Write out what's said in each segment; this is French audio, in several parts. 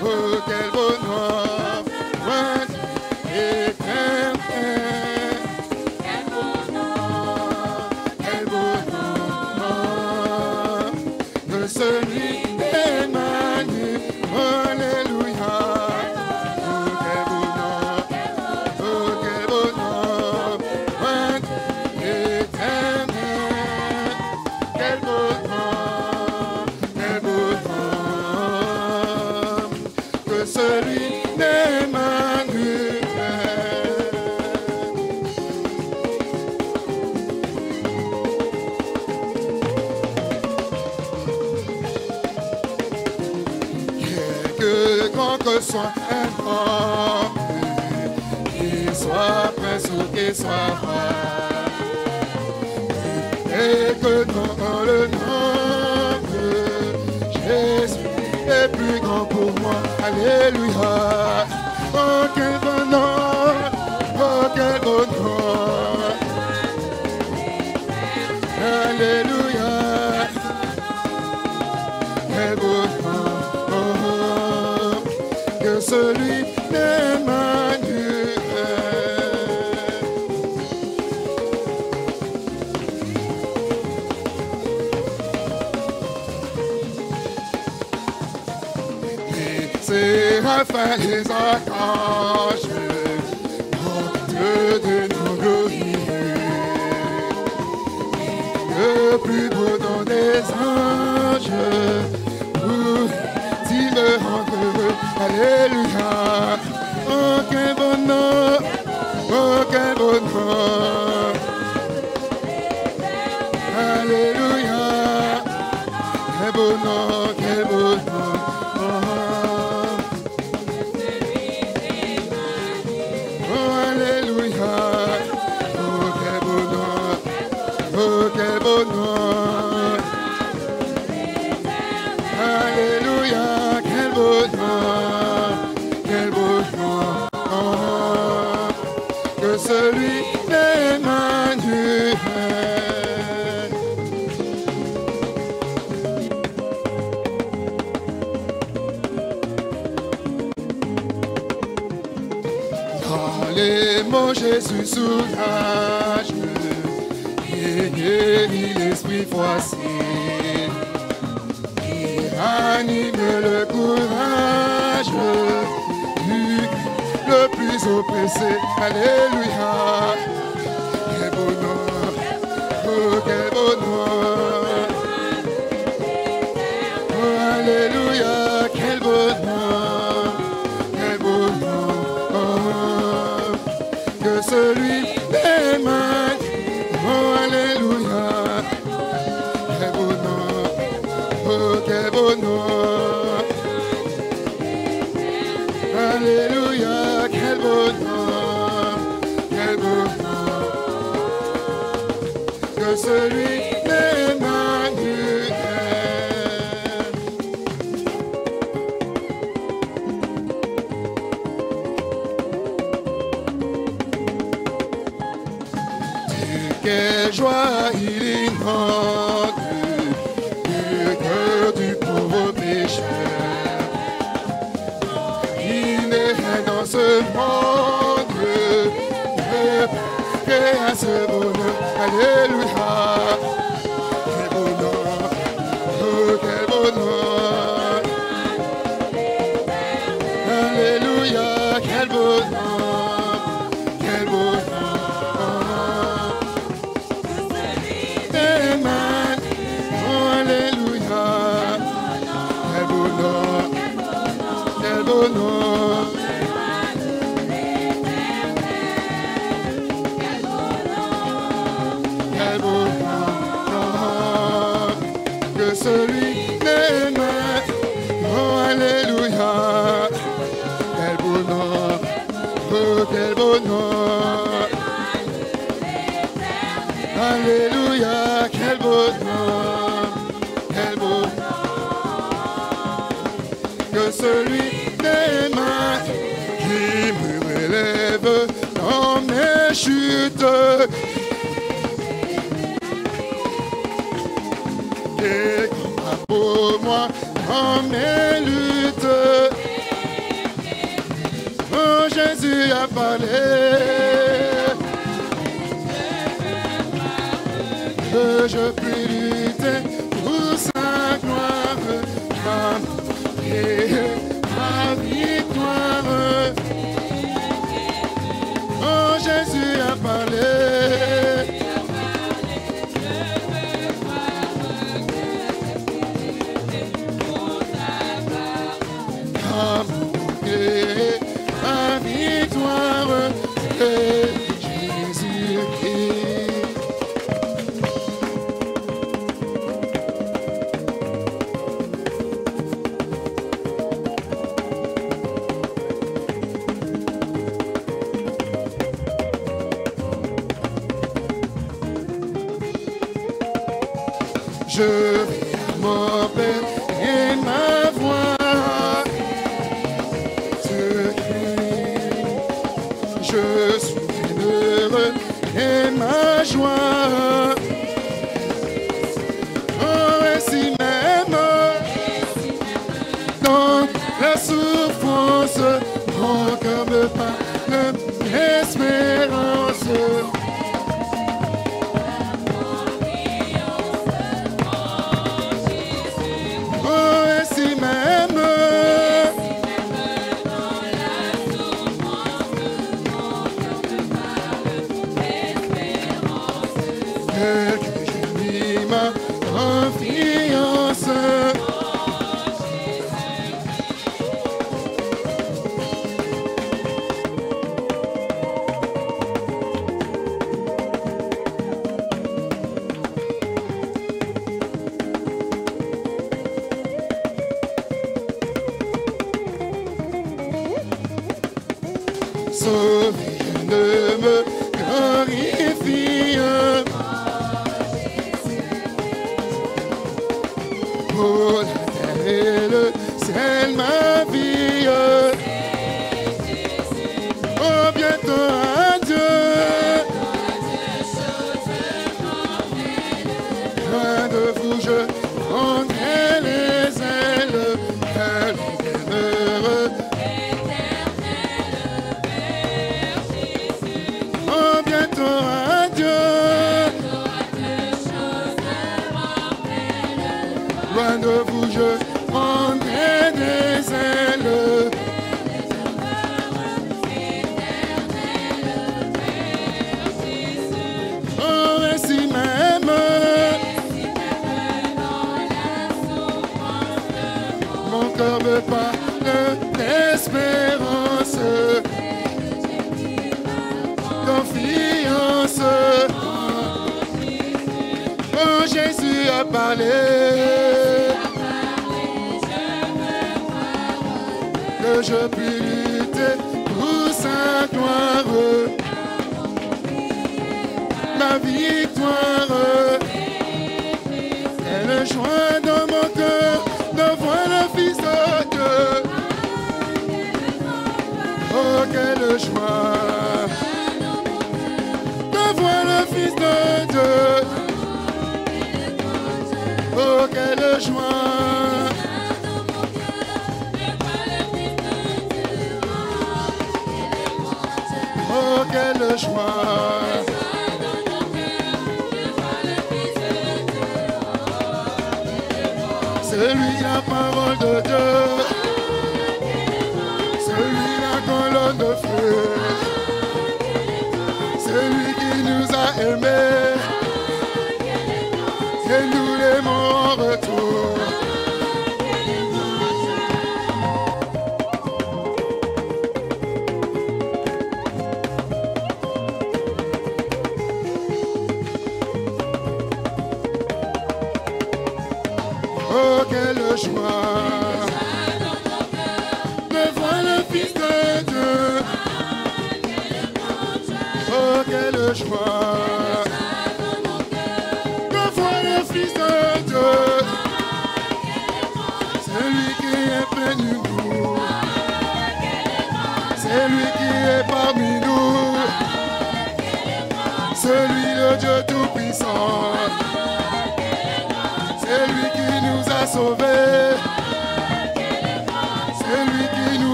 Oh, Alléluia. pour moi en mes luttes. Oh, Jésus a parlé. Que je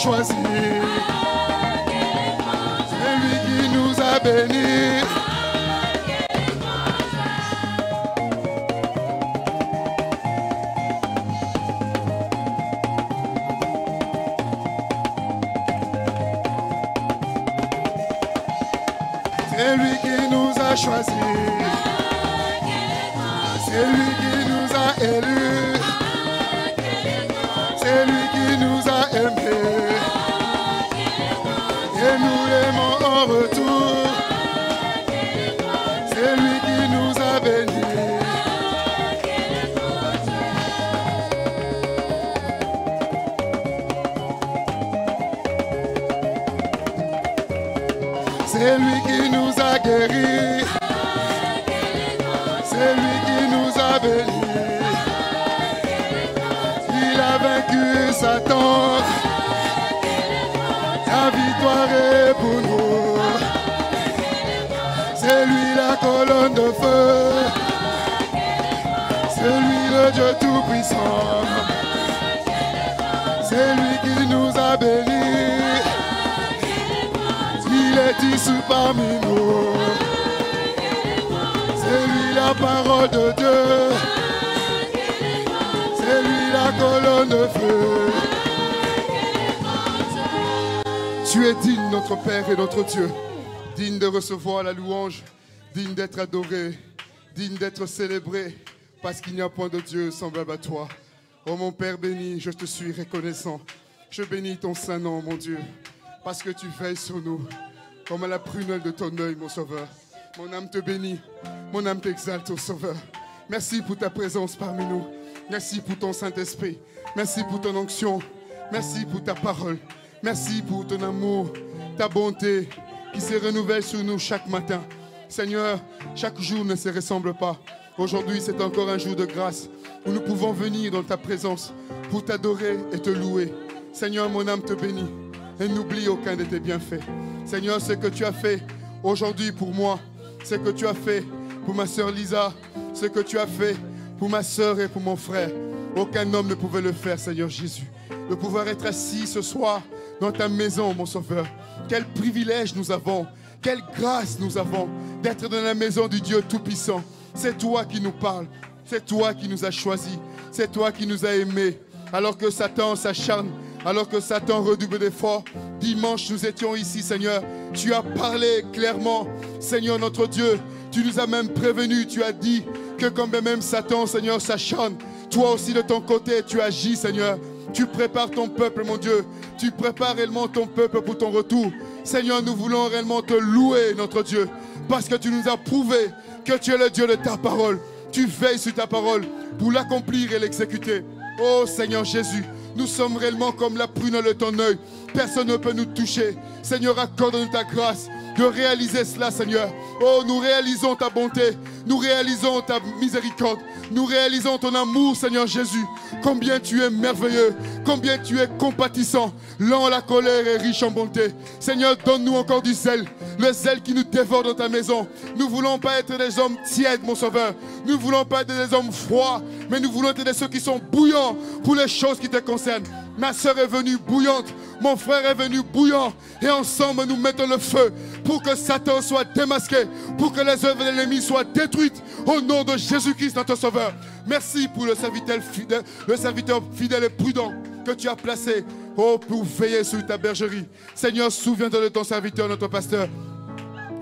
choisi, c'est lui qui nous a bénis. Parole de Dieu. C'est lui la colonne de feu. Tu es digne, notre Père et notre Dieu. Digne de recevoir la louange. Digne d'être adoré. Digne d'être célébré. Parce qu'il n'y a point de Dieu semblable à toi. Oh mon Père béni, je te suis reconnaissant. Je bénis ton saint nom, mon Dieu. Parce que tu veilles sur nous. Comme à la prunelle de ton œil, mon Sauveur. Mon âme te bénit. Mon âme t'exalte, ô Sauveur. Merci pour ta présence parmi nous. Merci pour ton Saint-Esprit. Merci pour ton onction. Merci pour ta parole. Merci pour ton amour, ta bonté qui se renouvelle sur nous chaque matin. Seigneur, chaque jour ne se ressemble pas. Aujourd'hui, c'est encore un jour de grâce où nous pouvons venir dans ta présence pour t'adorer et te louer. Seigneur, mon âme te bénit et n'oublie aucun de tes bienfaits. Seigneur, ce que tu as fait aujourd'hui pour moi, ce que tu as fait pour ma sœur Lisa, ce que tu as fait pour ma sœur et pour mon frère, aucun homme ne pouvait le faire, Seigneur Jésus. De pouvoir être assis ce soir dans ta maison, mon Sauveur. Quel privilège nous avons, quelle grâce nous avons d'être dans la maison du Dieu Tout-Puissant. C'est toi qui nous parles, c'est toi qui nous as choisis, c'est toi qui nous as aimés. Alors que Satan s'acharne, alors que Satan redouble d'efforts, dimanche nous étions ici, Seigneur. Tu as parlé clairement, Seigneur notre Dieu. Tu nous as même prévenus, tu as dit que comme même Satan, Seigneur, s'acharne, toi aussi de ton côté, tu agis, Seigneur. Tu prépares ton peuple, mon Dieu. Tu prépares réellement ton peuple pour ton retour. Seigneur, nous voulons réellement te louer, notre Dieu, parce que tu nous as prouvé que tu es le Dieu de ta parole. Tu veilles sur ta parole pour l'accomplir et l'exécuter. Oh Seigneur Jésus, nous sommes réellement comme la prunelle de ton œil. Personne ne peut nous toucher. Seigneur, accorde-nous ta grâce de réaliser cela, Seigneur. Oh, nous réalisons ta bonté. Nous réalisons ta miséricorde. Nous réalisons ton amour, Seigneur Jésus. Combien tu es merveilleux. Combien tu es compatissant. Lent la colère et riche en bonté. Seigneur, donne-nous encore du zèle. Le zèle qui nous dévore dans ta maison. Nous ne voulons pas être des hommes tièdes, mon Sauveur. Nous ne voulons pas être des hommes froids. Mais nous voulons être des ceux qui sont bouillants pour les choses qui te concernent. Ma soeur est venue bouillante. Mon frère est venu bouillant. Et ensemble, nous mettons le feu pour que Satan soit démasqué. Pour que les œuvres de l'ennemi soient détruites. Au nom de Jésus-Christ, notre Sauveur. Merci pour le serviteur fidèle, le serviteur fidèle et prudent que tu as placé oh, pour veiller sur ta bergerie. Seigneur, souviens-toi de ton serviteur, notre pasteur.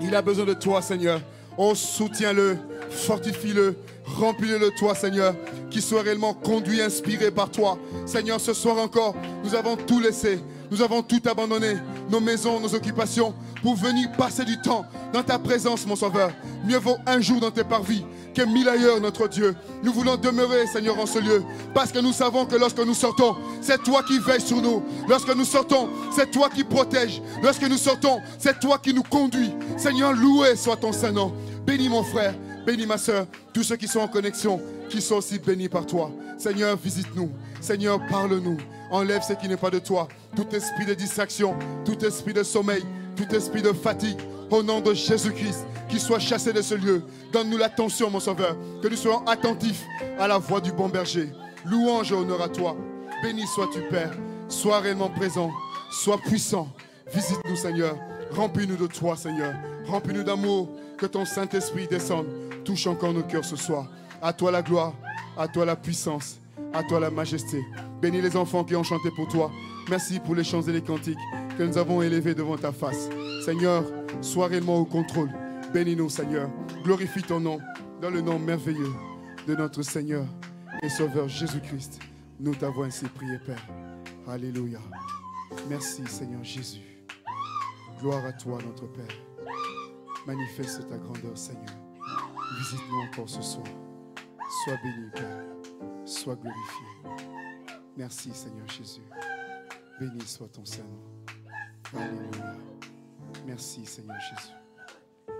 Il a besoin de toi, Seigneur. Oh, soutiens-le, fortifie-le, remplis-le de toi, Seigneur, qu'il soit réellement conduit, inspiré par toi. Seigneur, ce soir encore, nous avons tout laissé, nous avons tout abandonné, nos maisons, nos occupations, pour venir passer du temps dans ta présence, mon Sauveur. Mieux vaut un jour dans tes parvis que mille ailleurs, notre Dieu. Nous voulons demeurer, Seigneur, en ce lieu, parce que nous savons que lorsque nous sortons, c'est toi qui veilles sur nous. Lorsque nous sortons, c'est toi qui protèges. Lorsque nous sortons, c'est toi qui nous conduis. Seigneur, loué soit ton Saint nom. Bénis mon frère, bénis ma soeur, tous ceux qui sont en connexion, qui sont aussi bénis par toi. Seigneur, visite-nous. Seigneur, parle-nous. Enlève ce qui n'est pas de toi. Tout esprit de distraction, tout esprit de sommeil, tout esprit de fatigue. Au nom de Jésus-Christ, qu'il soit chassé de ce lieu. Donne-nous l'attention, mon Sauveur, que nous soyons attentifs à la voix du bon berger. Louange et honneur à toi. Béni sois-tu, Père. Sois réellement présent. Sois puissant. Visite-nous, Seigneur. Remplis-nous de toi, Seigneur. Remplis-nous d'amour. Que ton Saint-Esprit descende. Touche encore nos cœurs ce soir. À toi la gloire. À toi la puissance. À toi la majesté. Bénis les enfants qui ont chanté pour toi. Merci pour les chants et les cantiques que nous avons élevés devant ta face. Seigneur, sois réellement au contrôle. Bénis-nous, Seigneur. Glorifie ton nom dans le nom merveilleux de notre Seigneur et Sauveur Jésus-Christ. Nous t'avons ainsi prié, Père. Alléluia. Merci, Seigneur Jésus. Gloire à toi, notre Père. Manifeste ta grandeur, Seigneur. Visite-nous encore ce soir. Sois béni, Père. Sois glorifié. Merci, Seigneur Jésus. Béni soit ton Saint-Nom. Alléluia. Merci, Seigneur Jésus.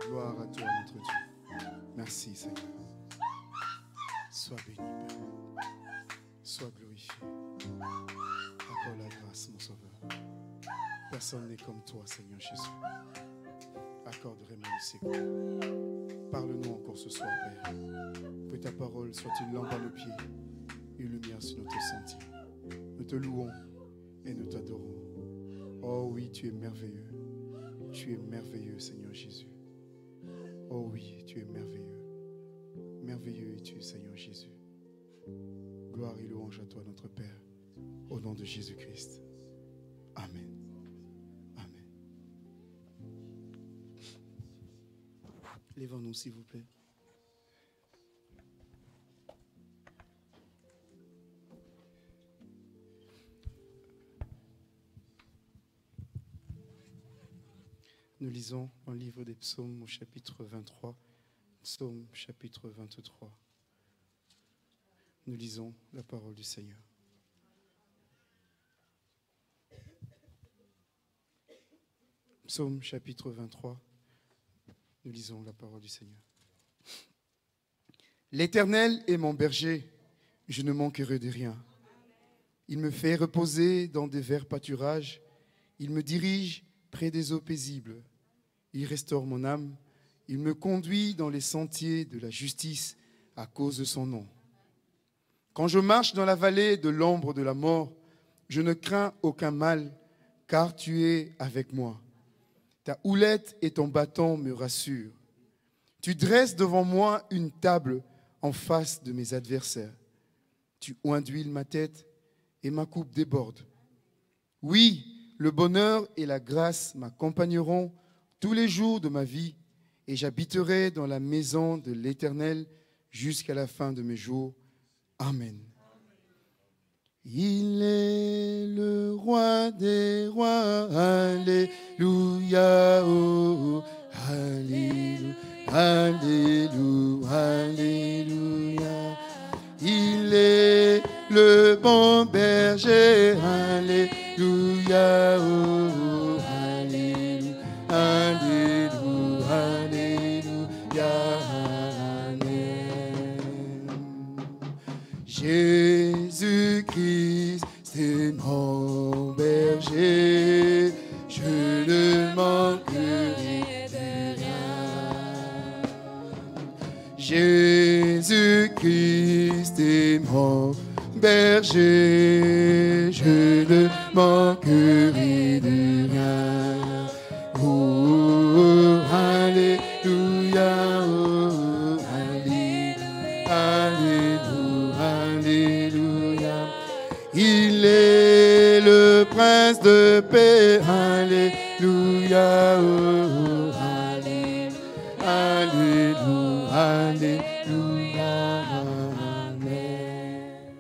Gloire à toi, notre Dieu. Merci, Seigneur. Sois béni, Père. Sois glorifié. Accorde la grâce, mon Sauveur. Personne n'est comme toi, Seigneur Jésus. Accorde vraiment le. Parle-nous encore ce soir, Père. Que ta parole soit une lampe à nos pieds et une lumière sur notre sentier. Nous te louons et nous t'adorons. Oh oui, tu es merveilleux. Tu es merveilleux, Seigneur Jésus. Oh oui, tu es merveilleux. Merveilleux es-tu, Seigneur Jésus. Gloire et louange à toi, notre Père, au nom de Jésus-Christ. Amen. Amen. Lèvons-nous, s'il vous plaît. Nous lisons le livre des psaumes au chapitre 23, psaume chapitre 23. Nous lisons la parole du Seigneur. Psaume chapitre 23, nous lisons la parole du Seigneur. L'Éternel est mon berger, je ne manquerai de rien. Il me fait reposer dans des verts pâturages, il me dirige près des eaux paisibles. Il restaure mon âme. Il me conduit dans les sentiers de la justice à cause de son nom. Quand je marche dans la vallée de l'ombre de la mort, je ne crains aucun mal, car tu es avec moi. Ta houlette et ton bâton me rassurent. Tu dresses devant moi une table en face de mes adversaires. Tu oinduiles ma tête et ma coupe déborde. Oui, le bonheur et la grâce m'accompagneront tous les jours de ma vie, et j'habiterai dans la maison de l'Éternel jusqu'à la fin de mes jours. Amen. Il est le roi des rois. Alléluia. Oh, alléluia. Alléluia. Alléluia. Il est le bon berger. Alléluia. Oh, alléluia. Alléluia. Alléluia. Amen. Jésus-Christ est mon berger, je ne manquerai de paix, Alléluia, oh, Alléluia, Alléluia, Alléluia, Amen.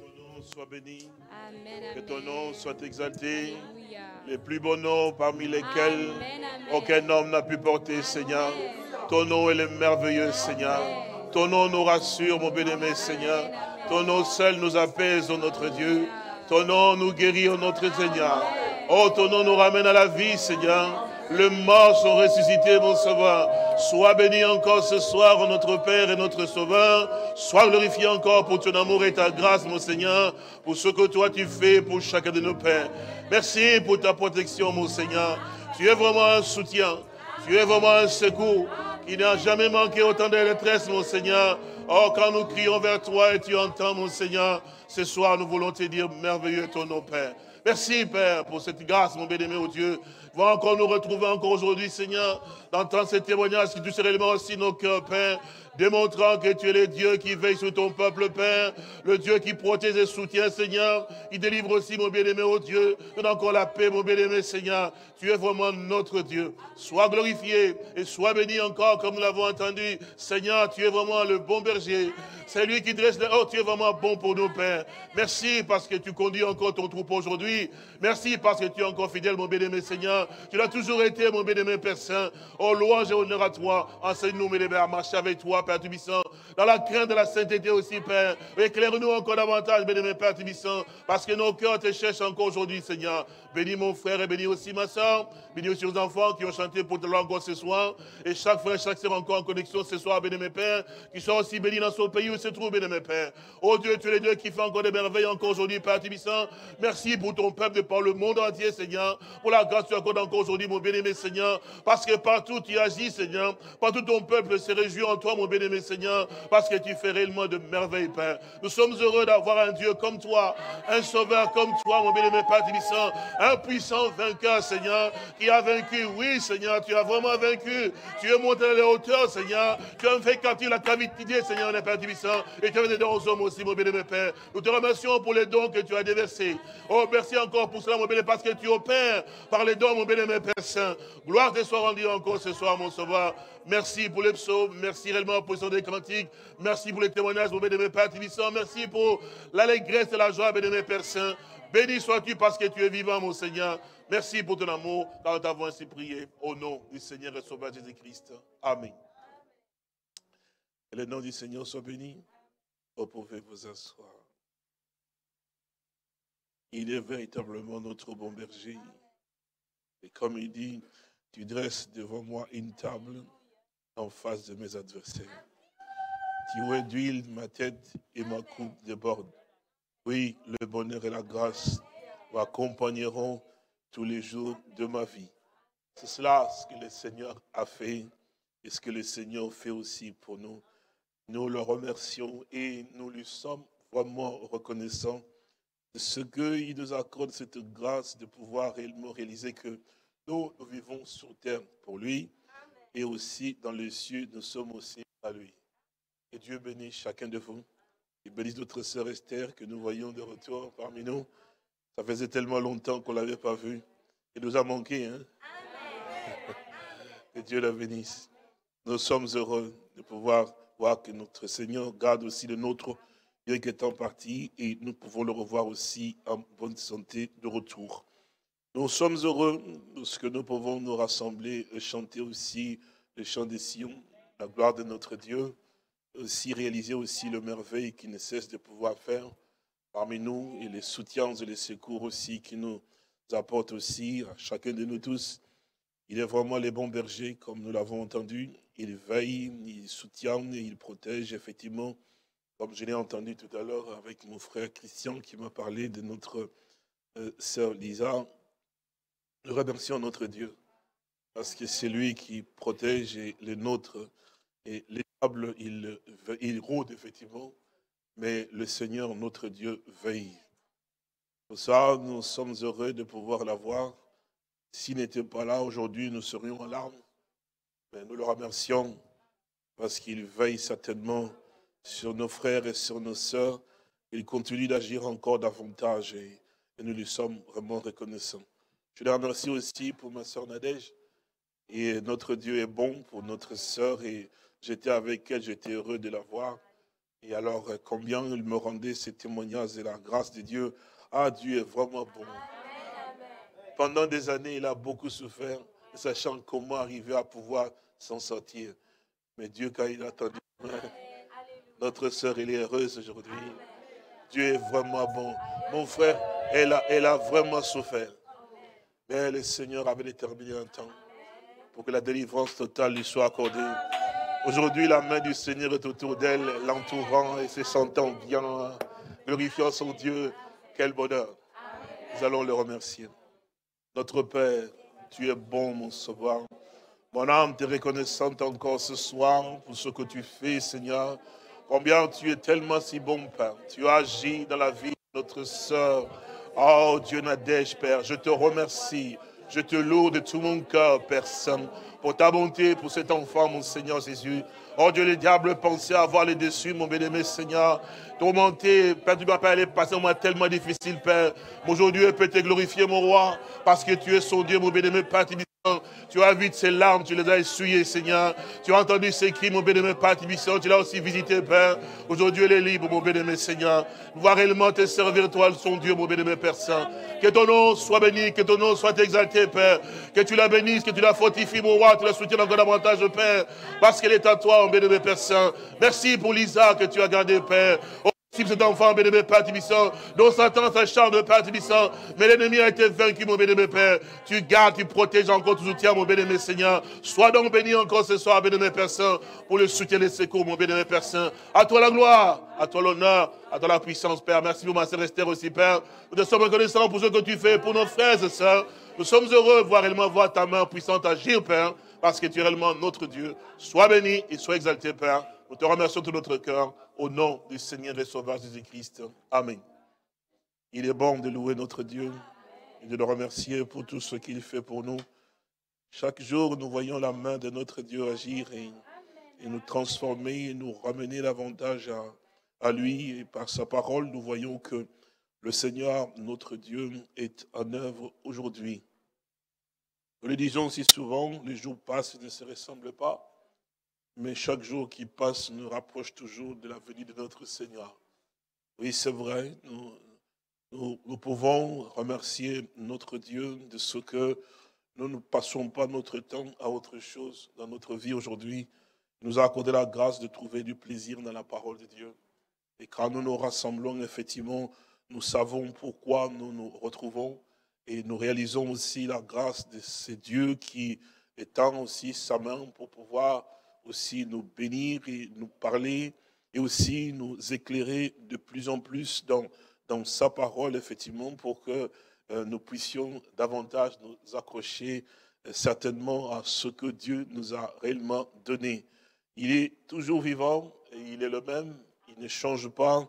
ton nom soit béni, Amen, que ton nom soit exalté. Alléluia. Les plus beaux noms parmi lesquels Amen, amen. aucun homme n'a pu porter, Seigneur. Ton nom est le merveilleux, Seigneur. Ton nom nous rassure, mon bien-aimé, Seigneur. Ton nom seul nous apaise, oh notre Dieu. Ton nom nous guérit, oh notre Seigneur. Oh, ton nom nous ramène à la vie, Seigneur. Les morts sont ressuscités, mon Sauveur. Sois béni encore ce soir, oh notre Père et notre Sauveur. Sois glorifié encore pour ton amour et ta grâce, mon Seigneur, pour ce que toi tu fais pour chacun de nos pères. Merci pour ta protection, mon Seigneur. Tu es vraiment un soutien. Tu es vraiment un secours qui n'a jamais manqué autant de détresse, mon Seigneur. Oh, quand nous crions vers toi et tu entends, mon Seigneur, ce soir nous voulons te dire merveilleux est ton nom, Père. Merci, Père, pour cette grâce, mon bien-aimé, au Dieu. Va encore nous retrouver encore aujourd'hui, Seigneur, d'entendre ces témoignages qui touchent réellement aussi nos cœurs, Père démontrant que tu es le Dieu qui veille sur ton peuple, Père, le Dieu qui protège et soutient, Seigneur. Il délivre aussi, mon bien-aimé, au Dieu. Donne encore la paix, mon bien-aimé, Seigneur. Tu es vraiment notre Dieu. Sois glorifié et sois béni encore, comme nous l'avons entendu. Seigneur, tu es vraiment le bon berger. C'est lui qui dresse le... Oh, tu es vraiment bon pour nous, Père. Merci parce que tu conduis encore ton troupeau aujourd'hui. Merci parce que tu es encore fidèle, mon bien-aimé Seigneur. Tu l'as toujours été, mon bien-aimé Père Saint. Oh, louange et honneur à toi. Enseigne-nous, mes à marcher avec toi, Père Tubissant. Dans la crainte de la sainteté aussi, Père. Éclaire-nous encore davantage, bien-aimé Père Tubissant. Parce que nos cœurs te cherchent encore aujourd'hui, Seigneur. Bénis mon frère et bénis aussi ma soeur. Bénis aussi aux enfants qui ont chanté pour te encore ce soir. Et chaque frère, chaque soeur encore en connexion ce soir, bien-aimé Père. Qui soit aussi bénis dans son pays se trouve, bien-aimé Père. Oh Dieu, tu es le Dieu qui fait encore des merveilles encore aujourd'hui, Père Tibissant. Merci pour ton peuple de par le monde entier, Seigneur. Pour la grâce que tu accordes encore aujourd'hui, mon bien-aimé Seigneur. Parce que partout tu agis, Seigneur. Partout ton peuple se réjouit en toi, mon bien-aimé Seigneur. Parce que tu fais réellement de merveilles, Père. Nous sommes heureux d'avoir un Dieu comme toi, un sauveur comme toi, mon bien-aimé Père Tibissant. Un puissant vainqueur, Seigneur, qui a vaincu. Oui, Seigneur, tu as vraiment vaincu. Tu es monté à les hauteurs, Seigneur. Tu as fait quand la cavité, Seigneur, mon Père Tibissant. Et tu as dons aux hommes aussi, mon bien-aimé Père. Nous te remercions pour les dons que tu as déversés. Oh, merci encore pour cela, mon bien-aimé, parce que tu opères par les dons, mon bien-aimé Père Saint. Gloire te soit rendue encore ce soir, mon sauveur. Merci pour les psaumes. Merci réellement pour les des cantiques. Merci pour les témoignages, mon bien-aimé Père Tibissant. Merci pour l'allégresse et la joie, bien-aimé Père Saint. Béni sois-tu parce que tu es vivant, mon Seigneur. Merci pour ton amour, car nous t'avons ainsi prié. Au nom du Seigneur et Sauveur Jésus-Christ. Amen. Que le nom du Seigneur soit béni. Vous pouvez vous asseoir. Il est véritablement notre bon berger. Et comme il dit, tu dresses devant moi une table en face de mes adversaires. Tu réduis ma tête et ma coupe déborde. Oui, le bonheur et la grâce m'accompagneront tous les jours de ma vie. C'est cela ce que le Seigneur a fait et ce que le Seigneur fait aussi pour nous. Nous le remercions et nous lui sommes vraiment reconnaissants de ce qu'il nous accorde cette grâce de pouvoir réellement réaliser que nous, nous vivons sur terre pour lui et aussi dans les cieux, nous sommes aussi à lui. Et Dieu bénisse chacun de vous. Il bénisse notre sœur Esther que nous voyons de retour parmi nous. Ça faisait tellement longtemps qu'on ne l'avait pas vue. Il nous a manqué. Hein? que Dieu la bénisse. Nous sommes heureux de pouvoir voir que notre Seigneur garde aussi le nôtre, bien qu'étant parti, et nous pouvons le revoir aussi en bonne santé de retour. Nous sommes heureux de ce que nous pouvons nous rassembler et chanter aussi le chant des Sion, la gloire de notre Dieu, aussi réaliser aussi le merveille qu'il ne cesse de pouvoir faire parmi nous et les soutiens et les secours aussi qui nous apportent aussi à chacun de nous tous. Il est vraiment le bon berger, comme nous l'avons entendu. Il veille, il soutient, il protège, effectivement. Comme je l'ai entendu tout à l'heure avec mon frère Christian qui m'a parlé de notre euh, sœur Lisa. Nous remercions notre Dieu parce que c'est lui qui protège les nôtres. Et les tables, il, il effectivement, mais le Seigneur, notre Dieu, veille. Pour ça, nous sommes heureux de pouvoir l'avoir. S'il n'était pas là aujourd'hui, nous serions en larmes. Mais nous le remercions parce qu'il veille certainement sur nos frères et sur nos sœurs. Il continue d'agir encore davantage et, nous lui sommes vraiment reconnaissants. Je le remercie aussi pour ma sœur Nadège. Et notre Dieu est bon pour notre sœur et j'étais avec elle, j'étais heureux de la voir. Et alors, combien il me rendait ces témoignages et la grâce de Dieu. Ah, Dieu est vraiment bon. Pendant des années, il a beaucoup souffert, sachant comment arriver à pouvoir s'en sortir. Mais Dieu, quand il a attendu, notre sœur, elle est heureuse aujourd'hui. Dieu est vraiment bon. Mon frère, elle a, elle a vraiment souffert. Mais le Seigneur avait déterminé un temps pour que la délivrance totale lui soit accordée. Aujourd'hui, la main du Seigneur est autour d'elle, l'entourant et se sentant bien, glorifiant son Dieu. Quel bonheur. Nous allons le remercier. Notre Père, tu es bon, mon sauveur. Mon âme te reconnaissante encore ce soir pour ce que tu fais, Seigneur. Combien tu es tellement si bon, Père. Tu as agi dans la vie de notre sœur. Oh Dieu Nadège, Père, je te remercie. Je te loue de tout mon cœur, Père Saint, pour ta bonté, pour cet enfant, mon Seigneur Jésus. Oh Dieu, le diable pensait avoir les dessus, mon bien-aimé Seigneur. Tourmenté, Père, tu dois pas aller passer un moment tellement difficile, Père. Aujourd'hui, elle peut te glorifier, mon roi, parce que tu es son Dieu, mon bien-aimé Père. As vu ses larmes, tu les as essuyées, Seigneur. Tu as entendu ses cris, mon bien-aimé Père Tu l'as aussi visité, Père. Aujourd'hui, elle est libre, mon bien-aimé Seigneur. Voir réellement te servir, toi, son Dieu, mon bien-aimé Père Saint. Que ton nom soit béni, que ton nom soit exalté, Père. Que tu la bénisses, que tu la fortifies, mon roi, tu la soutiens encore davantage, Père. Parce qu'elle est à toi, mon bien-aimé Père Saint. Merci pour Lisa que tu as gardé, Père cet enfant, bien-aimé Père Tibissant, dont Satan s'acharne, Père Tibissant, mais l'ennemi a été vaincu, mon bien-aimé Père. Tu gardes, tu protèges encore, tu soutiens, mon bien-aimé Seigneur. Sois donc béni encore ce soir, bien-aimé Père Saint, pour le soutien des secours, mon bien-aimé Père Saint. À toi la gloire, à toi l'honneur, à toi la puissance, Père. Merci pour ma sœur Esther aussi, Père. Nous te sommes reconnaissants pour ce que tu fais pour nos frères et sœurs. Nous sommes heureux de voir réellement voir ta main puissante agir, Père, parce que tu es réellement notre Dieu. Sois béni et sois exalté, Père. Nous te remercions de notre cœur. Au nom du Seigneur et Sauveur Jésus-Christ. Amen. Il est bon de louer notre Dieu et de le remercier pour tout ce qu'il fait pour nous. Chaque jour, nous voyons la main de notre Dieu agir et, nous transformer et nous ramener davantage à, à lui. Et par sa parole, nous voyons que le Seigneur, notre Dieu, est en œuvre aujourd'hui. Nous le disons si souvent, les jours passent et ne se ressemblent pas. Mais chaque jour qui passe nous rapproche toujours de la venue de notre Seigneur. Oui, c'est vrai, nous, nous, pouvons remercier notre Dieu de ce que nous ne passons pas notre temps à autre chose dans notre vie aujourd'hui. Il nous a accordé la grâce de trouver du plaisir dans la parole de Dieu. Et quand nous nous rassemblons, effectivement, nous savons pourquoi nous nous retrouvons et nous réalisons aussi la grâce de ce Dieu qui étend aussi sa main pour pouvoir aussi nous bénir et nous parler et aussi nous éclairer de plus en plus dans, dans sa parole, effectivement, pour que euh, nous puissions davantage nous accrocher euh, certainement à ce que Dieu nous a réellement donné. Il est toujours vivant et il est le même, il ne change pas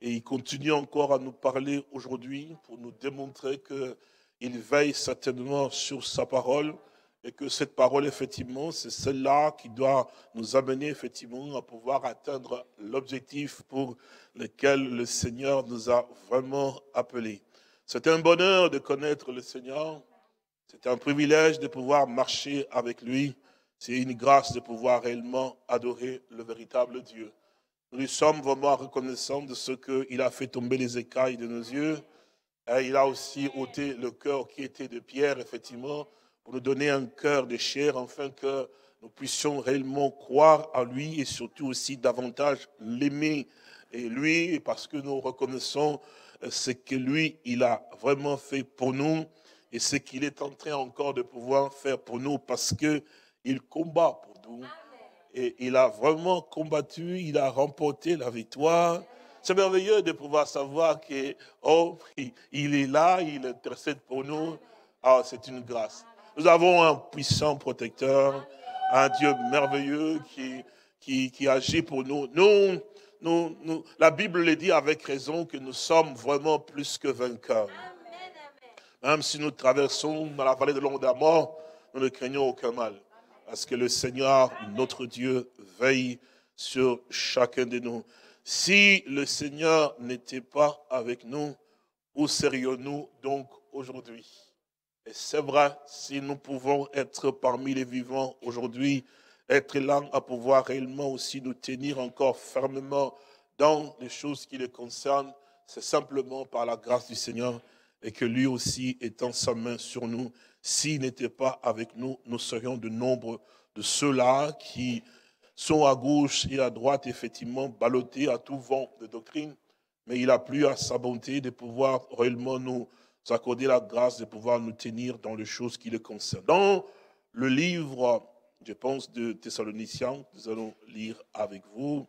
et il continue encore à nous parler aujourd'hui pour nous démontrer qu'il veille certainement sur sa parole et que cette parole, effectivement, c'est celle-là qui doit nous amener, effectivement, à pouvoir atteindre l'objectif pour lequel le Seigneur nous a vraiment appelés. C'est un bonheur de connaître le Seigneur. C'est un privilège de pouvoir marcher avec lui. C'est une grâce de pouvoir réellement adorer le véritable Dieu. Nous lui sommes vraiment reconnaissants de ce qu'il a fait tomber les écailles de nos yeux. Et il a aussi ôté le cœur qui était de pierre, effectivement, pour nous donner un cœur de chair, afin que nous puissions réellement croire à lui et surtout aussi davantage l'aimer. Et lui, parce que nous reconnaissons euh, ce que lui, il a vraiment fait pour nous et ce qu'il est en train encore de pouvoir faire pour nous parce que il combat pour nous. Et il a vraiment combattu, il a remporté la victoire. C'est merveilleux de pouvoir savoir que, oh, il est là, il intercède pour nous. Ah, c'est une grâce. Nous avons un puissant protecteur, un Dieu merveilleux qui, qui, agit pour nous. Nous, nous, nous, la Bible le dit avec raison que nous sommes vraiment plus que vainqueurs. Même si nous traversons dans la vallée de l'ombre de la mort, nous ne craignons aucun mal. Parce que le Seigneur, notre Dieu, veille sur chacun de nous. Si le Seigneur n'était pas avec nous, où serions-nous donc aujourd'hui? Et c'est vrai, si nous pouvons être parmi les vivants aujourd'hui, être là à pouvoir réellement aussi nous tenir encore fermement dans les choses qui les concernent, c'est simplement par la grâce du Seigneur et que lui aussi étant sa main sur nous. S'il n'était pas avec nous, nous serions de nombre de ceux-là qui sont à gauche et à droite, effectivement, ballottés à tout vent de doctrine. Mais il a plu à sa bonté de pouvoir réellement nous accorder la grâce de pouvoir nous tenir dans les choses qui le concernent. Dans le livre, je pense, de Thessaloniciens, nous allons lire avec vous,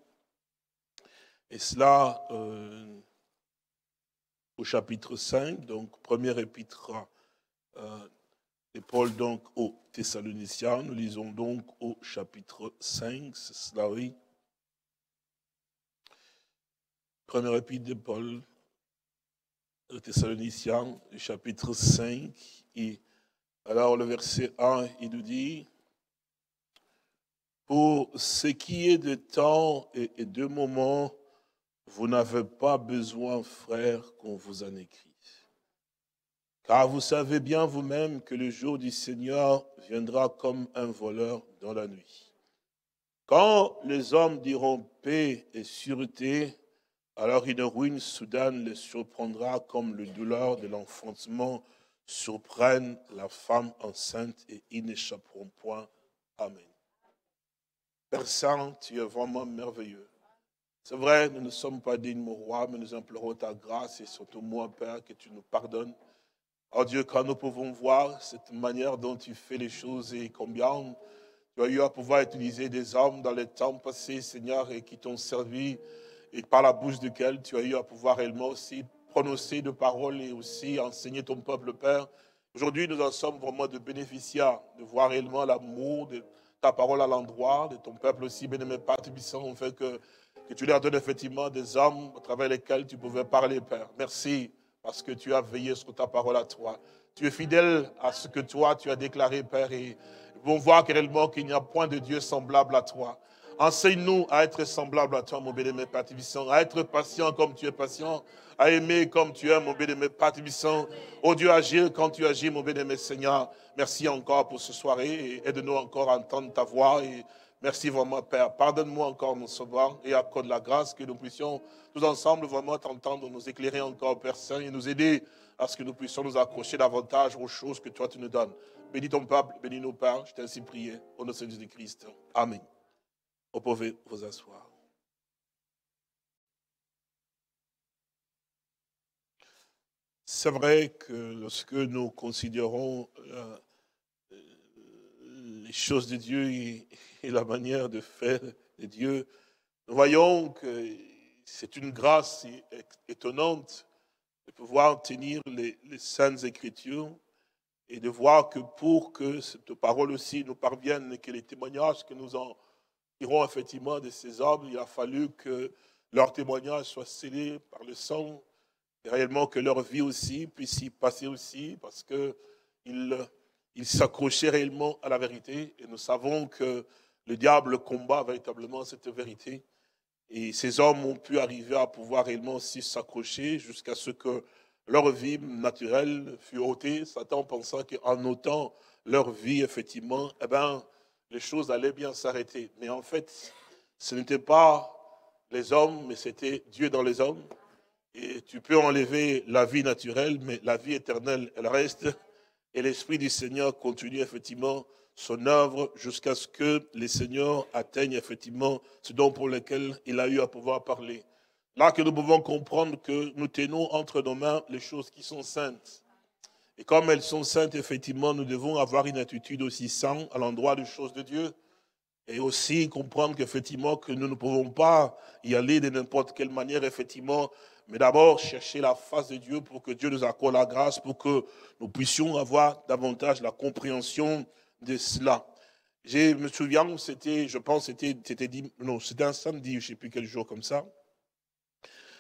et cela euh, au chapitre 5, donc premier épître euh, de Paul donc aux Thessaloniciens. Nous lisons donc au chapitre 5, c'est cela oui. Premier épître de Paul Thessaloniciens, chapitre 5. Et alors le verset 1, il nous dit, pour ce qui est de temps et de moments, vous n'avez pas besoin, frères, qu'on vous en écrit. Car vous savez bien vous-même que le jour du Seigneur viendra comme un voleur dans la nuit. Quand les hommes diront paix et sûreté, alors une ruine soudaine les surprendra comme le douleur de l'enfantement surprenne la femme enceinte et ils n'échapperont point. Amen. Père Saint, tu es vraiment merveilleux. C'est vrai, nous ne sommes pas dignes, mon roi, mais nous implorons ta grâce et surtout moi, Père, que tu nous pardonnes. Oh Dieu, quand nous pouvons voir cette manière dont tu fais les choses et combien tu as eu à pouvoir utiliser des hommes dans les temps passés, Seigneur, et qui t'ont servi et par la bouche duquel tu as eu à pouvoir réellement aussi prononcer de paroles et aussi enseigner ton peuple, Père. Aujourd'hui, nous en sommes vraiment de bénéficiaires, de voir réellement l'amour de ta parole à l'endroit de ton peuple aussi, bien-aimé Père en fait que, que tu leur donnes effectivement des hommes à travers lesquels tu pouvais parler, Père. Merci, parce que tu as veillé sur ta parole à toi. Tu es fidèle à ce que toi, tu as déclaré, Père, et vont voir réellement qu'il n'y a point de Dieu semblable à toi. Enseigne-nous à être semblable à toi, mon bien-aimé Père à être patient comme tu es patient, à aimer comme tu es, mon bien-aimé Père Oh Dieu, agir quand tu agis, mon bien-aimé Seigneur. Merci encore pour ce soirée et aide-nous encore à entendre ta voix. Merci vraiment, Père. Pardonne-moi encore, mon sauveur, et accorde la grâce que nous puissions tous ensemble vraiment t'entendre, nous éclairer encore, Père Saint, et nous aider à ce que nous puissions nous accrocher davantage aux choses que toi tu nous donnes. Bénis ton peuple, bénis nos pères. Je t'ai ainsi prié. Au nom de Jésus-Christ. Amen. Vous pouvez vous asseoir. C'est vrai que lorsque nous considérons euh, les choses de Dieu et, la manière de faire de Dieu, nous voyons que c'est une grâce étonnante de pouvoir tenir les, les saintes écritures et de voir que pour que cette parole aussi nous parvienne que les témoignages que nous en diront effectivement de ces hommes, il a fallu que leur témoignage soit scellé par le sang, et réellement que leur vie aussi puisse y passer aussi, parce qu'ils ils s'accrochaient réellement à la vérité, et nous savons que le diable combat véritablement cette vérité. Et ces hommes ont pu arriver à pouvoir réellement aussi s'accrocher jusqu'à ce que leur vie naturelle fut ôtée, Satan pensant qu'en ôtant leur vie, effectivement, eh ben, les choses allaient bien s'arrêter. Mais en fait, ce n'était pas les hommes, mais c'était Dieu dans les hommes. Et tu peux enlever la vie naturelle, mais la vie éternelle, elle reste. Et l'Esprit du Seigneur continue effectivement son œuvre jusqu'à ce que les seigneurs atteignent effectivement ce dont pour lequel il a eu à pouvoir parler. Là que nous pouvons comprendre que nous tenons entre nos mains les choses qui sont saintes. Et comme elles sont saintes, effectivement, nous devons avoir une attitude aussi sainte à l'endroit des choses de Dieu. Et aussi comprendre qu'effectivement, que nous ne pouvons pas y aller de n'importe quelle manière, effectivement, mais d'abord chercher la face de Dieu pour que Dieu nous accorde la grâce, pour que nous puissions avoir davantage la compréhension de cela. Je me souviens, c'était, je pense, c'était, c'était, non, c'était un samedi, je ne sais plus quel jour comme ça.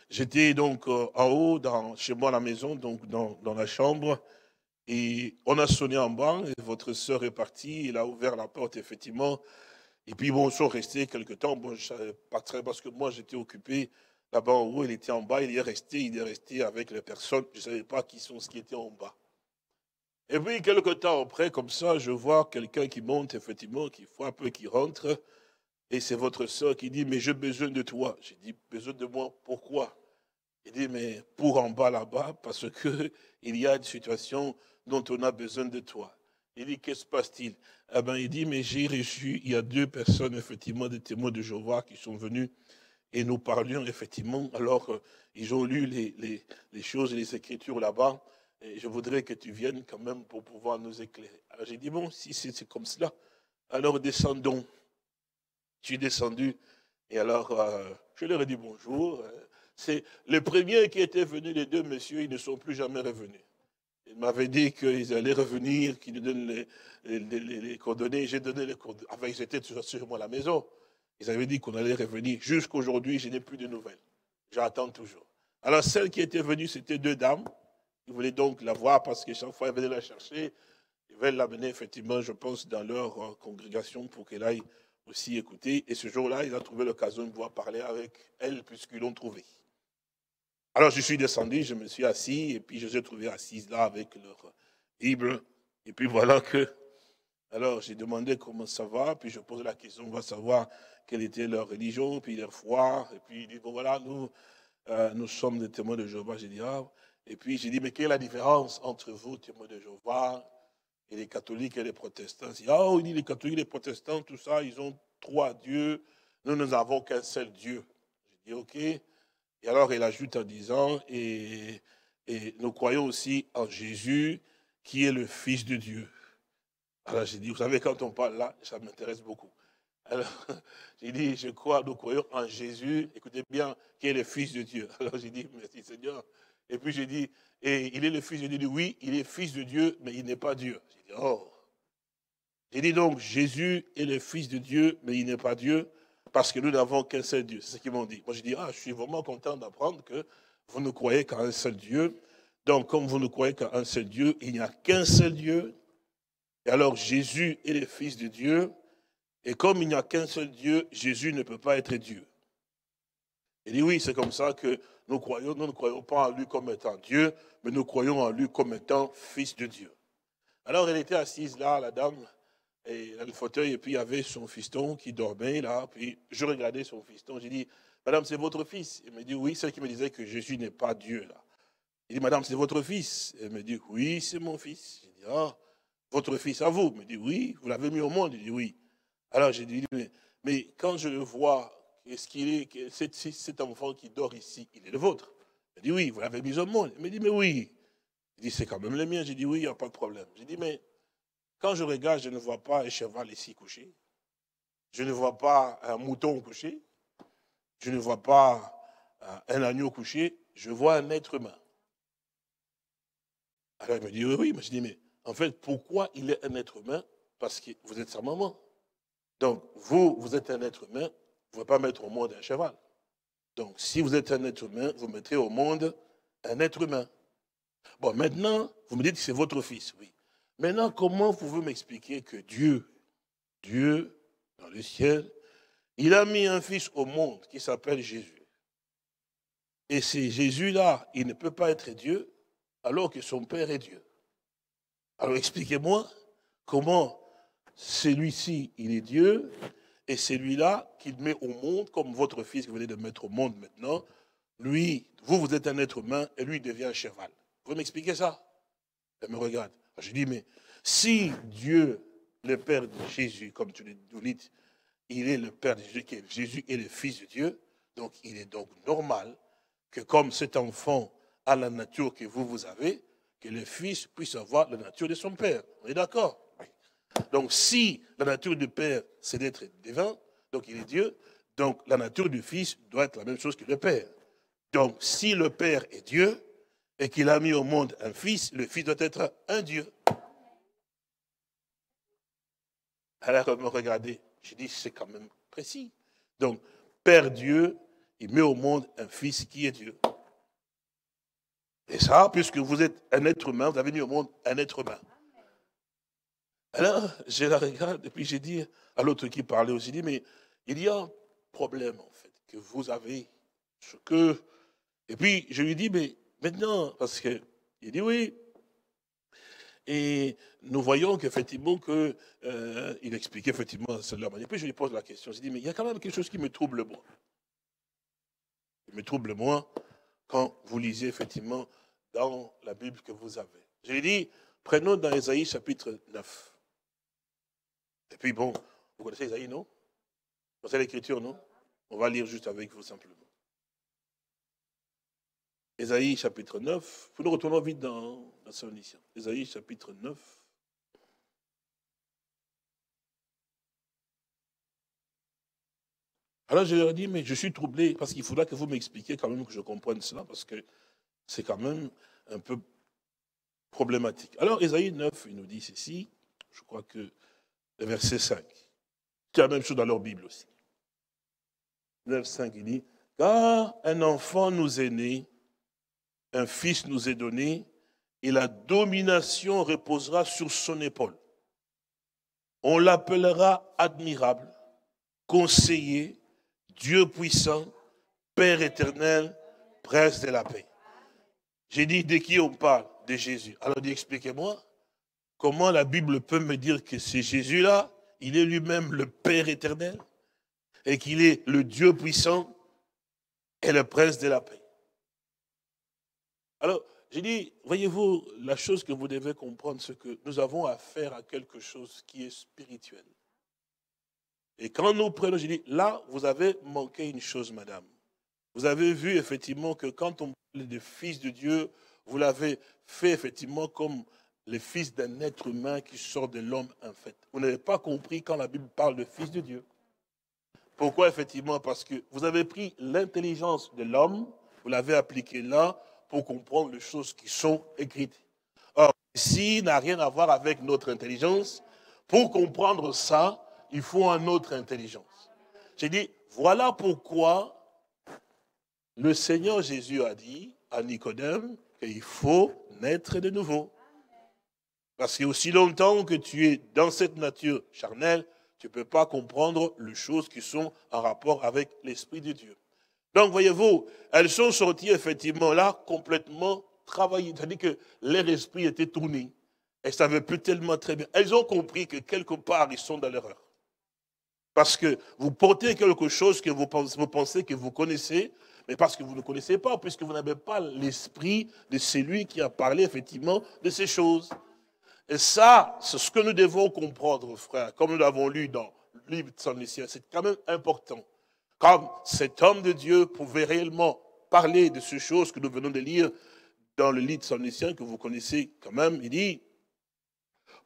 J'étais donc euh, en haut, chez moi à la maison, donc dans la chambre, et on a sonné en bas, et votre sœur est partie, il a ouvert la porte, effectivement. Et puis, bon, ils sont restés quelque temps. Bon, je savais pas très, parce que moi, j'étais occupé là-bas en haut, il était en bas, il est resté, il est resté avec les personnes. Je ne savais pas qui sont ce qui était en bas. Et puis, quelque temps après, comme ça, je vois quelqu'un qui monte, effectivement, qui un peu, qui rentre. Et c'est votre sœur qui dit, mais j'ai besoin de toi. J'ai dit, besoin de moi, pourquoi? Il dit, mais pour en bas là-bas, parce que il y a une situation dont on a besoin de toi. Il dit, qu'est-ce qui se passe-t-il? Eh ben, Il dit, mais j'ai reçu, il y a deux personnes, effectivement, des témoins de Jéhovah qui sont venus et nous parlions, effectivement, alors euh, ils ont lu les, choses et les écritures là-bas, je voudrais que tu viennes quand même pour pouvoir nous éclairer. Alors j'ai dit, bon, si c'est comme cela, alors descendons. Je suis descendu, et alors euh, je leur ai dit bonjour. Euh, c'est le premier qui était venu, les deux messieurs, ils ne sont plus jamais revenus. Ils m'avaient dit qu'ils allaient revenir, qu'ils nous donnent les, coordonnées. J'ai donné les coordonnées. Enfin, ils étaient toujours sur moi à la maison. Ils avaient dit qu'on allait revenir. Jusqu'aujourd'hui, je n'ai plus de nouvelles. J'attends toujours. Alors celle qui était venue, c'était deux dames. Ils voulaient donc la voir parce que chaque fois, ils venaient la chercher. Ils veulent l'amener, effectivement, je pense, dans leur euh, congrégation pour qu'elle aille aussi écouter. Et ce jour-là, ils ont trouvé l'occasion de pouvoir parler avec elle puisqu'ils l'ont trouvée. Alors je suis descendu, je me suis assis et puis je les ai trouvés assises là avec leur Bible. Et puis voilà que, alors j'ai demandé comment ça va, puis je pose la question, on va savoir quelle était leur religion, puis leur foi. Et puis il dit, bon voilà, nous, euh, nous sommes des témoins de Jéhovah. J'ai dit, ah. Et puis j'ai dit, mais quelle est la différence entre vous, témoins de Jéhovah, et les catholiques et les protestants? Il dit, ah, oh, il dit, les catholiques, les protestants, tout ça, ils ont trois dieux. Nous, nous n'avons qu'un seul Dieu. J'ai dit, ok. Et alors il ajoute en disant, et, nous croyons aussi en Jésus, qui est le Fils de Dieu. Alors j'ai dit, vous savez, quand on parle là, ça m'intéresse beaucoup. Alors, j'ai dit, je crois, nous croyons en Jésus, écoutez bien, qui est le Fils de Dieu. Alors j'ai dit, merci Seigneur. Et puis j'ai dit, et il est le Fils de Dieu. Oui, il est Fils de Dieu, mais il n'est pas Dieu. J'ai dit, oh. J'ai dit donc, Jésus est le Fils de Dieu, mais il n'est pas Dieu, parce que nous n'avons qu'un seul Dieu. C'est ce qu'ils m'ont dit. Moi j'ai dit, ah, je suis vraiment content d'apprendre que vous ne croyez qu'à un seul Dieu. Donc, comme vous ne croyez qu'à un seul Dieu, il n'y a qu'un seul Dieu. Et alors, Jésus est le Fils de Dieu. Et comme il n'y a qu'un seul Dieu, Jésus ne peut pas être Dieu. Il dit oui, c'est comme ça que nous croyons. Nous ne croyons pas en lui comme étant Dieu, mais nous croyons en lui comme étant Fils de Dieu. Alors, elle était assise là, la dame, et dans le fauteuil, et puis il y avait son fiston qui dormait là. Puis je regardais son fiston. J'ai dit, Madame, c'est votre fils. Elle me dit, oui, celle qui me disait que Jésus n'est pas Dieu là. Il dit, Madame, c'est votre fils Elle me dit, oui, c'est mon fils. Je dis, ah, votre fils à vous Elle me dit, oui, vous l'avez mis au monde. Il dit, oui. Alors j'ai dit, mais, quand je le vois, est-ce qu'il est, cet, enfant qui dort ici, il est le vôtre? Il dit, oui, vous l'avez mis au monde. Il me dit, mais oui. Il dit, c'est quand même le mien. J'ai dit, oui, il n'y a pas de problème. J'ai dit, mais quand je regarde, je ne vois pas un cheval ici couché. Je ne vois pas un mouton couché. Je ne vois pas un agneau couché. Je vois un être humain. Alors il me dit, oui, oui. Mais je dis, mais en fait, pourquoi il est un être humain? Parce que vous êtes sa maman. Donc, vous, vous êtes un être humain, vous ne pouvez pas mettre au monde un cheval. Donc, si vous êtes un être humain, vous mettrez au monde un être humain. Bon, maintenant, vous me dites c'est votre fils, oui. Maintenant, comment pouvez-vous m'expliquer que Dieu, Dieu, dans le ciel, il a mis un fils au monde qui s'appelle Jésus? Et c'est Jésus-là, il ne peut pas être Dieu alors que son Père est Dieu. Alors expliquez-moi comment celui-ci, il est Dieu, et celui-là qu'il met au monde, comme votre fils que vous venez de mettre au monde maintenant, lui, vous, vous êtes un être humain, et lui, il devient un cheval. Vous pouvez m'expliquer ça? Elle me regarde. Je dis, mais si Dieu, le Père de Jésus, comme tu le dites, il est le Père de Jésus, Jésus est le Fils de Dieu, donc il est donc normal que comme cet enfant à la nature que vous, vous avez, que le Fils puisse avoir la nature de son Père. On est d'accord? Donc si la nature du Père, c'est d'être divin, donc il est Dieu, donc la nature du Fils doit être la même chose que le Père. Donc si le Père est Dieu et qu'il a mis au monde un Fils, le Fils doit être un Dieu. Alors, regardez, je dis, c'est quand même précis. Donc, Père Dieu, il met au monde un Fils qui est Dieu. Et ça, puisque vous êtes un être humain, vous avez mis au monde un être humain. Alors, je la regarde et puis j'ai dit à l'autre qui parlait aussi, dit, mais il y a un problème en fait que vous avez, que... Et puis je lui dis, mais maintenant, parce que il dit oui. Et nous voyons qu'effectivement, que, euh, il expliquait effectivement cela. Et puis je lui pose la question, je dis, mais il y a quand même quelque chose qui me trouble moi. Il me trouble moi quand vous lisez effectivement dans la Bible que vous avez. Je lui dis, prenons dans Ésaïe chapitre 9. Et puis bon, vous connaissez Ésaïe, non? Vous connaissez l'écriture, non? On va lire juste avec vous simplement. Ésaïe chapitre 9. Nous retournons vite dans la Saint-Mission. Ésaïe chapitre 9. Alors je leur ai dit, mais je suis troublé parce qu'il faudra que vous m'expliquiez quand même que je comprenne cela parce que c'est quand même un peu problématique. Alors Ésaïe 9, il nous dit ceci, je crois que le verset 5. C'est la même chose dans leur Bible aussi. 9, 5, il dit, car un enfant nous est né, un fils nous est donné et la domination reposera sur son épaule. On l'appellera admirable, conseiller, Dieu puissant, Père éternel, prince de la paix. J'ai dit de qui on parle? De Jésus. Alors dit, expliquez-moi, comment la Bible peut me dire que c'est Jésus-là, il est lui-même le Père éternel, et qu'il est le Dieu puissant et le prince de la paix. Alors, j'ai dit, voyez-vous, la chose que vous devez comprendre, c'est que nous avons affaire à quelque chose qui est spirituel. Et quand nous prenons, j'ai dit, là, vous avez manqué une chose, madame. Vous avez vu effectivement que quand on parle de fils de Dieu, vous l'avez fait effectivement comme le fils d'un être humain qui sort de l'homme en fait. Vous n'avez pas compris quand la Bible parle de fils de Dieu. Pourquoi effectivement? Parce que vous avez pris l'intelligence de l'homme, vous l'avez appliquée là comprendre les choses qui sont écrites. Or, ici n'a rien à voir avec notre intelligence. Pour comprendre ça, il faut une autre intelligence. J'ai dit, voilà pourquoi le Seigneur Jésus a dit à Nicodème qu'il faut naître de nouveau. Parce que aussi longtemps que tu es dans cette nature charnelle, tu ne peux pas comprendre les choses qui sont en rapport avec l'Esprit de Dieu. Donc, voyez-vous, elles sont sorties effectivement là complètement travaillées. C'est-à-dire que leur esprit était tourné. Elles ne savaient plus tellement très bien. Elles ont compris que quelque part, ils sont dans l'erreur. Parce que vous portez quelque chose que vous pensez que vous connaissez, mais parce que vous ne connaissez pas, puisque vous n'avez pas l'esprit de celui qui a parlé effectivement de ces choses. Et ça, c'est ce que nous devons comprendre, frère, comme nous l'avons lu dans le livre de Saint c'est quand même important. Comme cet homme de Dieu pouvait réellement parler de ces choses que nous venons de lire dans le livre de Saint que vous connaissez quand même, il dit,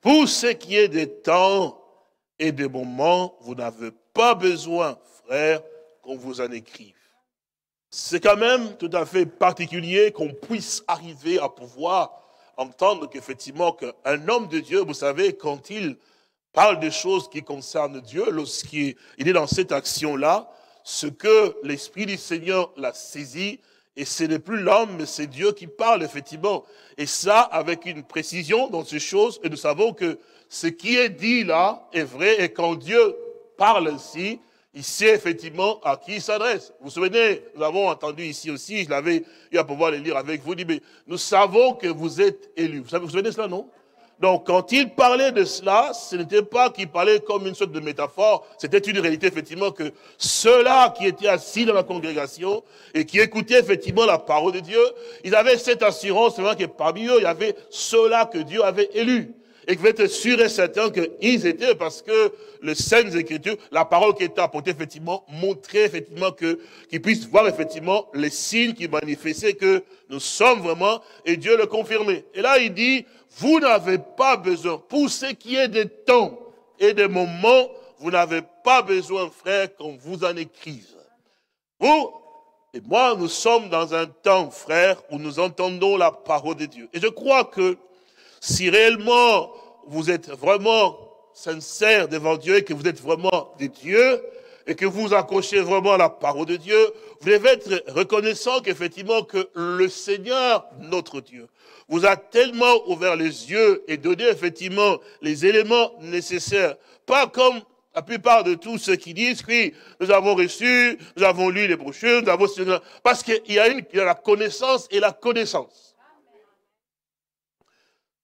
pour ce qui est des temps et des moments, vous n'avez pas besoin, frère, qu'on vous en écrive. C'est quand même tout à fait particulier qu'on puisse arriver à pouvoir entendre qu'effectivement qu'un homme de Dieu, vous savez, quand il parle des choses qui concernent Dieu, lorsqu'il est dans cette action-là, ce que l'Esprit du Seigneur l'a saisi, et ce n'est plus l'homme, mais c'est Dieu qui parle, effectivement. Et ça, avec une précision dans ces choses, et nous savons que ce qui est dit là est vrai, et quand Dieu parle ainsi, il sait effectivement à qui il s'adresse. Vous vous souvenez, nous avons entendu ici aussi, je l'avais eu à pouvoir le lire avec vous, mais nous savons que vous êtes élus. Vous, vous vous souvenez de cela, non? Donc, quand il parlait de cela, ce n'était pas qu'il parlait comme une sorte de métaphore, c'était une réalité, effectivement, que ceux-là qui étaient assis dans la congrégation et qui écoutaient effectivement la parole de Dieu, ils avaient cette assurance, que parmi eux, il y avait ceux-là que Dieu avait élus et que vous êtes sûr et certain qu'ils étaient parce que les Saintes Écritures, la parole qui était apportée, effectivement, montrait effectivement que, qu'ils puissent voir effectivement les signes qui manifestaient que nous sommes vraiment, et Dieu le confirmait. Et là, il dit, vous n'avez pas besoin, pour ce qui est des temps et des moments, vous n'avez pas besoin, frère, qu'on vous en écrive. Vous et moi, nous sommes dans un temps, frère, où nous entendons la parole de Dieu. Et je crois que si réellement vous êtes vraiment sincère devant Dieu et que vous êtes vraiment des dieux et que vous accrochez vraiment la parole de Dieu, vous devez être reconnaissant qu'effectivement que le Seigneur, notre Dieu, vous a tellement ouvert les yeux et donné effectivement les éléments nécessaires. Pas comme la plupart de tous ceux qui disent, oui, nous avons reçu, nous avons lu les brochures, nous avons... Parce qu'il y a il y a la connaissance et la connaissance.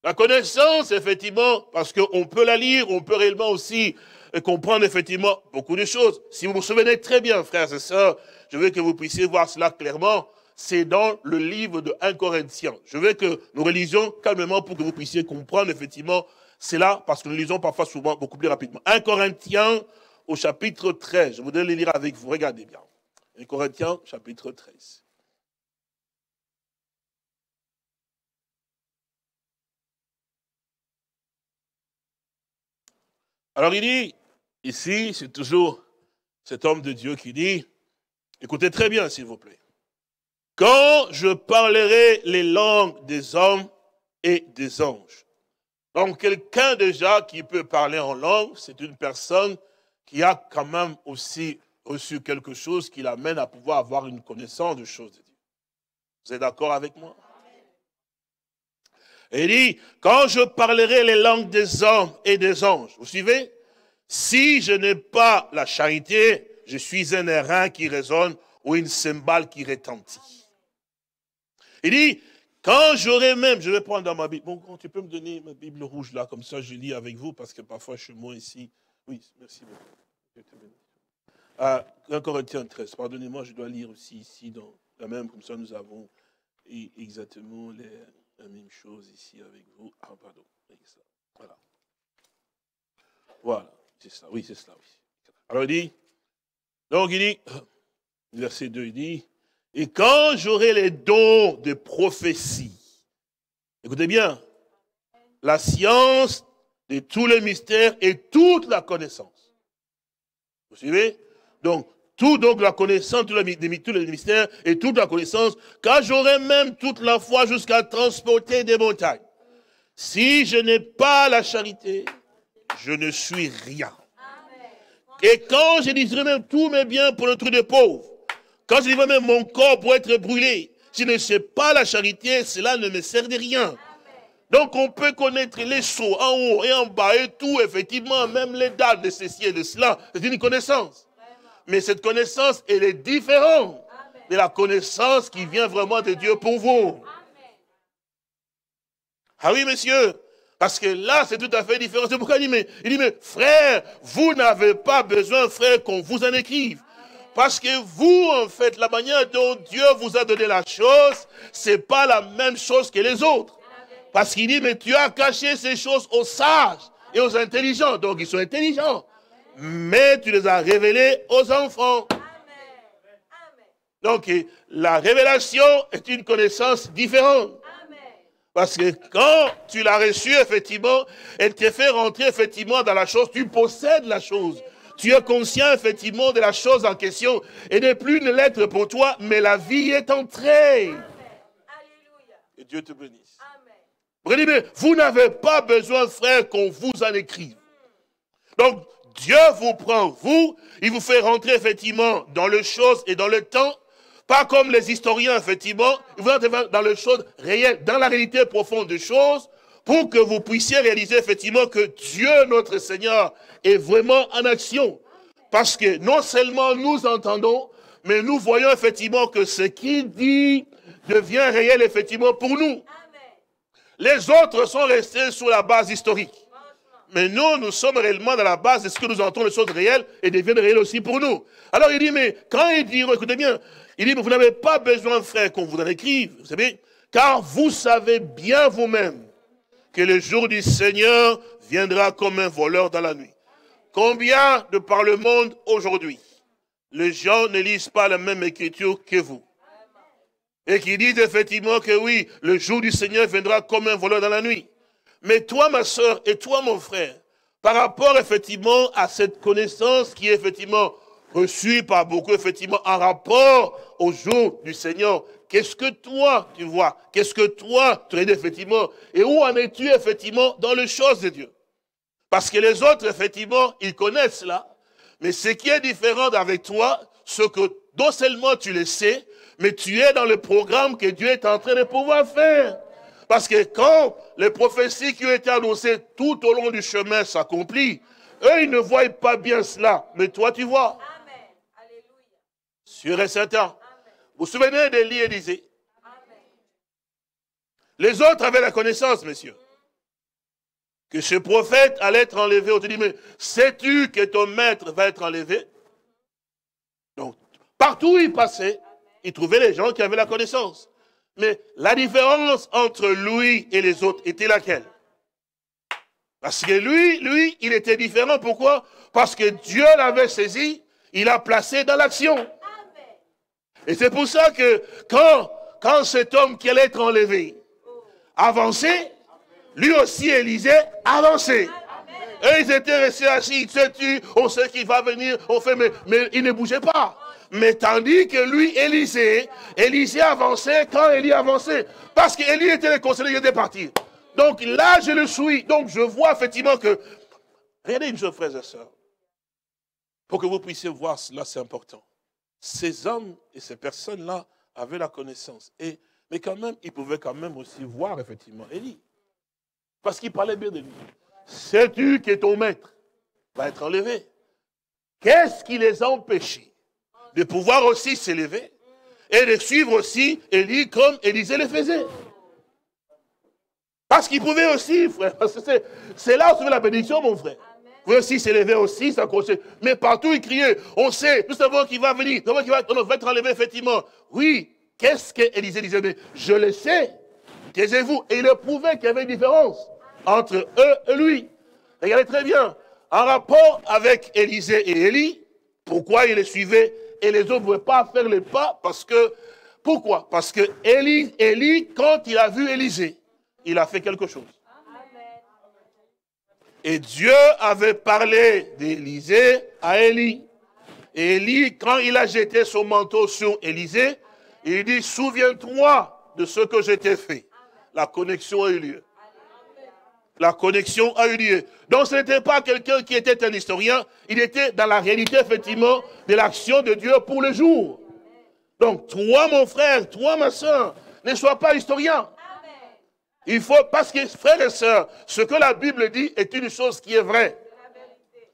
La connaissance, effectivement, parce qu'on peut la lire, on peut réellement aussi comprendre effectivement beaucoup de choses. Si vous vous souvenez très bien, frères et sœurs, je veux que vous puissiez voir cela clairement. C'est dans le livre de 1 Corinthiens. Je veux que nous relisions calmement pour que vous puissiez comprendre effectivement cela, parce que nous lisons parfois souvent beaucoup plus rapidement. 1 Corinthiens au chapitre 13. Je voudrais les lire avec vous. Regardez bien. 1 Corinthiens chapitre 13. Alors il dit, ici, c'est toujours cet homme de Dieu qui dit, écoutez très bien s'il vous plaît, quand je parlerai les langues des hommes et des anges. Donc quelqu'un déjà qui peut parler en langue, c'est une personne qui a quand même aussi reçu quelque chose qui l'amène à pouvoir avoir une connaissance de choses de Dieu. Vous êtes d'accord avec moi? Il dit, quand je parlerai les langues des hommes et des anges, vous suivez? Si je n'ai pas la charité, je suis un airain qui résonne ou une cymbale qui retentit. Il dit, quand j'aurai même, je vais prendre dans ma Bible, bon, tu peux me donner ma Bible rouge là, comme ça je lis avec vous, parce que parfois je suis moins ici. Oui, merci beaucoup. Ah, 1 Corinthiens 13, pardonnez-moi, je dois lire aussi ici, dans la même, comme ça nous avons exactement la même chose ici avec vous. Ah, pardon, voilà. Voilà, c'est ça, oui, c'est cela, oui. Alors il dit, donc il dit, verset 2, il dit, et quand j'aurai les dons de prophétie, écoutez bien, la science de tous les mystères et toute la connaissance. Vous suivez? Donc, tout donc la connaissance, tous les, tous les mystères et toute la connaissance, car j'aurai même toute la foi jusqu'à transporter des montagnes. Si je n'ai pas la charité, je ne suis rien. Et quand je dirai même tous mes biens pour le truc des pauvres, quand je dirai même mon corps pour être brûlé, si je ne sais pas la charité, cela ne me sert de rien. Donc on peut connaître les sauts en haut et en bas et tout, effectivement, même les dates de ceci et de cela, c'est une connaissance. Mais cette connaissance, elle est différente de la connaissance qui vient vraiment de Dieu pour vous. Ah oui, monsieur, parce que là, c'est tout à fait différent. C'est pourquoi il dit, mais, il dit, mais frère, vous n'avez pas besoin, frère, qu'on vous en écrive. Parce que vous, en fait, la manière dont Dieu vous a donné la chose, c'est pas la même chose que les autres. Parce qu'il dit, mais tu as caché ces choses aux sages et aux intelligents. Donc, ils sont intelligents. Mais tu les as révélés aux enfants. Donc, la révélation est une connaissance différente. Parce que quand tu l'as reçue, effectivement, elle te fait rentrer, effectivement, dans la chose. Tu possèdes la chose. Tu es conscient, effectivement, de la chose en question. Et n'est plus une lettre pour toi, mais la vie est entrée. Et Dieu te bénisse. Amen. Vous n'avez pas besoin, frère, qu'on vous en écrive. Donc, Dieu vous prend, vous, il vous fait rentrer, effectivement, dans le chose et dans le temps pas comme les historiens, effectivement, ils vont dans les choses réelles, dans la réalité profonde des choses, pour que vous puissiez réaliser effectivement que Dieu, notre Seigneur, est vraiment en action. Parce que non seulement nous entendons, mais nous voyons effectivement que ce qu'il dit devient réel effectivement pour nous. Les autres sont restés sur la base historique. Mais nous, nous sommes réellement dans la base de ce que nous entendons, les choses réelles, et deviennent réelles aussi pour nous. Alors il dit, mais quand il dit, écoutez bien, il dit, mais vous n'avez pas besoin, frère, qu'on vous en écrive, vous savez, car vous savez bien vous-même que le jour du Seigneur viendra comme un voleur dans la nuit. Combien de par le monde aujourd'hui, les gens ne lisent pas la même écriture que vous et qui disent effectivement que oui, le jour du Seigneur viendra comme un voleur dans la nuit. Mais toi, ma soeur, et toi, mon frère, par rapport effectivement à cette connaissance qui est effectivement reçu par beaucoup, effectivement, en rapport au jour du Seigneur. Qu'est-ce que toi, tu vois? Qu'est-ce que toi, tu es effectivement? Et où en es-tu, effectivement, dans les choses de Dieu? Parce que les autres, effectivement, ils connaissent cela. Mais ce qui est différent avec toi, ce que non seulement tu le sais, mais tu es dans le programme que Dieu est en train de pouvoir faire. Parce que quand les prophéties qui ont été annoncées tout au long du chemin s'accomplissent, eux, ils ne voient pas bien cela, mais toi, tu vois. Sûr et certain. Vous vous souvenez d'Élie et d'Isée? Les autres avaient la connaissance, messieurs. Que ce prophète allait être enlevé. On te dit, mais sais-tu que ton maître va être enlevé? Donc, partout où il passait, il trouvait les gens qui avaient la connaissance. Mais la différence entre lui et les autres était laquelle? Parce que lui, lui, il était différent. Pourquoi? Parce que Dieu l'avait saisi, il l'a placé dans l'action. Et c'est pour ça que quand, quand cet homme qui allait être enlevé avançait, lui aussi, Élisée, avançait. Et ils étaient restés assis, sais-tu, on sait qu'il va venir, on fait, mais, mais il ne bougeait pas. Mais tandis que lui, Élisée, Élisée avançait quand Élie avançait. Parce qu'Élie était le conseiller de partir. Donc là, je le suis. Donc je vois effectivement que... Regardez une chose, frères et sœurs. Pour que vous puissiez voir cela, c'est important ces hommes et ces personnes-là avaient la connaissance. Et, mais quand même, ils pouvaient quand même aussi voir effectivement Élie. Parce qu'il parlait bien de lui. Sais-tu que ton maître va être enlevé? Qu'est-ce qui les a empêchés de pouvoir aussi s'élever et de suivre aussi Élie comme Élisée le faisait? Parce qu'il pouvait aussi, frère, c'est là où se fait la bénédiction, mon frère. Vous pouvez aussi s'élever aussi, s'accrocher. Mais partout, il criait. On sait, nous savons qu'il va venir. Nous savons qu'il va, va, être enlevé, effectivement. Oui, qu'est-ce qu'Élisée disait? Mais je le sais. Taisez-vous. Et il prouvait qu'il y avait une différence entre eux et lui. Regardez très bien. En rapport avec Élisée et Élie, pourquoi il les suivait et les autres ne pouvaient pas faire les pas Parce que, pourquoi? Parce que Élie, Élie, quand il a vu Élisée, il a fait quelque chose. Et Dieu avait parlé d'Élisée à Élie. Et Élie, quand il a jeté son manteau sur Élisée, il dit, souviens-toi de ce que je t'ai fait. La connexion a eu lieu. La connexion a eu lieu. Donc ce n'était pas quelqu'un qui était un historien, il était dans la réalité effectivement de l'action de Dieu pour le jour. Donc toi mon frère, toi ma soeur, ne sois pas historien. Il faut, parce que frères et sœurs, ce que la Bible dit est une chose qui est vraie.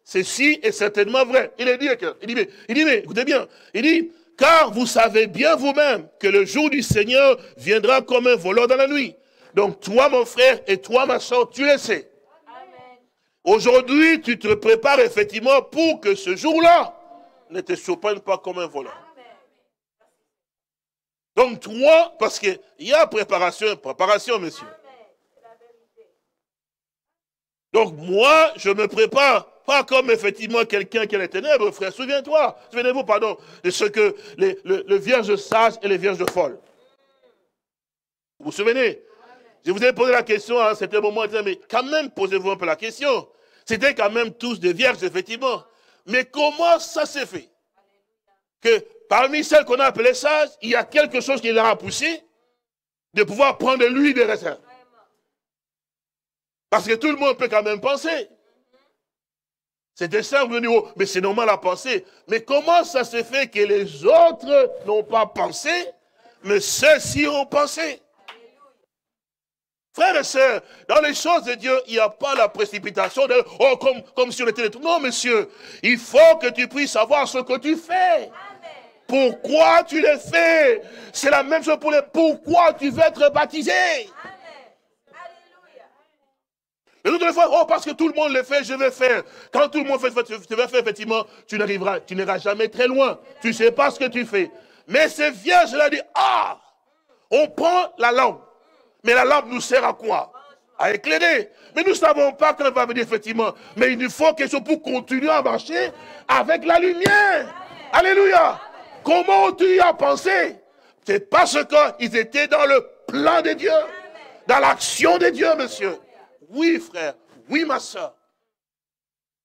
Ceci est certainement vrai. Il, dit, il, dit, il dit, mais écoutez bien, il dit, car vous savez bien vous-même que le jour du Seigneur viendra comme un voleur dans la nuit. Donc toi, mon frère, et toi, ma soeur, tu le sais. Aujourd'hui, tu te prépares effectivement pour que ce jour-là ne te surprenne pas comme un voleur. Donc toi, parce qu'il y a préparation, préparation, monsieur. Donc moi, je me prépare pas comme effectivement quelqu'un qui est les ténèbres, frère. Souviens-toi, souvenez-vous, pardon, de ce que les, le, vierge sage et les vierges folles. Vous vous souvenez? Je vous ai posé la question à un certain moment, mais quand même, posez-vous un peu la question. C'était quand même tous des vierges, effectivement. Mais comment ça s'est fait Que parmi celles qu'on a appelées sages, il y a quelque chose qui leur a poussé de pouvoir prendre de l'huile des raisins. Parce que tout le monde peut quand même penser. C'était simple, mais c'est normal à penser. Mais comment ça se fait que les autres n'ont pas pensé, mais ceux-ci ont pensé? Frères et sœurs, dans les choses de Dieu, il n'y a pas la précipitation de oh, comme, comme si on était Non, monsieur, il faut que tu puisses savoir ce que tu fais. Pourquoi tu le fais? C'est la même chose pour les pourquoi tu veux être baptisé. Et autres fois, oh, parce que tout le monde le fait, je vais faire. Quand tout le monde fait, tu vas faire, effectivement, tu n'arriveras, tu n'iras jamais très loin. Tu ne sais pas ce que tu fais. Mais c'est vierge, elle a dit, ah, on prend la lampe. Mais la lampe nous sert à quoi? À éclairer. Mais nous ne savons pas quand elle va venir, effectivement. Mais il nous faut quelque chose pour continuer à marcher avec la lumière. Alléluia. Comment tu y as pensé? C'est parce qu'ils étaient dans le plan de Dieu. Dans l'action de Dieu, monsieur. Oui, frère. Oui, ma soeur.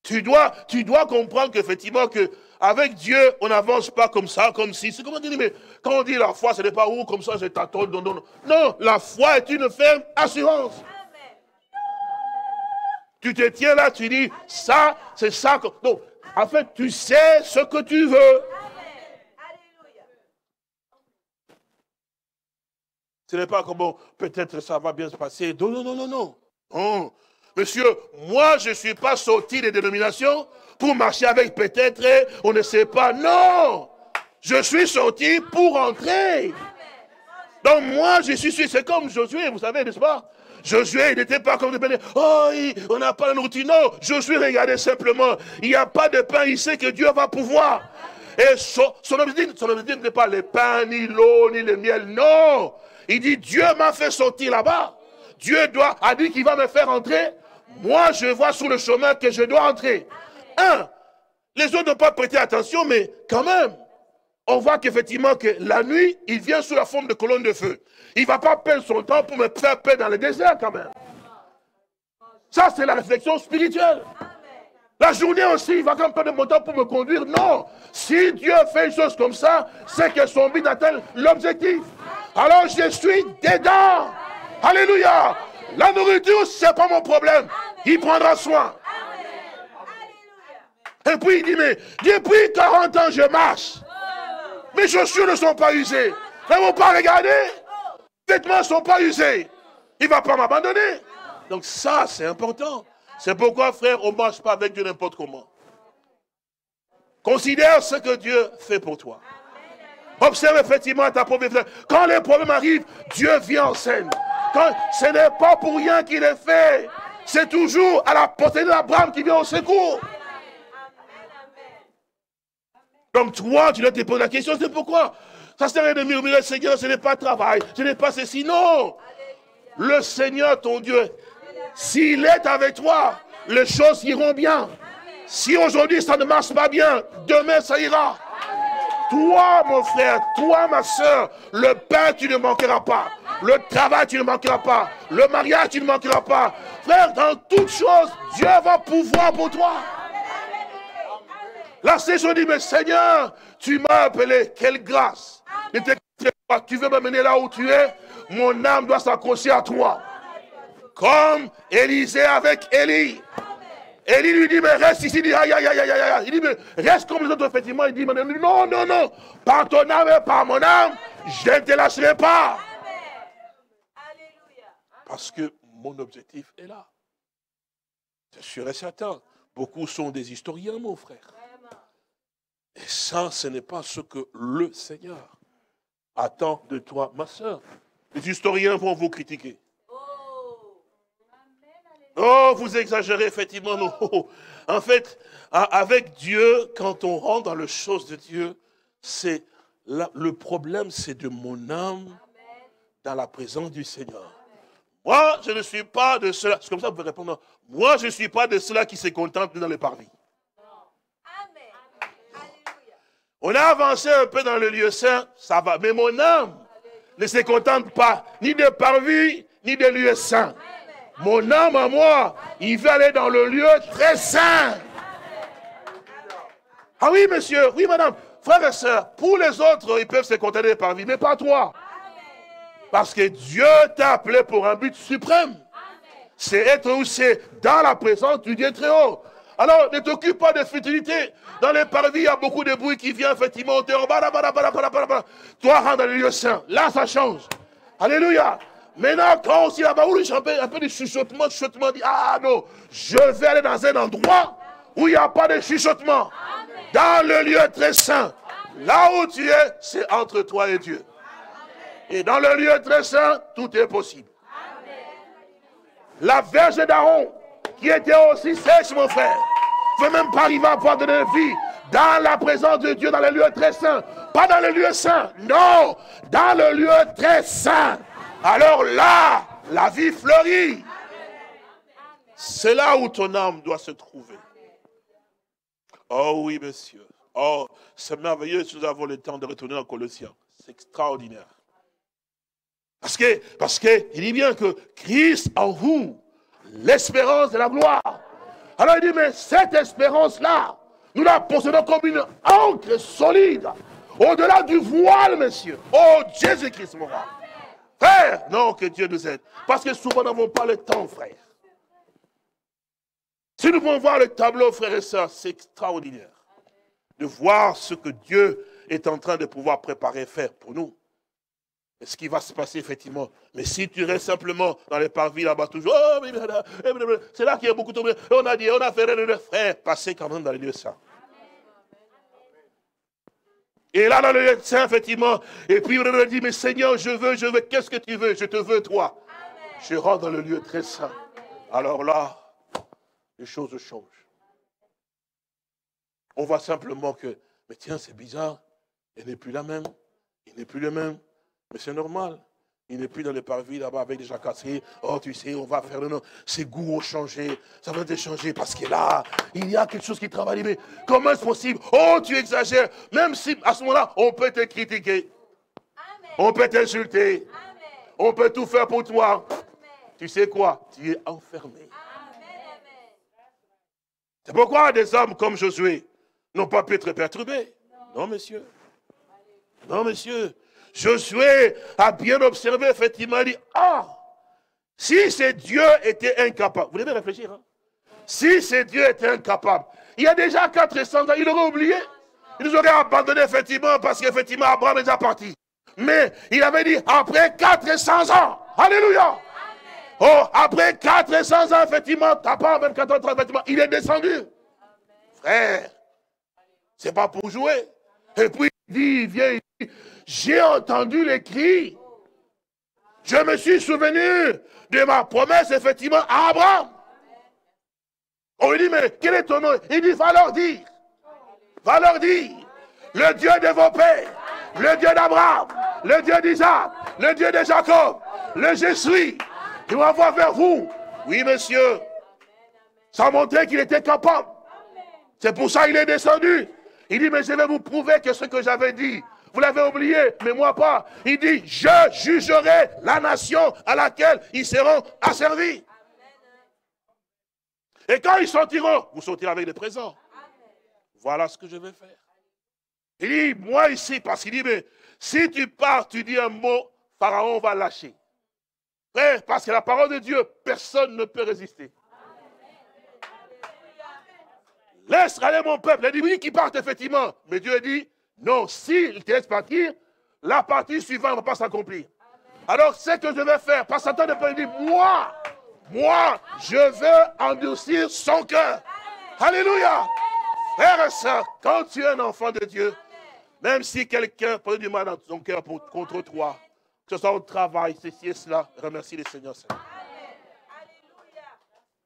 Tu dois, tu dois comprendre qu'effectivement, que avec Dieu, on n'avance pas comme ça, comme si. C'est comment dire, mais quand on dit la foi, ce n'est pas où, comme ça, je t'attends. Non, non, non. Non, la foi est une ferme assurance. Tu te tiens là, tu dis, ça, c'est ça. Que... Donc, en fait, tu sais ce que tu veux. Ce n'est pas comme, bon, peut-être ça va bien se passer. Non, non, non, non, non. Oh, monsieur, moi je ne suis pas sorti des dénominations pour marcher avec peut-être, on ne sait pas. Non, je suis sorti pour entrer. Donc moi je suis sûr, c'est comme Josué, vous savez, n'est-ce pas? Josué, il n'était pas comme des pain. Oh, on n'a pas la nourriture. Non, Josué, regardez simplement. Il n'y a pas de pain, il sait que Dieu va pouvoir. Et son, son objectif n'est pas le pain, ni l'eau, ni le miel. Non. Il dit, Dieu m'a fait sortir là-bas. Dieu doit, a dit qu'il va me faire entrer. Moi, je vois sur le chemin que je dois entrer. Un, les autres n'ont pas prêté attention, mais quand même, on voit qu'effectivement que la nuit, il vient sous la forme de colonne de feu. Il ne va pas perdre son temps pour me faire dans le désert quand même. Ça, c'est la réflexion spirituelle. La journée aussi, il va quand même perdre mon temps pour me conduire. Non. Si Dieu fait une chose comme ça, c'est que son but atteint l'objectif. Alors je suis dedans. Alléluia. La nourriture, ce n'est pas mon problème. Il prendra soin. Et puis il dit, mais depuis 40 ans, je marche. Mes chaussures ne sont pas usées. Ne vont pas regarder. Les vêtements ne sont pas usés. Il ne va pas m'abandonner. Donc ça, c'est important. C'est pourquoi, frère, on ne marche pas avec Dieu n'importe comment. Considère ce que Dieu fait pour toi. Observe effectivement ta pauvre Quand les problèmes arrivent, Dieu vient en scène. Ce n'est pas pour rien qu'il est fait. C'est toujours à la portée de qui vient au secours. Donc toi, tu dois te poser la question, c'est pourquoi? Ça sert à rien de murmurer, Seigneur, ce n'est pas travail, ce n'est pas ceci. Non Le Seigneur, ton Dieu, s'il est avec toi, les choses iront bien. Si aujourd'hui ça ne marche pas bien, demain ça ira. Toi, mon frère, toi, ma soeur, le pain, tu ne manqueras pas. Le travail, tu ne manqueras pas. Le mariage, tu ne manqueras pas. Frère, dans toutes choses, Dieu va pouvoir pour toi. La saison dit, mais Seigneur, tu m'as appelé. Quelle grâce. Tu veux m'amener là où tu es? Mon âme doit s'accrocher à toi. Comme Élisée avec Élie. Élie lui dit, mais reste ici. Il dit, aïe, aïe, aïe, aïe, aïe. Il dit, mais reste comme les autres, effectivement. Il dit, non, non, non. Par ton âme et par mon âme, je ne te lâcherai pas. Parce que mon objectif est là. C'est sûr et certain. Beaucoup sont des historiens, mon frère. Et ça, ce n'est pas ce que le Seigneur attend de toi, ma soeur. Les historiens vont vous critiquer. Oh, vous exagérez effectivement. Non. En fait, avec Dieu, quand on rentre dans les choses de Dieu, c'est le problème, c'est de mon âme dans la présence du Seigneur. Moi, je ne suis pas de cela. C'est comme ça que vous pouvez répondre. Moi, je ne suis pas de cela qui se contentent dans les parvis. On a avancé un peu dans le lieu saint, ça va. Mais mon âme ne se contente pas ni de parvis, ni de lieu saint. Mon âme à moi, il veut aller dans le lieu très saint. Ah oui, monsieur, oui, madame. Frères et sœurs, pour les autres, ils peuvent se contenter des parvis, mais pas toi. Parce que Dieu t'a appelé pour un but suprême. C'est être où c'est dans la présence du Dieu très haut. Alors, ne t'occupe pas de futilité. Dans les parvis, il y a beaucoup de bruit qui vient effectivement. Toi, rentre dans le lieu saint. Là, ça change. Alléluia. Maintenant, quand aussi là-bas, où un peu, un peu de chuchotement, chuchotement, dit, ah non, je vais aller dans un endroit où il n'y a pas de chuchotement. Dans le lieu très saint. Là où tu es, c'est entre toi et Dieu. Et dans le lieu très saint, tout est possible. La verge d'Aaron, qui était aussi sèche, mon frère, ne même pas arriver à pouvoir donner vie dans la présence de Dieu, dans le lieu très saint. Pas dans le lieu saint, non, dans le lieu très saint. Alors là, la vie fleurit. C'est là où ton âme doit se trouver. Oh oui, monsieur. Oh, c'est merveilleux si nous avons le temps de retourner dans Colossiens. C'est extraordinaire. Parce que, parce que, il dit bien que Christ en vous, l'espérance de la gloire. Alors il dit, mais cette espérance-là, nous la possédons comme une encre solide, au-delà du voile, monsieur. Oh, Jésus-Christ, mon roi. Frère, non, que Dieu nous aide. Parce que souvent, nous n'avons pas le temps, frère. Si nous pouvons voir le tableau, frères et sœurs, c'est extraordinaire. De voir ce que Dieu est en train de pouvoir préparer, faire pour nous ce qui va se passer effectivement. Mais si tu restes simplement dans les parvis là-bas, toujours, oh, c'est là qu'il y a beaucoup de On a dit, on a fait frère, passez quand même dans les lieux saints. Et là, dans le lieu saint, effectivement, et puis on dit, mais Seigneur, je veux, je veux, qu'est-ce que tu veux? Je te veux, toi. Je rentre dans le lieu très saint. Alors là, les choses changent. On voit simplement que, mais tiens, c'est bizarre, il n'est plus la même, il n'est plus le même. Mais c'est normal. Il n'est plus dans les parvis là-bas avec des cassés. Oh, tu sais, on va faire le nom. Ses goûts ont changé. Ça va te changer parce que là, il y a quelque chose qui travaille. Mais comment est-ce possible? Oh, tu exagères. Même si à ce moment-là, on peut te critiquer. On peut t'insulter. On peut tout faire pour toi. Tu sais quoi? Tu es enfermé. C'est pourquoi des hommes comme Josué n'ont pas pu être perturbés. Non, monsieur. Non, monsieur. Josué a bien observé, effectivement, il dit, ah, si c'est Dieu était incapable, vous devez réfléchir, hein? si c'est Dieu était incapable, il y a déjà 400 ans, il aurait oublié, il nous aurait abandonné, effectivement, parce qu'effectivement, Abraham est déjà parti. Mais il avait dit, après 400 ans, Alléluia, Oh, après 400 ans, effectivement, t'as pas 24 ans, effectivement, il est descendu. Frère, c'est pas pour jouer. Et puis il dit, il vient, il dit, j'ai entendu les cris. Je me suis souvenu de ma promesse, effectivement, à Abraham. On lui dit, mais quel est ton nom? Il dit, va leur dire. Va leur dire. Le Dieu de vos pères, le Dieu d'Abraham, le Dieu d'Isaac, le Dieu de Jacob, le Je suis, il m'envoie vers vous. Oui, monsieur. Ça montrait qu'il était capable. C'est pour ça qu'il est descendu. Il dit, mais je vais vous prouver que ce que j'avais dit, vous l'avez oublié, mais moi pas. Il dit, je jugerai la nation à laquelle ils seront asservis. Et quand ils sortiront, vous sortirez avec des présents. Voilà ce que je vais faire. Il dit, moi ici, parce qu'il dit, mais si tu pars, tu dis un mot, Pharaon va lâcher. Frère, parce que la parole de Dieu, personne ne peut résister. Laisse aller mon peuple. Il dit, oui, qu'il parte effectivement. Mais Dieu dit, non, s'il te laisse partir, la partie suivante ne va pas s'accomplir. Alors, ce que je vais faire, pas Satan ne peut dire, moi, moi, je veux endurcir son cœur. Alléluia. Frère et soeur, quand tu es un enfant de Dieu, même si quelqu'un prend du mal dans son cœur contre toi, que ce soit au travail, ceci et cela, remercie le Seigneur.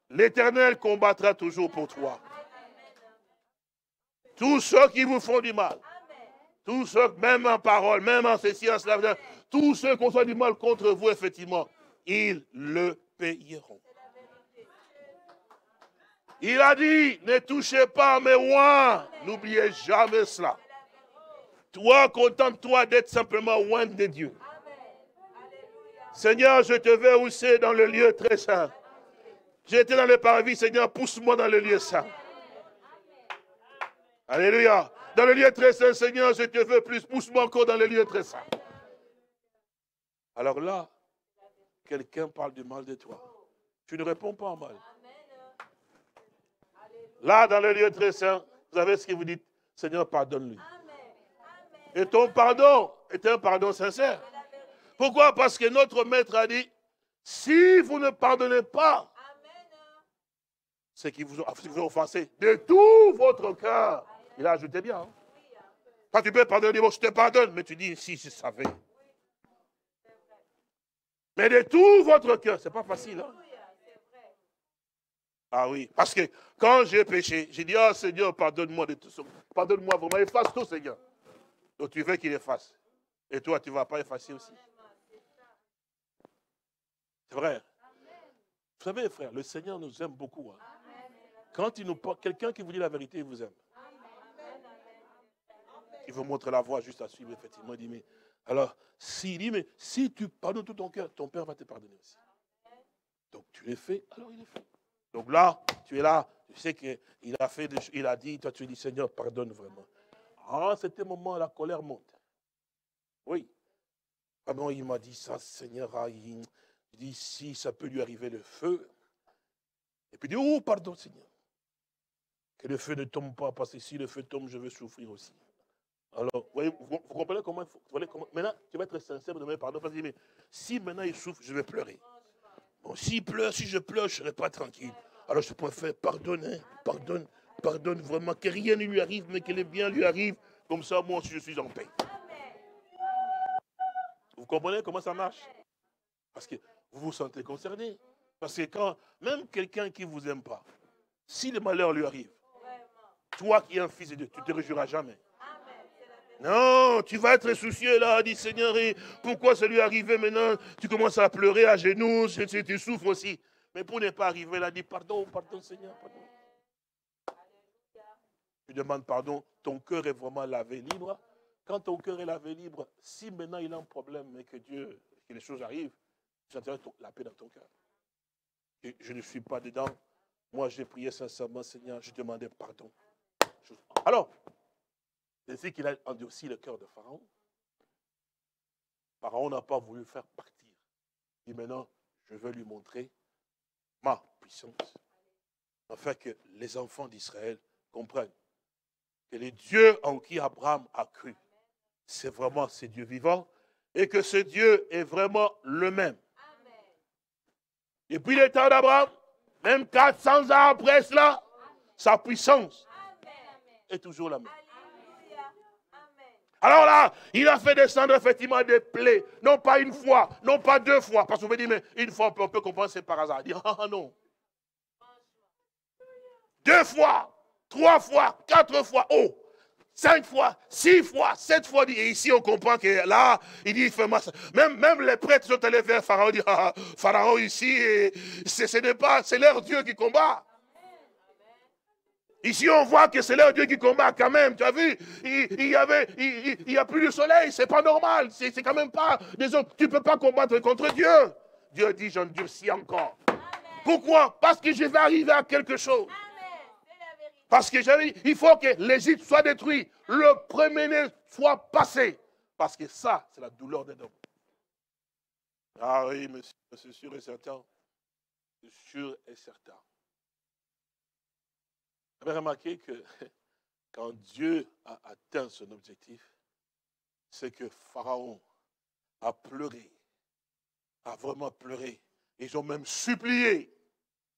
L'Éternel combattra toujours pour toi. Tous ceux qui vous font du mal, tous ceux, même en parole, même en ceci, en cela, tous ceux qui ont du mal contre vous, effectivement, ils le payeront. Il a dit, ne touchez pas mes oins. N'oubliez jamais cela. Toi, contente-toi d'être simplement loin de Dieu. Seigneur, je te veux aussi dans le lieu très saint. J'étais dans le parvis, Seigneur, pousse-moi dans le lieu saint. Alléluia. Dans le lieu très saint, Seigneur, je te veux plus, pousse-moi encore dans le lieu très saint. Alors là, quelqu'un parle du mal de toi. Tu ne réponds pas en mal. Là, dans le lieu très saint, vous avez ce que vous dites, Seigneur, pardonne-lui. Et ton pardon est un pardon sincère. Pourquoi? Parce que notre maître a dit, si vous ne pardonnez pas ce qui vous ont, offensé de tout votre cœur, il a ajouté bien. Hein. Quand tu peux pardonner, bon, je te pardonne, mais tu dis, si je savais. Mais de tout votre cœur, ce n'est pas facile. Hein? Ah oui, parce que quand j'ai péché, j'ai dit, oh Seigneur, pardonne-moi de tout ça. Pardonne-moi vraiment, efface tout, Seigneur. Donc tu veux qu'il efface. Et toi, tu ne vas pas effacer aussi. C'est vrai. Vous savez, frère, le Seigneur nous aime beaucoup. Hein. Quand il nous quelqu'un qui vous dit la vérité, il vous aime. Il vous montre la voie juste à suivre, effectivement. Il dit, mais alors, s'il dit, mais si tu pardonnes tout ton cœur, ton Père va te pardonner aussi. Donc tu l'es fait, alors il est fait. Donc là, tu es là, tu sais qu'il a fait, il a dit, toi tu dis, Seigneur, pardonne vraiment. Ah, c'était moment, la colère monte. Oui. Ah il m'a dit ça, Seigneur, ah, il, dit, si ça peut lui arriver le feu. Et puis il dit, oh, pardon, Seigneur. Que le feu ne tombe pas, parce que si le feu tombe, je vais souffrir aussi. Alors, vous, comprenez comment il faut. maintenant, tu vas être sincère de demander pardon, parce que si maintenant il souffre, je vais pleurer. Bon, s'il pleure, si je pleure, je ne serai pas tranquille. Alors je préfère pardonner, pardonne, pardonne vraiment, que rien ne lui arrive, mais que le bien lui arrive. Comme ça, moi aussi, je suis en paix. Vous comprenez comment ça marche? Parce que vous vous sentez concerné. Parce que quand, même quelqu'un qui ne vous aime pas, si le malheur lui arrive, toi qui es un fils de Dieu, tu ne te réjouiras jamais. Non, tu vas être soucieux là, dit Seigneur, pourquoi ça lui est arrivé maintenant? Tu commences à pleurer à genoux, tu souffres aussi. Mais pour ne pas arriver là, dit pardon, pardon Seigneur, pardon. Tu demandes pardon, ton cœur est vraiment lavé libre. Quand ton cœur est lavé libre, si maintenant il a un problème, mais que Dieu, que les choses arrivent, tu sentiras la paix dans ton cœur. je ne suis pas dedans. Moi, j'ai prié sincèrement, Seigneur, je demandais pardon. Alors, ainsi qu'il a endurci le cœur de Pharaon. Pharaon n'a pas voulu faire partir. Il dit maintenant, je veux lui montrer ma puissance. Afin que les enfants d'Israël comprennent que les dieux en qui Abraham a cru, c'est vraiment ce Dieu vivant et que ce Dieu est vraiment le même. Depuis le temps d'Abraham, même 400 ans après cela, sa puissance est toujours la même. Alors là, il a fait descendre effectivement des plaies, non pas une fois, non pas deux fois, parce qu'on me dit, mais une fois, on peut, comprendre, c'est par hasard. Il dit, ah non. Deux fois, trois fois, quatre fois, oh, cinq fois, six fois, sept fois. Et ici, on comprend que là, il dit, Même, même les prêtres sont allés vers Pharaon, dit, ah, Pharaon ici, ce n'est pas, c'est leur Dieu qui combat. Ici, on voit que c'est leur Dieu qui combat quand même. Tu as vu? Il y avait, il, y a plus de soleil. C'est pas normal. C'est quand même pas des hommes. Tu peux pas combattre contre Dieu. Dieu dit, j'endurcis encore. Pourquoi? Parce que je vais arriver à quelque chose. Parce que il faut que l'Égypte soit détruite. Le premier-né soit passé. Parce que ça, c'est la douleur des hommes. Ah oui, monsieur, c'est sûr et certain. C'est sûr et certain. Vous avez remarqué que quand Dieu a atteint son objectif, c'est que Pharaon a pleuré, a vraiment pleuré. Ils ont même supplié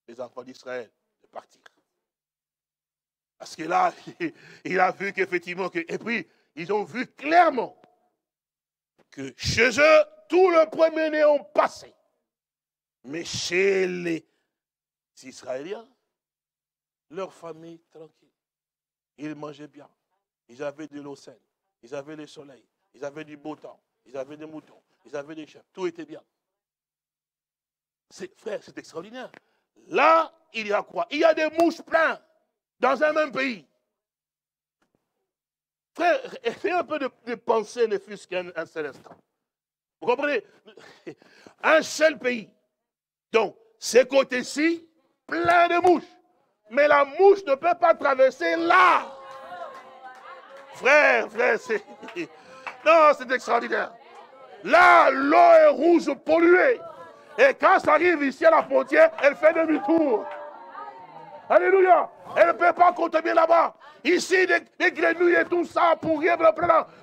les enfants d'Israël de partir. Parce que là, il a vu qu'effectivement, et puis ils ont vu clairement que chez eux, tout le premier-né ont passé. Mais chez les Israéliens, leur famille tranquille. Ils mangeaient bien. Ils avaient de l'eau saine. Ils avaient le soleil. Ils avaient du beau temps. Ils avaient des moutons. Ils avaient des chefs. Tout était bien. Frère, c'est extraordinaire. Là, il y a quoi? Il y a des mouches pleins dans un même pays. Frère, essayez un peu de, penser, ne fût-ce qu'un seul instant. Vous comprenez? Un seul pays. Donc, ces côtés-ci, plein de mouches mais la mouche ne peut pas traverser là. Frère, frère, c'est. Non, c'est extraordinaire. Là, l'eau est rouge polluée. Et quand ça arrive ici à la frontière, elle fait demi-tour. Alléluia. Elle ne peut pas contaminer là-bas. Ici, des, grenouilles et tout ça pour rien.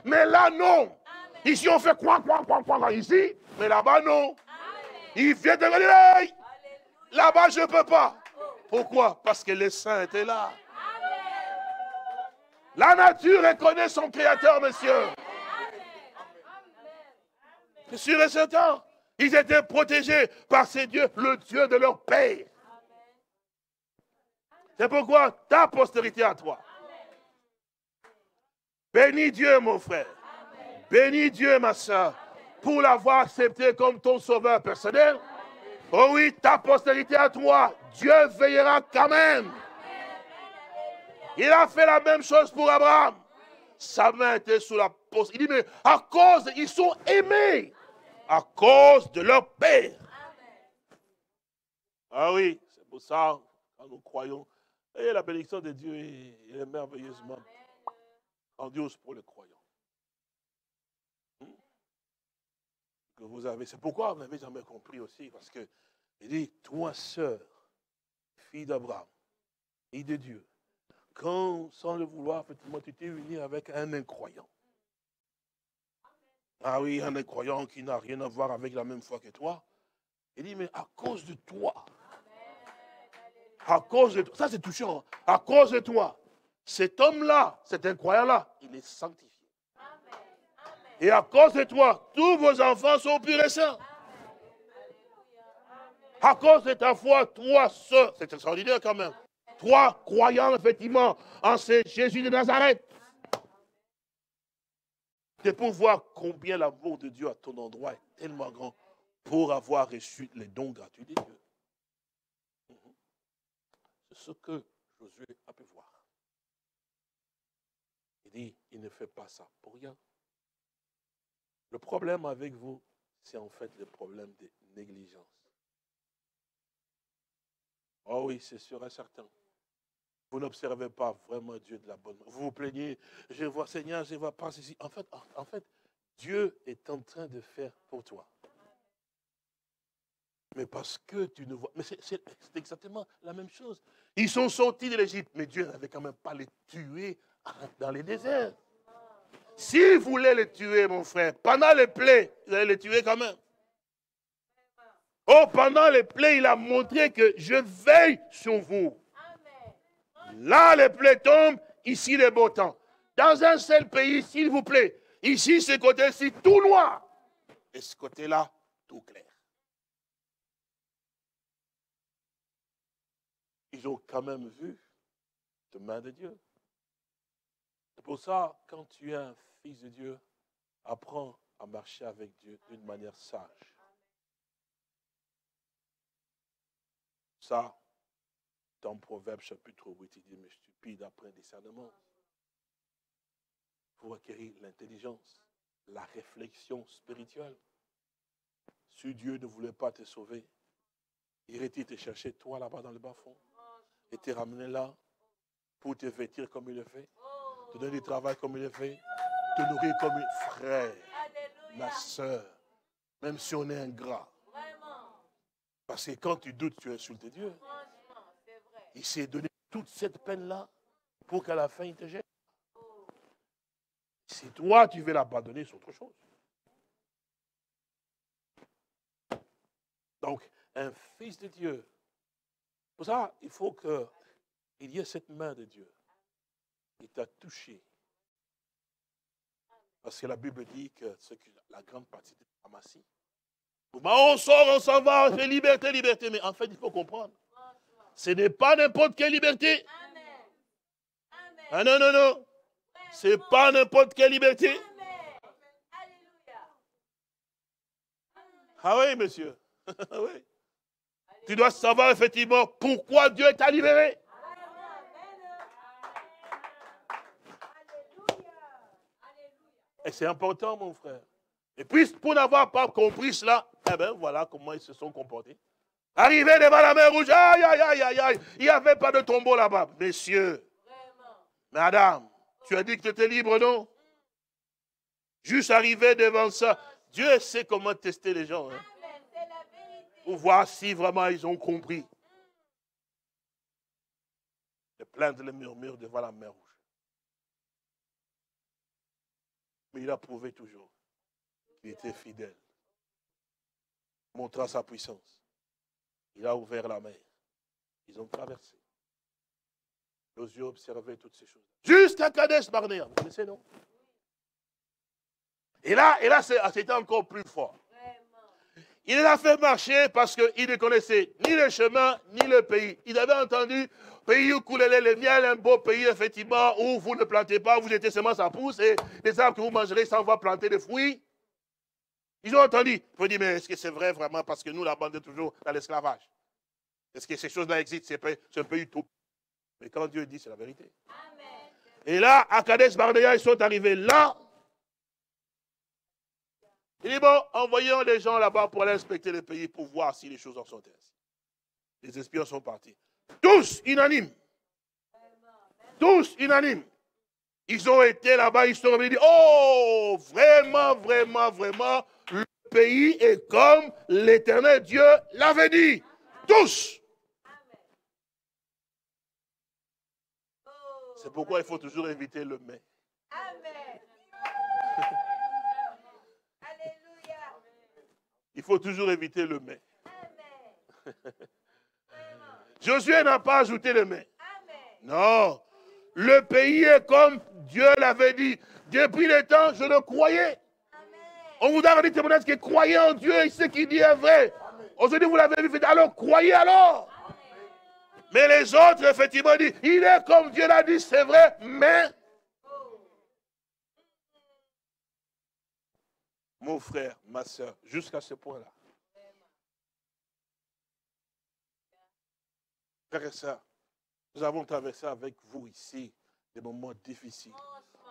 Mais là, non. Ici, on fait quoi, quoi, quoi, quoi, ici. Mais là-bas, non. Il vient de Galilée. Là-bas, je ne peux pas. Pourquoi? Parce que les saints étaient là. La nature reconnaît son créateur, monsieur. C'est sûr et. Ils étaient protégés par ces dieux, le Dieu de leur père. C'est pourquoi ta postérité à toi. Bénis Dieu, mon frère. Bénis Dieu, ma soeur, pour l'avoir accepté comme ton sauveur personnel. Oh oui, ta postérité à toi, Dieu veillera quand même. Il a fait la même chose pour Abraham. Sa main était sous la poste. Il dit, mais à cause, ils sont aimés. À cause de leur père. Ah oui, c'est pour ça, quand nous croyons, et la bénédiction de Dieu est, merveilleusement grandiose pour les croyants. Hmm? Que vous avez, c'est pourquoi vous n'avez jamais compris aussi, parce que il dit, toi, sœur, fille d'Abraham, et de Dieu, quand, sans le vouloir, effectivement, tu t'es uni avec un incroyant. Ah oui, un incroyant qui n'a rien à voir avec la même foi que toi. Il dit, mais à cause de toi, à cause de toi, ça c'est touchant, hein. à cause de toi, cet homme-là, cet incroyant-là, il est sanctifié. Et à cause de toi, tous vos enfants sont purs et saints. À cause de ta foi, toi, sœurs, c'est extraordinaire quand même. Toi, croyant effectivement en ce Jésus de Nazareth. C'est pour voir combien l'amour de Dieu à ton endroit est tellement grand pour avoir reçu les dons gratuits de Dieu. C'est ce que Josué a pu voir. Il dit, il ne fait pas ça pour rien. Le problème avec vous, c'est en fait le problème de négligence. Oh oui, c'est sûr et certain. Vous n'observez pas vraiment Dieu de la bonne. Vous vous plaignez, je vois Seigneur, je vois pas ceci. En fait, en fait, Dieu est en train de faire pour toi. Mais parce que tu ne vois. Mais c'est exactement la même chose. Ils sont sortis de l'Égypte, mais Dieu n'avait quand même pas les tuer dans les déserts. S'il voulait les tuer, mon frère, pendant les plaies, il allait les tuer quand même. Oh, pendant les plaies, il a montré que je veille sur vous. Là, les plaies tombent, ici les beaux temps. Dans un seul pays, s'il vous plaît. Ici, ce côté-ci, tout noir. Et ce côté-là, tout clair. Ils ont quand même vu la main de Dieu. C'est pour ça, quand tu es un fils de Dieu, apprends à marcher avec Dieu d'une manière sage. Ça, dans Proverbe chapitre 8, il dit, mais stupide, après discernement. Pour acquérir l'intelligence, la réflexion spirituelle. Si Dieu ne voulait pas te sauver, irait-il te chercher toi là-bas dans le bas-fond et te ramener là pour te vêtir comme il le fait, te donner du travail comme il le fait, te nourrir comme un frère, ma soeur, même si on est ingrat. Parce que quand tu doutes, tu insultes Dieu. Il s'est donné toute cette peine-là pour qu'à la fin, il te jette. Si toi, tu veux l'abandonner, c'est autre chose. Donc, un fils de Dieu. Pour ça, il faut qu'il y ait cette main de Dieu qui t'a touché. Parce que la Bible dit que c'est la grande partie de Ramassie. On sort, on s'en va, on fait liberté, liberté. Mais en fait, il faut comprendre. Ce n'est pas n'importe quelle liberté. Ah non, non, non. Ce n'est pas n'importe quelle liberté. Ah oui, monsieur. Ah oui. Tu dois savoir effectivement pourquoi Dieu t'a libéré. Et c'est important, mon frère. Et puis, pour n'avoir pas compris cela, eh bien, voilà comment ils se sont comportés. Arrivé devant la mer rouge, aïe, aïe, aïe, aïe, aïe, il n'y avait pas de tombeau là-bas. Messieurs, madame, tu as dit que tu étais libre, non? Juste arrivé devant ça. Dieu sait comment tester les gens. Hein. Pour voir si vraiment ils ont compris. De plaindre les murmures devant la mer rouge. Mais il a prouvé toujours qu'il était fidèle. Montrant sa puissance. Il a ouvert la mer. Ils ont traversé. Nos yeux observaient toutes ces choses. Jusqu'à Kadesh Barnea. Vous connaissez, non? Et là, et là c'était encore plus fort. Il les a fait marcher parce qu'il ne connaissait ni le chemin, ni le pays. Il avait entendu pays où coulait le miel, un beau pays, effectivement, où vous ne plantez pas, vous étiez seulement ça pousse, et les arbres que vous mangerez sans voir planter des fruits. Ils ont entendu. Il faut dire, mais est-ce que c'est vrai vraiment parce que nous, la bande est toujours dans l'esclavage? Est-ce que ces choses-là existent? C'est un peu utopique. Mais quand Dieu dit, c'est la vérité. Et là, à Kadesh Barnea, ils sont arrivés là. Il dit, bon, envoyons les gens là-bas pour aller inspecter le pays pour voir si les choses en sont ainsi. Les espions sont partis. Tous unanimes. Tous unanimes. Ils ont été là-bas, ils sont revenus, oh, vraiment, vraiment, vraiment, pays est comme l'éternel Dieu l'avait dit. Tous. C'est pourquoi il faut toujours éviter le mais. Amen. il faut toujours éviter le mais. Josué n'a pas ajouté le mais. Non. Le pays est comme Dieu l'avait dit. Depuis le temps, je le croyais. On vous a dit témoignage que croyez en Dieu et ce qu'il dit est vrai. Aujourd'hui, vous l'avez vu, alors croyez alors. Mais les autres, effectivement, disent, il est comme Dieu l'a dit, c'est vrai, mais... Mon frère, ma soeur, jusqu'à ce point-là. Frère et soeur, nous avons traversé avec vous ici des moments difficiles.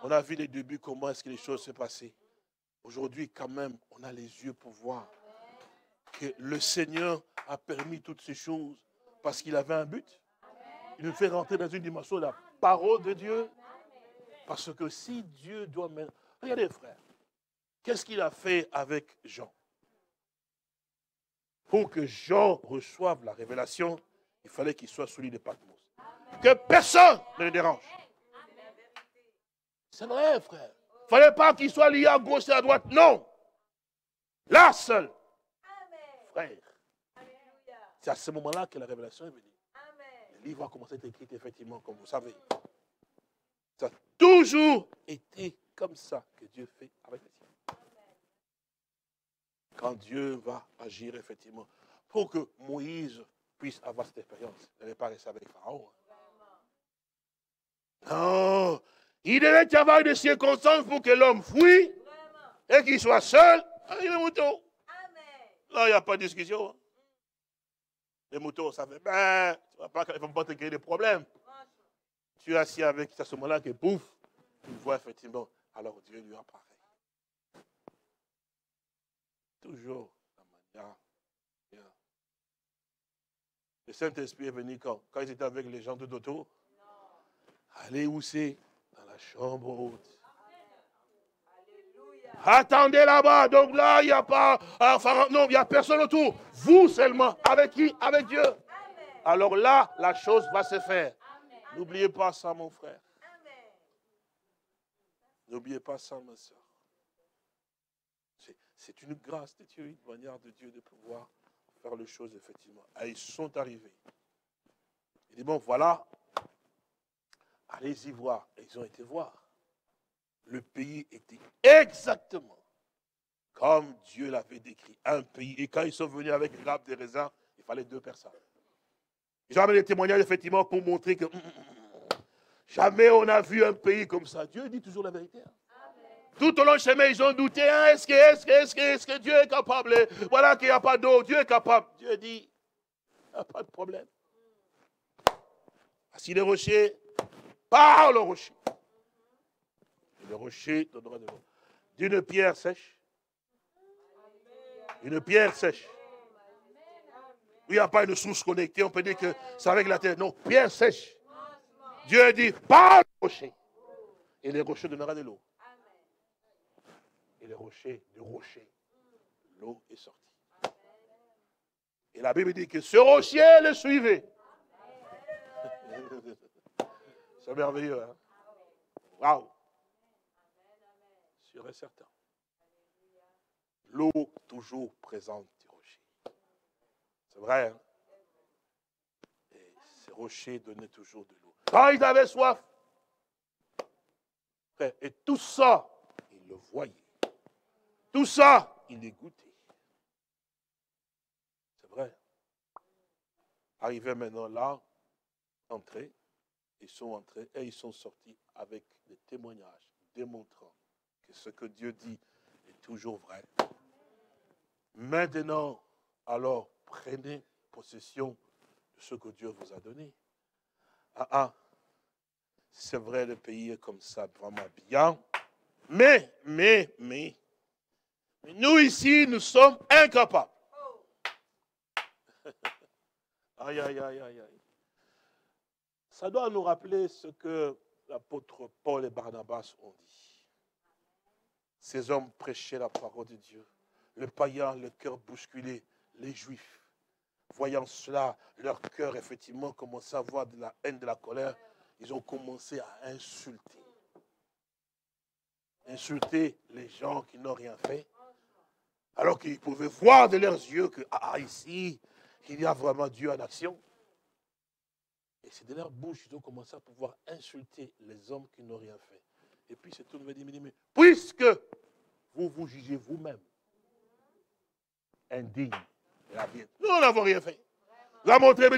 On a vu les débuts, comment est-ce que les choses se passaient. Aujourd'hui, quand même, on a les yeux pour voir que le Seigneur a permis toutes ces choses parce qu'il avait un but. Il nous fait rentrer dans une dimension de la parole de Dieu. Parce que si Dieu doit... Regardez, frère, qu'est-ce qu'il a fait avec Jean? Pour que Jean reçoive la révélation, il fallait qu'il soit celui de Patmos. Que personne ne le dérange. C'est vrai, frère. Il ne fallait pas qu'il soit lié à gauche et à droite. Non. Là seul. Frère. C'est à ce moment-là que la révélation est venue. Le livre a commencé à être écrit, effectivement, comme vous savez. Ça a toujours été comme ça que Dieu fait avec les siens. Quand Dieu va agir, effectivement, pour que Moïse puisse avoir cette expérience. Il n'avait pas resté avec Pharaon. Non, il devait avoir des circonstances pour que l'homme fuit et qu'il soit seul avec les moutons. Là, il n'y a pas de discussion. Hein. Les moutons, ça fait, ben, tu ne pas, vont pas te créer des problèmes. Tu es assis avec à ce moment-là que pouf, tu vois effectivement, alors Dieu lui apparaît. Toujours la manière. Le Saint-Esprit est venu quand? Quand ils étaient avec les gens de Doto Allez où c'est? Chambre haute. Attendez là-bas. Donc là, il n'y a pas. non, il n'y a personne autour. Vous seulement. Avec qui? Avec Dieu. Alors là, la chose va se faire. N'oubliez pas ça, mon frère. N'oubliez pas ça, ma soeur. C'est une grâce de Dieu, une manière de Dieu de pouvoir faire les choses, effectivement. Ah, ils sont arrivés. Il dit, bon, voilà, allez-y voir. Et ils ont été voir. Le pays était exactement comme Dieu l'avait décrit. Un pays. Et quand ils sont venus avec une grappe de raisin, il fallait deux personnes. Ils ont amené des témoignages, effectivement, pour montrer que hum, hum, hum, jamais on a vu un pays comme ça. Dieu dit toujours la vérité. Hein. Tout au long du chemin, ils ont douté. Hein, est-ce que, est que, est que, est que Dieu est capable? Voilà qu'il n'y a pas d'eau. Dieu est capable. Dieu dit, il n'y a pas de problème. Si le rocher, parle au rocher. le rocher donnera de l'eau. D'une pierre sèche. Une pierre sèche. Il n'y a pas une source connectée. On peut dire que c'est avec la terre. Non, pierre sèche. Dieu dit, parle au rocher. Et les rochers donnera de l'eau et les rochers, du rocher, l'eau est sortie. Et la Bible dit que ce rocher le suivait. Merveilleux, hein? Waouh! Sûr et certain. L'eau toujours présente du rocher. C'est vrai, hein? Et ce rocher donnait toujours de l'eau. Quand ils avaient soif, et tout ça, ils le voyaient. Tout ça, il est goûté. C'est vrai. Arrivé maintenant là, entrés, ils sont entrés et ils sont sortis avec des témoignages démontrant que ce que Dieu dit est toujours vrai. Maintenant, alors, prenez possession de ce que Dieu vous a donné. Ah ah, c'est vrai, le pays est comme ça, vraiment bien. Mais, mais, mais, nous ici, nous sommes incapables. aïe, aïe, aïe, aïe, aïe. Ça doit nous rappeler ce que l'apôtre Paul et Barnabas ont dit. Ces hommes prêchaient la parole de Dieu. Le païen, le cœur bousculé, les juifs. Voyant cela, leur cœur, effectivement, commençait à avoir de la haine, de la colère. Ils ont commencé à insulter. Insulter les gens qui n'ont rien fait alors qu'ils pouvaient voir de leurs yeux que, ah, ici, il y a vraiment Dieu en action. Et c'est de leur bouche qu'ils ont commencé à pouvoir insulter les hommes qui n'ont rien fait. Et puis c'est tout le dit, mais puisque vous vous jugez vous-même indigne de la vie, nous n'avons rien fait. Vous montré,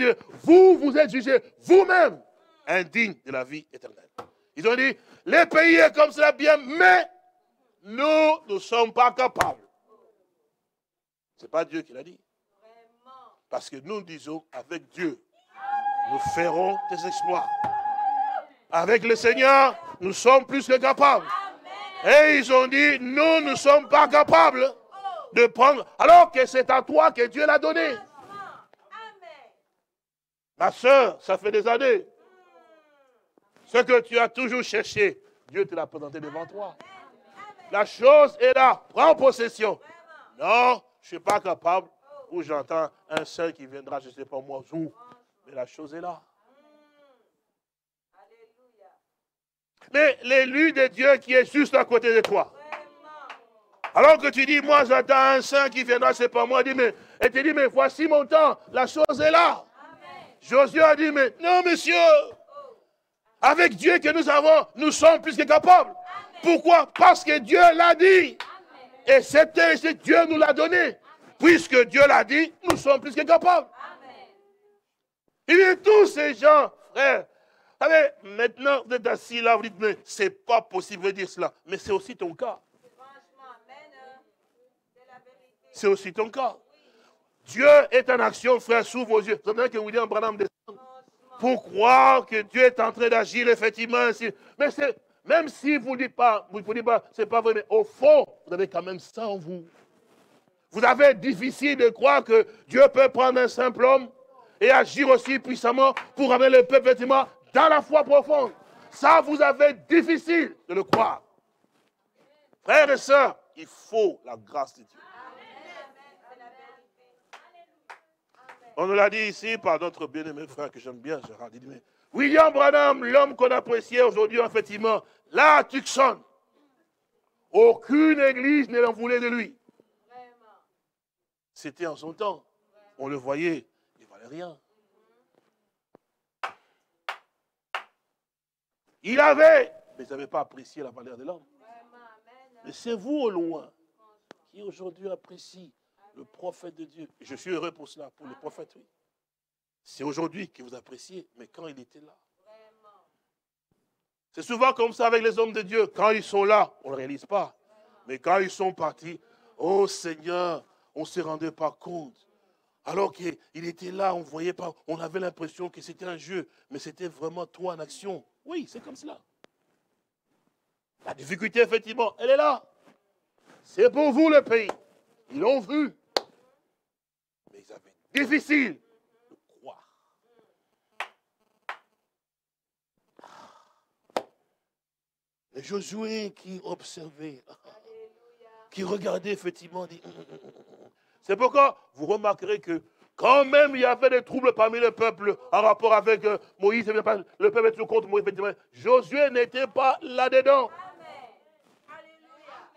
vous vous êtes jugés vous-même indigne de la vie éternelle. Ils ont dit, les pays est comme cela bien, mais nous ne sommes pas capables ce n'est pas Dieu qui l'a dit. Parce que nous disons, avec Dieu, nous ferons des exploits. Avec le Seigneur, nous sommes plus que capables. Et ils ont dit, nous ne sommes pas capables de prendre, alors que c'est à toi que Dieu l'a donné. Ma soeur, ça fait des années. Ce que tu as toujours cherché, Dieu te l'a présenté devant toi. La chose est là. Prends possession. Non, je ne suis pas capable, ou j'entends un seul qui viendra, je ne sais pas moi où, la chose est là. Mais l'élu de Dieu qui est juste à côté de toi. Alors que tu dis, moi j'attends un saint qui viendra, c'est pas moi. Dit, mais, et tu dis, mais voici mon temps, la chose est là. Josué a dit, mais non, monsieur, avec Dieu que nous avons, nous sommes plus que capables. Pourquoi? Parce que Dieu l'a dit. Et c'était, Dieu nous l'a donné. Puisque Dieu l'a dit, nous sommes plus que capables. Il tous ces gens, frère. Savez, maintenant, vous êtes assis là, vous dites, mais c'est pas possible de dire cela. Mais c'est aussi ton cas. C'est aussi ton cas. Dieu est en action, frère, sous vos yeux. Vous savez que William Branham descend pour croire que Dieu est en train d'agir effectivement ainsi. Mais c'est, même si vous ne dites pas, vous ne dites pas, c'est pas vrai, mais au fond, vous avez quand même ça en vous. Vous avez difficile de croire que Dieu peut prendre un simple homme et agir aussi puissamment pour amener le peuple effectivement dans la foi profonde. Ça, vous avez difficile de le croire. Frères et sœurs, il faut la grâce de Dieu. On nous l'a dit ici par notre bien-aimé frère que j'aime bien, Gérard. Mais William Branham, l'homme qu'on appréciait aujourd'hui, effectivement, là, à Tucson, aucune église ne l'en voulait de lui. C'était en son temps. On le voyait, rien. Il avait, mais il n'avait pas apprécié la valeur de l'homme. Mais c'est vous au loin qui aujourd'hui apprécie le prophète de Dieu. je suis heureux pour cela, pour le prophète, oui. C'est aujourd'hui que vous appréciez, mais quand il était là. C'est souvent comme ça avec les hommes de Dieu. Quand ils sont là, on ne réalise pas. Mais quand ils sont partis, oh Seigneur, on ne se rendait pas compte. Alors qu'il était là, on voyait pas, on avait l'impression que c'était un jeu, mais c'était vraiment toi en action. Oui, c'est comme cela. La difficulté, effectivement, elle est là. C'est pour vous le pays. Ils l'ont vu. Mais ils avaient difficile de croire. Et Josué qui observait, qui regardait effectivement, dit, hum, hum, hum, c'est pourquoi vous remarquerez que quand même il y avait des troubles parmi le peuple en rapport avec euh, Moïse, le peuple était contre Moïse, Josué n'était pas là-dedans.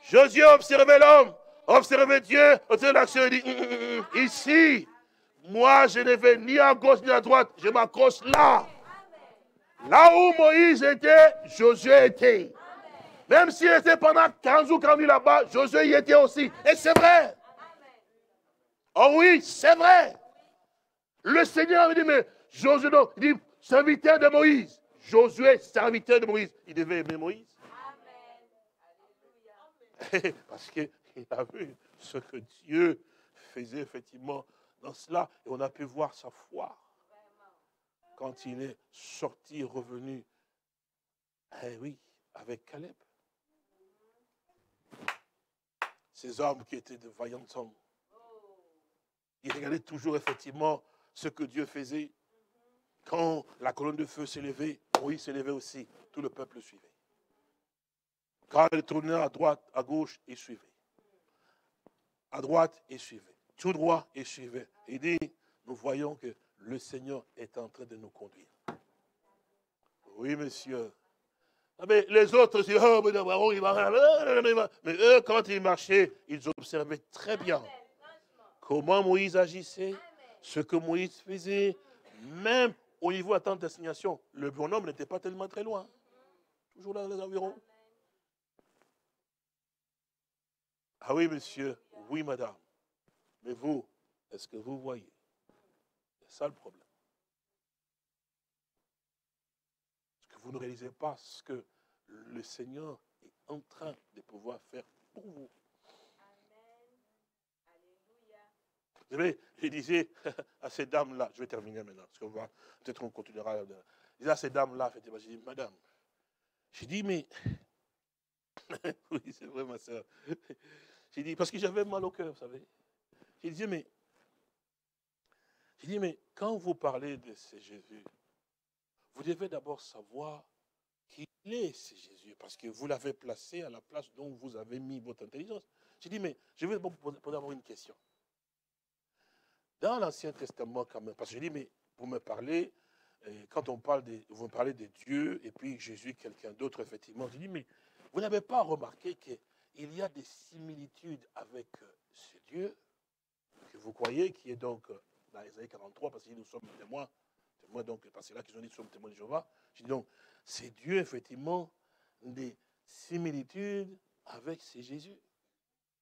Josué observait l'homme, observait Dieu, observait l'action, il dit, hum, hum, hum, ici, moi je ne vais ni à gauche ni à droite, je m'accroche là. Là où Moïse était, Josué était. Même s'il était pendant 15 ou 40 là-bas, Josué y était aussi. Et c'est vrai. Oh oui, c'est vrai. Le Seigneur avait dit, mais Josué, non, il dit, serviteur de Moïse. Josué, serviteur de Moïse. Il devait aimer Moïse. Amen. Parce qu'il a vu ce que Dieu faisait effectivement dans cela. Et on a pu voir sa foi. Quand il est sorti, revenu. Eh oui, avec Caleb. Ces hommes qui étaient de vaillants hommes. Il regardait toujours effectivement ce que Dieu faisait. Quand la colonne de feu levée, Moïse levé aussi. Tout le peuple suivait. Quand il tournait à droite, à gauche, il suivait. À droite, il suivait. Tout droit, il suivait. Il dit, nous voyons que le Seigneur est en train de nous conduire. Oui, monsieur. Ah, mais les autres, oh, mais eux, quand ils marchaient, ils observaient très bien comment Moïse agissait, ce que Moïse faisait, même au niveau la d'assignation, le bonhomme n'était pas tellement très loin. Toujours dans les environs. Ah oui, monsieur, oui, madame. Mais vous, est-ce que vous voyez? C'est ça le problème. Est-ce que vous ne réalisez pas ce que le Seigneur est en train de pouvoir faire pour vous? Vous savez, je disais à ces dames-là, je vais terminer maintenant, parce qu'on va, peut-être on continuera. Je disais à ces dames-là, je dis, madame, j'ai dit, mais, oui, c'est vrai, ma soeur. J'ai dit, parce que j'avais mal au cœur, vous savez. J'ai dit, mais, j'ai dit, mais quand vous parlez de ce Jésus, vous devez d'abord savoir qui est ce Jésus, parce que vous l'avez placé à la place dont vous avez mis votre intelligence. J'ai dit, mais je vais vous poser une question. Dans l'Ancien Testament, quand même, parce que je dis, mais vous me parlez, euh, quand on parle de, vous me parlez de Dieu, et puis Jésus, quelqu'un d'autre, effectivement, je dis, mais vous n'avez pas remarqué qu'il il y a des similitudes avec euh, ce Dieu que vous croyez, qui est donc euh, dans Isaïe 43, parce que nous sommes témoins, témoins donc, parce que là qu'ils ont dit nous sommes témoins de Jéhovah. Je dis donc, c'est Dieu, effectivement, des similitudes avec ce Jésus.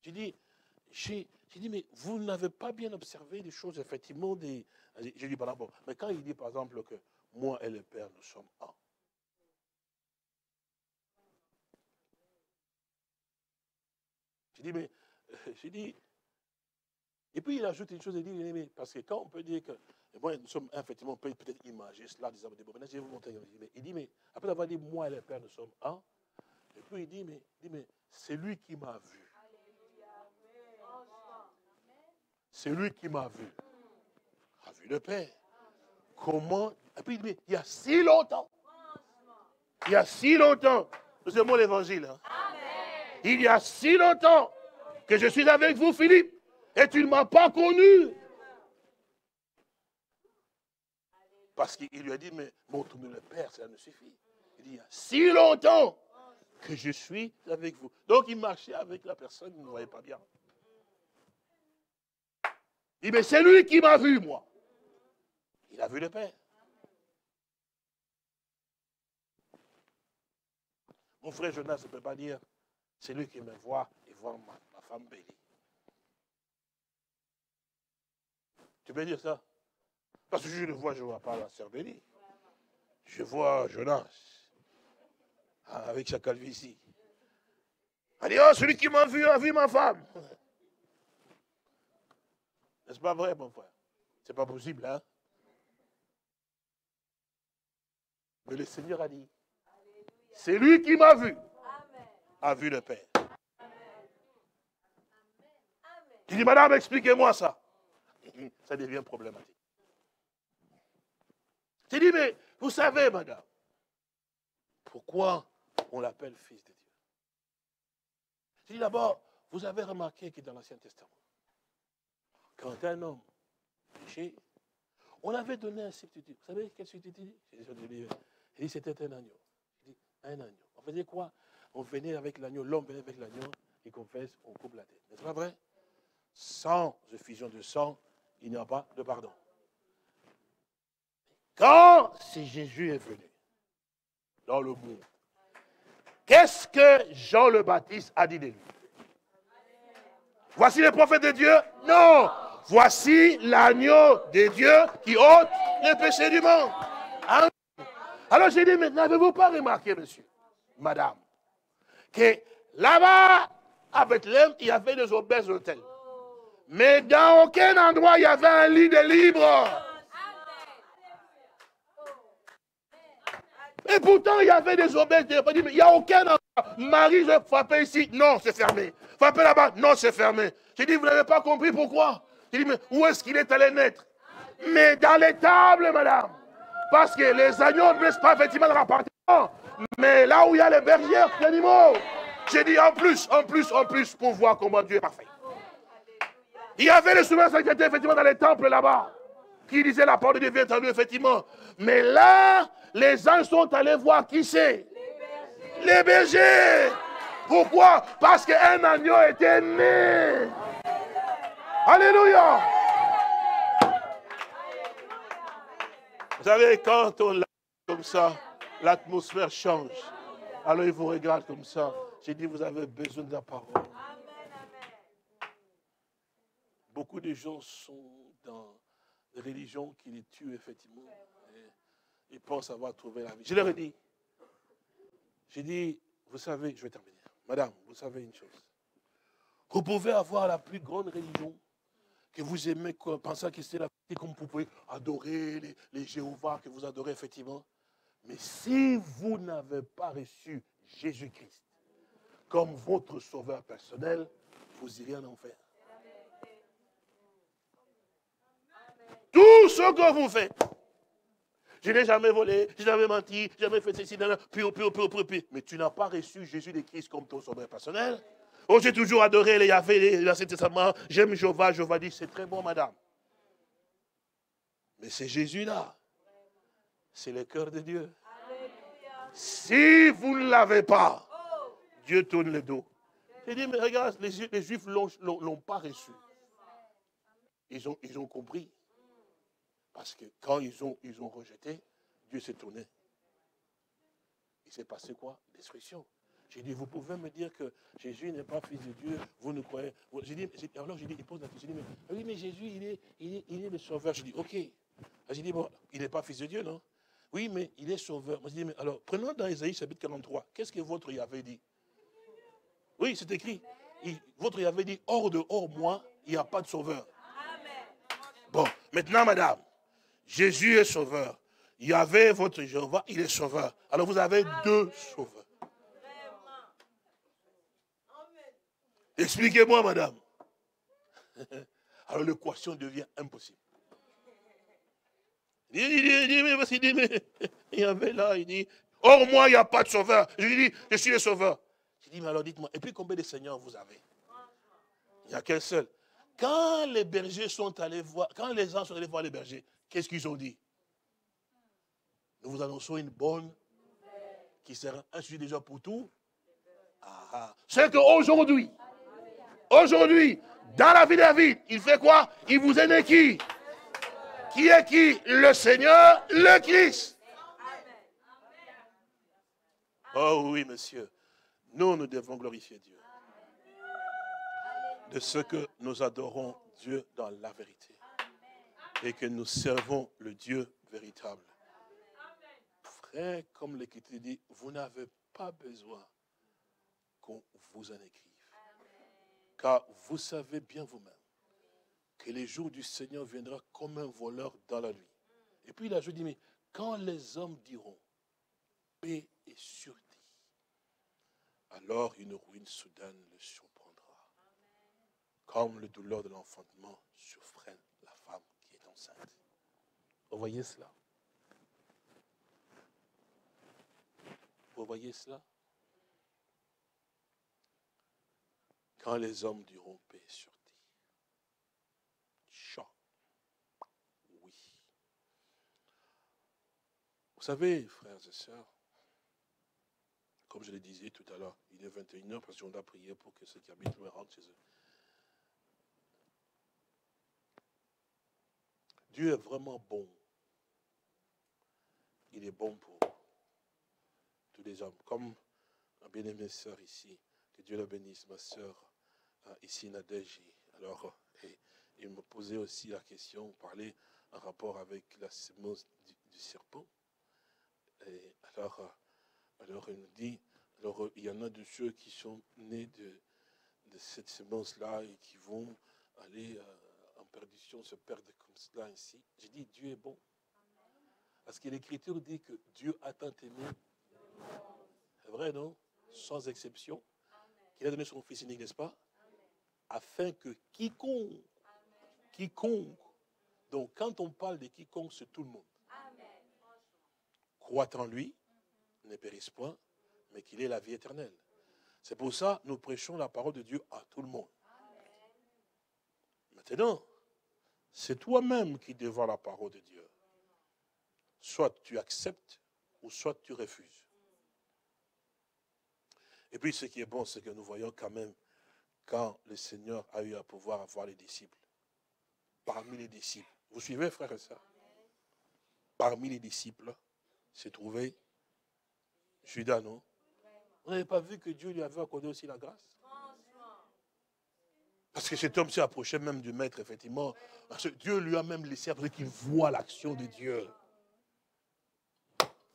Je dis, j'ai dit, mais vous n'avez pas bien observé des choses, effectivement, des. J'ai dit, exemple, mais quand il dit, par exemple, que moi et le Père, nous sommes un. J'ai dit, mais, j'ai dit, et puis il ajoute une chose, il dit, mais, parce que quand on peut dire que, moi, nous sommes effectivement peut-être imagés cela, des je vais vous montrer. Il dit, mais, après avoir dit, moi et le Père, nous sommes un, et puis il dit, mais, il dit, mais c'est lui qui m'a vu. C'est lui qui m'a vu. A vu le Père. Comment? Et puis il dit, il y a si longtemps. Il y a si longtemps. Nous aimons l'évangile. Hein? Il y a si longtemps que je suis avec vous, Philippe, et tu ne m'as pas connu. Parce qu'il lui a dit, mais montre-nous le Père, ça ne suffit. Il dit, il y a si longtemps que je suis avec vous. Donc il marchait avec la personne, il ne voyait pas bien. Il dit, mais c'est lui qui m'a vu, moi. Il a vu le Père. Mon frère Jonas ne peut pas dire, c'est lui qui me voit et voit ma, femme bénie. Tu peux dire ça? Parce que je le vois, je ne vois pas la sœur bénie. Je vois Jonas avec sa calvitie. Elle dit, oh, celui qui m'a vu a vu ma femme. N'est-ce pas vrai, mon frère? C'est pas possible, hein? Mais le Seigneur a dit, c'est lui qui m'a vu, a vu le Père. Il dit, madame, expliquez-moi ça. Ça devient problématique. Tu dis, mais vous savez, madame, pourquoi on l'appelle fils de Dieu? Je dis d'abord, vous avez remarqué que dans l'Ancien Testament, quand un homme péchait, on avait donné un substitut. Vous savez quel substitut Il dit c'était un agneau. Il dit un agneau. On faisait quoi? On venait avec l'agneau, l'homme venait avec l'agneau, il confesse, on coupe la tête. N'est-ce pas vrai? Sans effusion de sang, il n'y a pas de pardon. Quand c'est Jésus est venu dans le monde, qu'est-ce que Jean le Baptiste a dit de lui? Voici le prophète de Dieu Non Voici l'agneau de Dieu qui ôte les péchés du monde. Alors j'ai dit, mais n'avez-vous pas remarqué, monsieur, madame, que là-bas, à Bethléem, il y avait des obèses hôtels. Mais dans aucun endroit, il y avait un lit de libre. Et pourtant, il y avait des obèses. Il n'y a aucun endroit. Marie, je frappais ici. Non, c'est fermé. Frappez là-bas. Non, c'est fermé. J'ai dit, vous n'avez pas compris pourquoi il dit, mais où est-ce qu'il est allé naître? Mais dans les tables, madame. Parce que les agneaux ne laissent pas effectivement leur appartement. Mais là où il y a les bergères d'animaux. J'ai dit en plus, en plus, en plus, pour voir comment Dieu est parfait. Il y avait les souverains qui effectivement dans les temples là-bas. Qui disaient la parole de Dieu entendu, effectivement. Mais là, les anges sont allés voir qui c'est. Les bergers. Pourquoi? Parce qu'un agneau était né. Alléluia. Vous savez, quand on l'a comme ça, l'atmosphère change. Alors il vous regarde comme ça. J'ai dit, vous avez besoin de la parole. Beaucoup de gens sont dans des religions qui les tuent, effectivement. ils pensent avoir trouvé la vie. Je leur ai dit, j'ai dit, vous savez, je vais terminer. Madame, vous savez une chose. Vous pouvez avoir la plus grande religion que vous aimez, pensez que c'est la comme vous pouvez adorer les, les Jéhovah, que vous adorez effectivement. Mais si vous n'avez pas reçu Jésus-Christ comme votre sauveur personnel, vous irez en enfer. Tout ce que vous faites. Je n'ai jamais volé, je n'ai jamais menti, je n'ai jamais fait ceci, puis, puis, puis, puis, Mais tu n'as pas reçu Jésus-Christ comme ton sauveur personnel. Oh, j'ai toujours adoré les Yahvé, l'Ancien Testament. J'aime Jéhovah. Jéhovah dit, c'est très bon, madame. Mais c'est Jésus-là. C'est le cœur de Dieu. Si vous ne l'avez pas, Dieu tourne le dos. J'ai dit, mais regarde, les, Juifs ne l'ont pas reçu. Ils ont compris. Parce que quand ils ont, ils ont rejeté, Dieu s'est tourné. Il s'est passé quoi? Destruction. J'ai dit, vous pouvez me dire que Jésus n'est pas fils de Dieu, vous ne croyez. J'ai dit, alors j'ai dit, il pose la question, mais, oui, mais Jésus, il est, il est, il est le sauveur. J'ai dit, ok. J'ai dit, bon, il n'est pas fils de Dieu, non? Oui, mais il est sauveur. J'ai dit, mais alors, prenons dans Isaïe chapitre 43, qu'est-ce que votre Yahvé dit? Oui, c'est écrit. votre Yahvé dit, hors de hors moi, il n'y a pas de sauveur. Bon, maintenant, madame, Jésus est sauveur. Yahvé, votre Jéhovah, il est sauveur. Alors vous avez deux sauveurs. Expliquez-moi, madame. Alors l'équation devient impossible. Il dit, il dit, mais, il dit, mais il y avait là, il dit, hors moi, il n'y a pas de sauveur. Je lui dis, je suis le sauveur. Je dis, mais alors dites-moi, et puis combien de seigneurs vous avez Il n'y a qu'un seul. Quand les bergers sont allés voir, quand les gens sont allés voir les bergers, qu'est-ce qu'ils ont dit? Nous vous annonçons une bonne qui sera un sujet déjà pour tout. Ah, ah. C'est qu'aujourd'hui, Aujourd'hui, dans la vie de David, il fait quoi? Il vous est né qui? Qui est qui? Le Seigneur, le Christ. Oh oui, monsieur. Nous, nous devons glorifier Dieu. De ce que nous adorons Dieu dans la vérité. Et que nous servons le Dieu véritable. Frère, comme l'Écriture dit, vous n'avez pas besoin qu'on vous en écrive. Car vous savez bien vous-même que les jours du Seigneur viendra comme un voleur dans la nuit. Et puis il a dit, mais quand les hommes diront paix et sûreté, alors une ruine soudaine le surprendra. Comme le douleur de l'enfantement surprend la femme qui est Vous voyez cela Vous voyez cela Quand les hommes diront paix sur ti. Chant. Oui. Vous savez, frères et sœurs, comme je le disais tout à l'heure, il est 21h parce qu'on a prié pour que ceux qui habitent rentrent chez eux. Dieu est vraiment bon. Il est bon pour tous les hommes. Comme un bien-aimé sœur ici, que Dieu la bénisse, ma sœur ah, ici Nadège. Alors, il me posait aussi la question, parlait en rapport avec la sémence du, serpent. Alors, euh, il nous dit, alors, il y en a de ceux qui sont nés de, cette sémence-là et qui vont aller euh, perdition, se perdre comme cela ainsi. J'ai dit, Dieu est bon. Parce que l'Écriture dit que Dieu a tant aimé. C'est vrai, non? Sans exception. Qu'il a donné son Fils unique, n'est-ce pas? Afin que quiconque, quiconque, donc quand on parle de quiconque, c'est tout le monde, croit en lui, ne périsse point, mais qu'il ait la vie éternelle. C'est pour ça que nous prêchons la parole de Dieu à tout le monde. Maintenant, c'est toi-même qui devant la parole de Dieu. Soit tu acceptes ou soit tu refuses. Et puis ce qui est bon, c'est que nous voyons quand même quand le Seigneur a eu à pouvoir avoir les disciples. Parmi les disciples. Vous suivez, frère et Parmi les disciples s'est trouvé Judas, non? Vous n'avez pas vu que Dieu lui avait accordé aussi la grâce? Parce que cet homme s'est approché même du maître, effectivement. Parce que Dieu lui a même laissé après qu'il voit l'action de Dieu.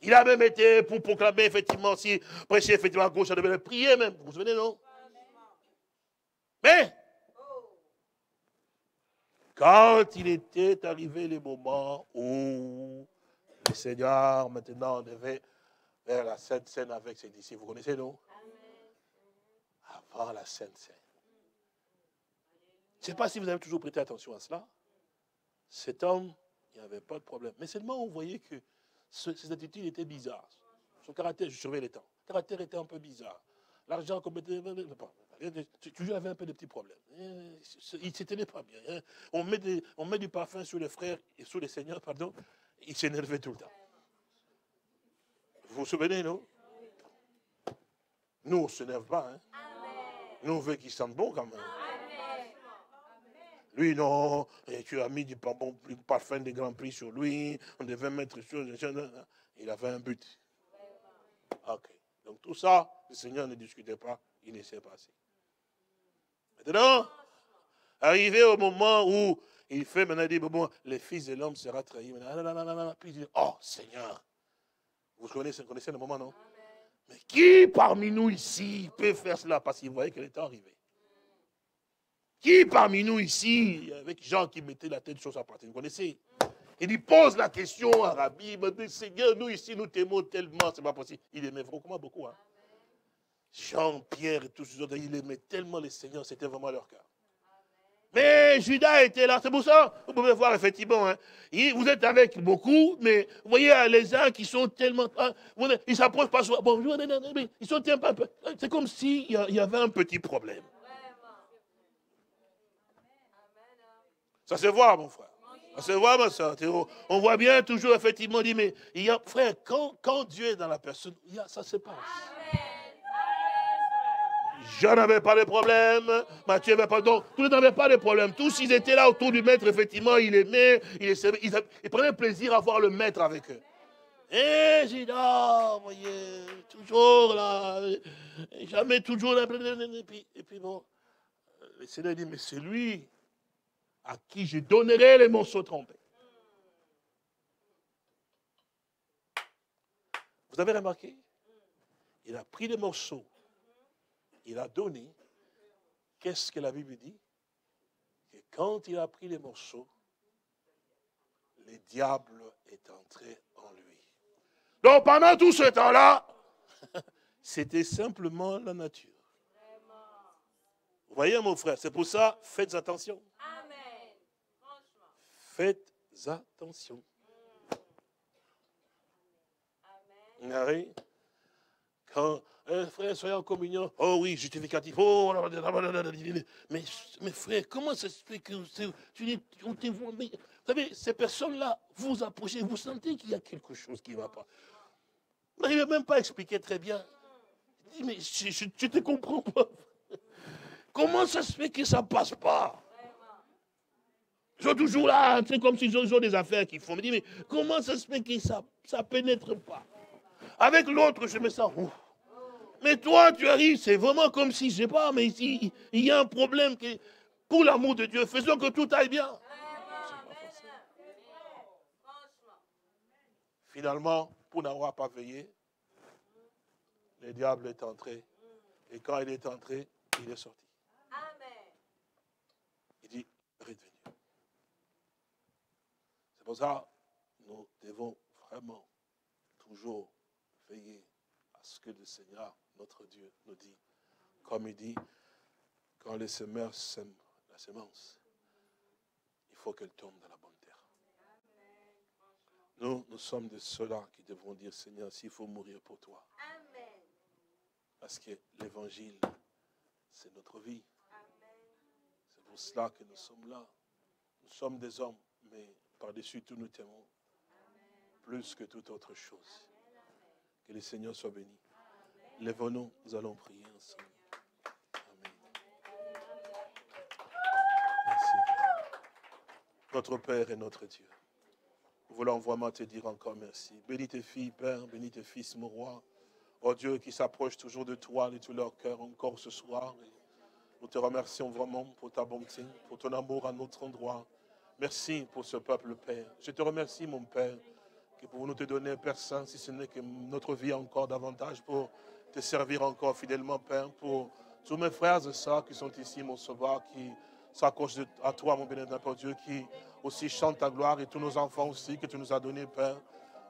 Il a même été pour proclamer, effectivement, si prêcher, effectivement, à gauche, à droite, prier même. Vous vous souvenez, non? Mais, quand il était arrivé le moment où le Seigneur maintenant devait vers la Sainte Seine avec ses disciples, vous connaissez, non? Avant la Sainte Seine. Je ne sais pas si vous avez toujours prêté attention à cela. Cet homme, il n'y avait pas de problème. Mais seulement, vous voyez que ses attitudes étaient bizarres. Son caractère, je surveille les temps. Son caractère était un peu bizarre. L'argent comme Toujours avait un peu de petits problèmes. Il ne s'éteignait pas bien. Hein. On met, on met du parfum sur les frères et sur les seigneurs, pardon. Il s'énervait tout le temps. Vous vous souvenez, non? Nous, on ne s'énerve pas. Hein? Nous, on veut qu'il sente bon quand même. Lui, non, et tu as mis du parfum de Grand Prix sur lui, on devait mettre sur... Il avait un but. Ok. Donc tout ça, le Seigneur ne discutait pas, il laissait passer. Maintenant, arrivé au moment où il fait maintenant, il dit, bon, le Fils de l'homme sera trahi. Puis il dit, oh Seigneur, vous connaissez, connaissez le moment, non? Mais qui parmi nous ici peut faire cela? Parce qu'il voyait qu'elle était arrivée. Qui parmi nous ici, avec Jean qui mettait la tête sur sa partie, vous connaissez? Il lui pose la question à Rabbi, Seigneur, nous ici, nous t'aimons tellement, c'est pas possible. Il aimait vraiment beaucoup. Hein? Jean, Pierre et tous ces autres, il aimait tellement les Seigneurs, c'était vraiment leur cœur. Mais Judas était là, c'est pour ça, vous pouvez voir effectivement, hein, vous êtes avec beaucoup, mais vous voyez les uns qui sont tellement, hein, ils s'approchent pas souvent, bonjour, ils sont peu, c'est comme s'il y avait un petit problème. Ça se voit, mon frère. Ça se voit, ma soeur. On voit bien toujours, effectivement, dit, mais il y a, frère, quand, quand Dieu est dans la personne, il y a, ça se passe. Jean n'avais pas de problème, Matthieu n'avait pas. Donc, tous n'avaient pas de problème. Tous, ils étaient là autour du maître, effectivement, il aimait, il, il, prenait plaisir à voir le maître avec eux. Et j'ai dit, vous voyez, toujours là, jamais toujours là. Et puis bon, le Seigneur dit, mais c'est lui à qui je donnerai les morceaux trompés. Vous avez remarqué? Il a pris les morceaux, il a donné. Qu'est-ce que la Bible dit? Que quand il a pris les morceaux, le diable est entré en lui. Donc pendant tout ce temps-là, c'était simplement la nature. Vous voyez mon frère, c'est pour ça, faites attention. Faites attention. Amen. Quand un frère soit en communion, oh oui, justificatif, oh, mais, mais frère, comment ça se fait que tu dis, on te voit, mais, vous savez, ces personnes-là, vous approchez, vous sentez qu'il y a quelque chose qui ne va pas. Vous n'arrivez même pas à expliquer très bien. mais je, je, je te comprends pas. Comment ça se fait que ça ne passe pas? Ils sont toujours là, c'est comme s'ils ont, des affaires qu'ils font. Je me dis, mais comment ça se fait que ça ne pénètre pas? Avec l'autre, je me sens, ouf. Mais toi, tu arrives, c'est vraiment comme si, je ne sais pas, mais ici, il y a un problème. Que, pour l'amour de Dieu, faisons que tout aille bien. Finalement, pour n'avoir pas veillé, le diable est entré. Et quand il est entré, il est sorti. Il dit, redevenu pour ça, nous devons vraiment toujours veiller à ce que le Seigneur, notre Dieu, nous dit. Comme il dit, quand les semeurs sèment la semence, il faut qu'elle tombe dans la bonne terre. Nous, nous sommes de ceux-là qui devront dire, Seigneur, s'il faut mourir pour toi. Parce que l'évangile, c'est notre vie. C'est pour cela que nous sommes là. Nous sommes des hommes, mais par-dessus tout, nous t'aimons. Plus que toute autre chose. Que le Seigneur soit béni. Lève-nous, nous allons prier ensemble. Amen. Merci. Notre Père et notre Dieu. Nous voulons vraiment te dire encore merci. Bénis tes filles, Père, bénis tes fils, mon roi. Oh Dieu, qui s'approche toujours de toi de tout leur cœur encore ce soir. Nous te remercions vraiment pour ta bonté, pour ton amour à notre endroit. Merci pour ce peuple, Père. Je te remercie, mon Père, que pour nous te donner, Père Saint, si ce n'est que notre vie encore davantage pour te servir encore fidèlement, Père, pour tous mes frères et sœurs qui sont ici, mon sauveur, qui s'accrochent à toi, mon bénévole Père Dieu, qui aussi chantent ta gloire et tous nos enfants aussi que tu nous as donnés, Père.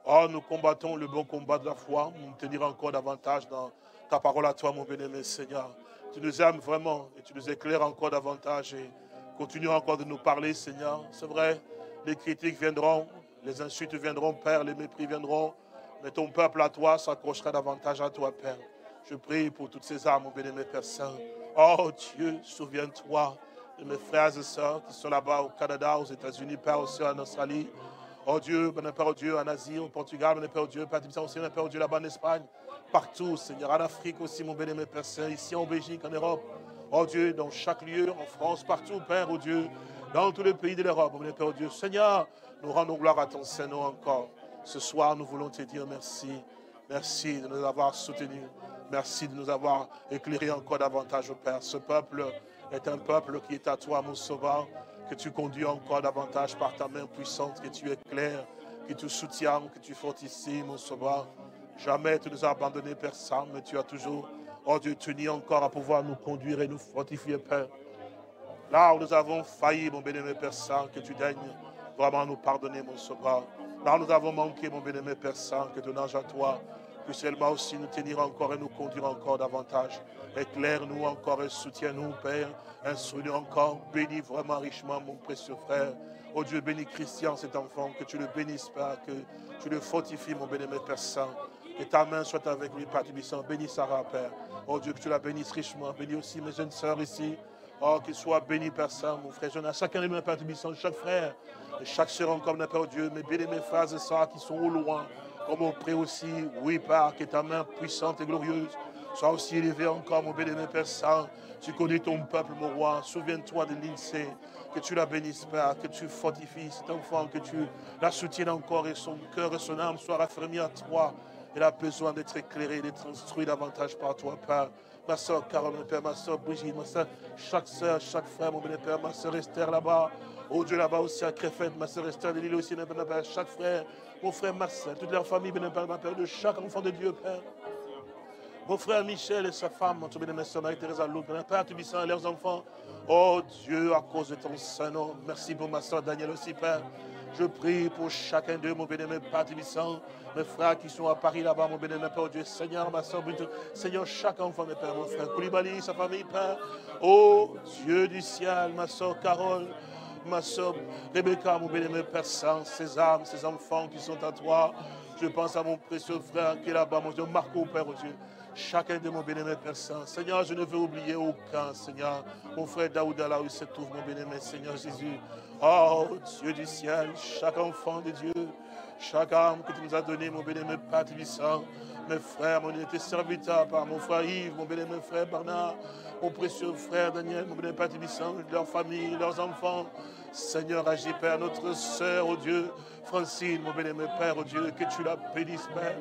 Oh, nous combattons le bon combat de la foi, nous te dire encore davantage dans ta parole à toi, mon bénévole Seigneur. Tu nous aimes vraiment et tu nous éclaires encore davantage Continue encore de nous parler, Seigneur. C'est vrai, les critiques viendront, les insultes viendront, Père, les mépris viendront. Mais ton peuple à toi s'accrochera davantage à toi, Père. Je prie pour toutes ces âmes, mon béni, Père Saint. Oh Dieu, souviens-toi de mes frères et sœurs qui sont là-bas au Canada, aux États-Unis, Père, aussi en Australie. Oh Dieu, mon Père, Dieu, en Asie, au Portugal, mon Père, Dieu, Père, aussi, mon Père, Dieu, là-bas en Espagne, partout, Seigneur, en Afrique aussi, mon béni, Père Saint, ici en Belgique, en Europe. Oh Dieu, dans chaque lieu, en France, partout, Père, oh Dieu, dans tous les pays de l'Europe, mon Père, oh Dieu. Seigneur, nous rendons gloire à ton Saint-Nom encore. Ce soir, nous voulons te dire merci. Merci de nous avoir soutenus. Merci de nous avoir éclairés encore davantage, Père. Ce peuple est un peuple qui est à toi, mon sauveur, que tu conduis encore davantage par ta main puissante, que tu éclaires, que tu soutiens, que tu fortifies, mon sauveur. Jamais tu nous as abandonnés, Père Saint, mais tu as toujours, oh Dieu, tenu encore à pouvoir nous conduire et nous fortifier, Père. Là où nous avons failli, mon bénémoine Père Saint, que tu daignes vraiment nous pardonner, mon sauveur. Là où nous avons manqué, mon bénémoine Père Saint, que ton ange à toi puisse seulement aussi nous tenir encore et nous conduire encore davantage. Éclaire-nous encore et soutiens-nous, Père. Instruis-nous encore. Bénis vraiment richement, mon précieux frère. Oh Dieu, bénis Christian, cet enfant, que tu le bénisses, Père, que tu le fortifies, mon bénémoine Père Saint. Que ta main soit avec lui, Père Tibissant. Bénis Sarah, Père. Oh Dieu, que tu la bénisses richement. Bénis aussi mes jeunes sœurs ici. Oh, qu'il soit béni, Père Saint, mon frère. Je à chacun de mes Père Tibissant, chaque frère et chaque sœur encore, mon Père Dieu. Mes bien mes frères et sœurs qui sont au loin. Comme prie aussi, oui, Père, que ta main puissante et glorieuse soit aussi élevée encore, mon béni, Père Saint. Tu connais ton peuple, mon roi. Souviens-toi de l'INSEE. Que tu la bénisses, Père, que tu fortifies cet enfant, que tu la soutiennes encore et son cœur et son âme soient raffermis à toi. Il a besoin d'être éclairé, d'être instruit davantage par toi, Père. Ma soeur Carole, mon Père, ma soeur Brigitte, ma soeur, chaque soeur, chaque frère, mon Père, ma soeur Esther là-bas. Oh Dieu, là-bas aussi à Créfette, ma soeur Esther de l'île aussi, Père, chaque frère, mon frère Marcel, toute leur famille, mon Père, ma Père, de chaque enfant de Dieu, Père. Mon frère Michel et sa femme, mon ma soeur Marie-Thérèse mon Père, tu et leurs enfants. Oh Dieu, à cause de ton Saint-Nom, merci pour ma soeur Daniel aussi, Père. Je prie pour chacun d'eux, mon bénémoine Père Tibissant, mes frères qui sont à Paris là-bas, mon bénémoine Père Dieu, Seigneur, ma soeur, Seigneur, chaque enfant, mes pères, mon frère Koulibaly, sa famille, Père. Oh Dieu du ciel, ma soeur Carole, ma soeur Rebecca, mon bénémoine Père Saint, ses âmes, ses enfants qui sont à toi. Je pense à mon précieux frère qui est là-bas, mon Dieu, Marco, Père Dieu chacun de mon bénémoine Père Saint. Seigneur, je ne veux oublier aucun, Seigneur. Mon frère Daouda, là où il se trouve, mon bénémoine, Seigneur Jésus. Oh, Dieu du ciel, chaque enfant de Dieu, chaque âme que tu nous as donné, mon bénémoine Père Saint, mes frères, mon été serviteur par mon frère Yves, mon bénémoine frère Bernard, mon précieux frère Daniel, mon bénémoine Père Saint, leur famille, leurs enfants. Seigneur, agis, Père, notre sœur, oh Dieu, Francine, mon bénémoine Père, oh Dieu, que tu la bénisses, Père.